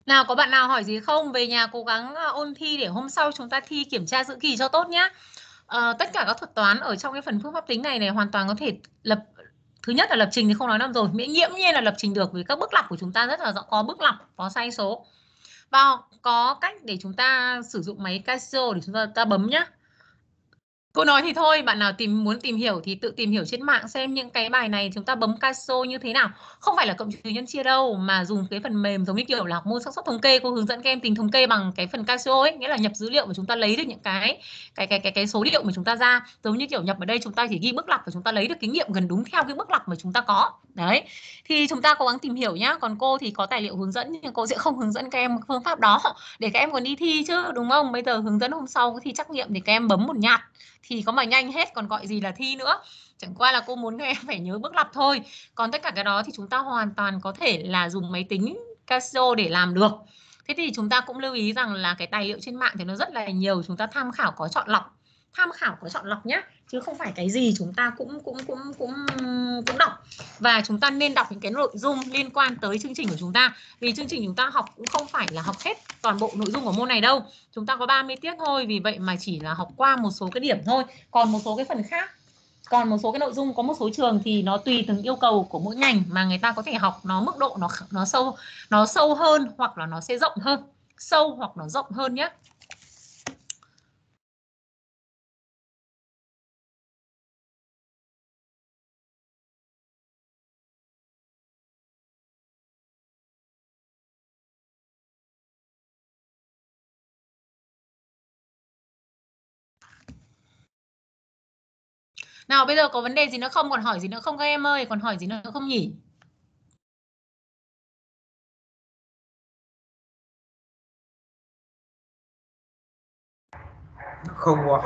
Nào có bạn nào hỏi gì không? Về nhà cố gắng ờ, ôn thi để hôm sau chúng ta thi kiểm tra dự kỳ cho tốt nhé. À, ờ, tất cả các thuật toán ở trong cái phần phương pháp tính này này hoàn toàn có thể lập thứ nhất là lập trình thì không nói năm rồi miễn nhiễm nhiên là lập trình được vì các bước lọc của chúng ta rất là rõ có bước lọc có sai số và có cách để chúng ta sử dụng máy Casio để chúng ta, ta bấm nhá Cô nói thì thôi, bạn nào tìm muốn tìm hiểu thì tự tìm hiểu trên mạng xem những cái bài này chúng ta bấm Casio như thế nào. Không phải là cộng trừ nhân chia đâu mà dùng cái phần mềm giống như kiểu là học môn xác suất thống kê cô hướng dẫn các em tính thống kê bằng cái phần Casio ấy, nghĩa là nhập dữ liệu và chúng ta lấy được những cái cái cái cái cái số liệu mà chúng ta ra. Giống như kiểu nhập ở đây chúng ta chỉ ghi bước lặp và chúng ta lấy được kinh nghiệm gần đúng theo cái bước lặp mà chúng ta có. Đấy. Thì chúng ta cố gắng tìm hiểu nhá. Còn cô thì có tài liệu hướng dẫn nhưng cô sẽ không hướng dẫn các em phương pháp đó để các em còn đi thi chứ đúng không? Bây giờ hướng dẫn hôm sau thi trắc nghiệm thì các em bấm một nhạt thì có mà nhanh hết, còn gọi gì là thi nữa. Chẳng qua là cô muốn các em phải nhớ bước lặp thôi. Còn tất cả cái đó thì chúng ta hoàn toàn có thể là dùng máy tính, Casio để làm được. Thế thì chúng ta cũng lưu ý rằng là cái tài liệu trên mạng thì nó rất là nhiều, chúng ta tham khảo có chọn lọc. Tham khảo có chọn lọc nhé chứ không phải cái gì chúng ta cũng cũng cũng cũng cũng đọc. Và chúng ta nên đọc những cái nội dung liên quan tới chương trình của chúng ta. Vì chương trình chúng ta học cũng không phải là học hết toàn bộ nội dung của môn này đâu. Chúng ta có 30 tiết thôi, vì vậy mà chỉ là học qua một số cái điểm thôi. Còn một số cái phần khác, còn một số cái nội dung, có một số trường thì nó tùy từng yêu cầu của mỗi ngành mà người ta có thể học nó mức độ nó nó sâu nó sâu hơn hoặc là nó sẽ rộng hơn. Sâu hoặc nó rộng hơn nhé Nào bây giờ có vấn đề gì nữa không? Còn hỏi gì nữa không các em ơi? Còn hỏi gì nữa không nhỉ? Không ạ.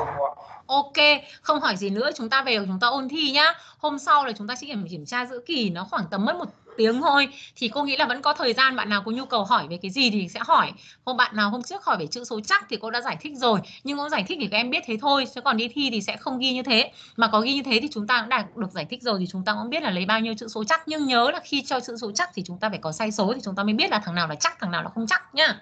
Ok, không hỏi gì nữa, chúng ta về chúng ta ôn thi nhá. Hôm sau là chúng ta sẽ kiểm kiểm tra giữa kỳ nó khoảng tầm mất một tiếng thôi, thì cô nghĩ là vẫn có thời gian, bạn nào có nhu cầu hỏi về cái gì thì sẽ hỏi. Hôm bạn nào hôm trước hỏi về chữ số chắc thì cô đã giải thích rồi, nhưng cô giải thích thì các em biết thế thôi, chứ còn đi thi thì sẽ không ghi như thế. Mà có ghi như thế thì chúng ta cũng đã được giải thích rồi, thì chúng ta cũng biết là lấy bao nhiêu chữ số chắc, nhưng nhớ là khi cho chữ số chắc thì chúng ta phải có sai số thì chúng ta mới biết là thằng nào là chắc, thằng nào là không chắc nhá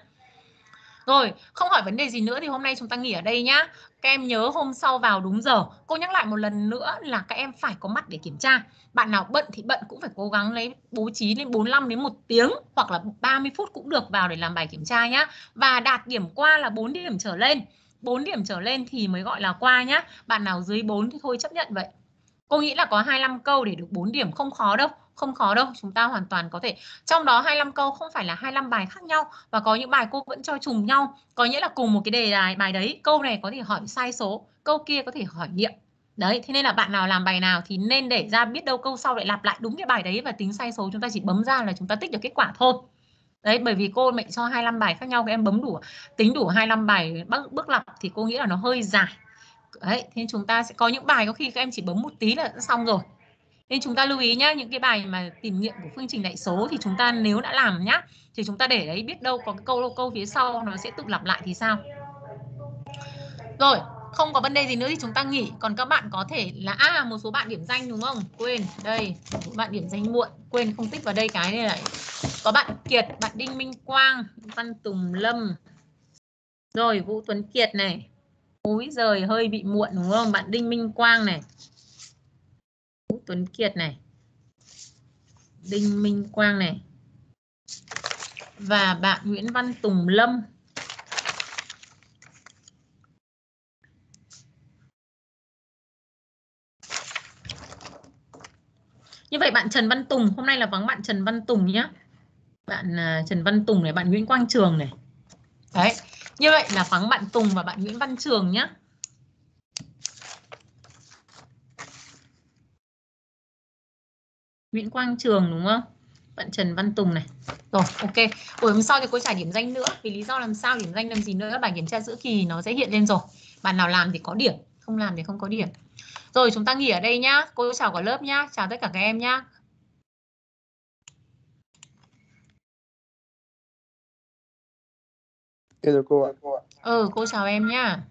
rồi, không hỏi vấn đề gì nữa thì hôm nay chúng ta nghỉ ở đây nhá. Các em nhớ hôm sau vào đúng giờ. Cô nhắc lại một lần nữa là các em phải có mặt để kiểm tra. Bạn nào bận thì bận cũng phải cố gắng lấy bố trí lên 45 đến 1 tiếng hoặc là 30 phút cũng được vào để làm bài kiểm tra nhá. Và đạt điểm qua là 4 điểm trở lên. 4 điểm trở lên thì mới gọi là qua nhá. Bạn nào dưới 4 thì thôi chấp nhận vậy. Cô nghĩ là có 25 câu để được 4 điểm không khó đâu không khó đâu. Chúng ta hoàn toàn có thể, trong đó 25 câu không phải là 25 bài khác nhau, và có những bài cô vẫn cho trùng nhau. Có nghĩa là cùng một cái đề bài bài đấy, câu này có thể hỏi sai số, câu kia có thể hỏi nghiệm. Đấy, thế nên là bạn nào làm bài nào thì nên để ra biết đâu câu sau lại lặp lại đúng cái bài đấy và tính sai số. Chúng ta chỉ bấm ra là chúng ta tích được kết quả thôi. Đấy, bởi vì cô mệnh cho 25 bài khác nhau, các em bấm đủ, tính đủ 25 bài bước bước lặp thì cô nghĩ là nó hơi dài. Đấy, thế chúng ta sẽ có những bài có khi các em chỉ bấm một tí là xong rồi nên chúng ta lưu ý nhé những cái bài mà tìm nghiệm của phương trình đại số thì chúng ta nếu đã làm nhá, thì chúng ta để đấy biết đâu có cái câu câu phía sau nó sẽ tự lặp lại thì sao? Rồi, không có vấn đề gì nữa thì chúng ta nghỉ. Còn các bạn có thể là à một số bạn điểm danh đúng không? Quên, đây, một bạn điểm danh muộn, quên không tích vào đây cái này lại. Có bạn Kiệt, bạn Đinh Minh Quang, Văn Tùng Lâm. Rồi, Vũ Tuấn Kiệt này. Úi giời, hơi bị muộn đúng không? Bạn Đinh Minh Quang này. Tuấn Kiệt này Đinh Minh Quang này và bạn Nguyễn Văn Tùng Lâm Như vậy bạn Trần Văn Tùng, hôm nay là vắng bạn Trần Văn Tùng nhé. Bạn à, Trần Văn Tùng này, bạn Nguyễn Quang Trường này. Đấy, như vậy là vắng bạn Tùng và bạn Nguyễn Văn Trường nhé. Nguyễn Quang Trường đúng không? Bạn Trần Văn Tùng này. Rồi, ok. Buổi hôm sau thì cô trả điểm danh nữa. Vì lý do làm sao điểm danh làm gì nữa, bài kiểm tra giữa kỳ nó sẽ hiện lên rồi. Bạn nào làm thì có điểm, không làm thì không có điểm. Rồi chúng ta nghỉ ở đây nhá. Cô chào cả lớp nhá. Chào tất cả các em nhá. Rồi cô ạ. Ừ, cô chào em nhá.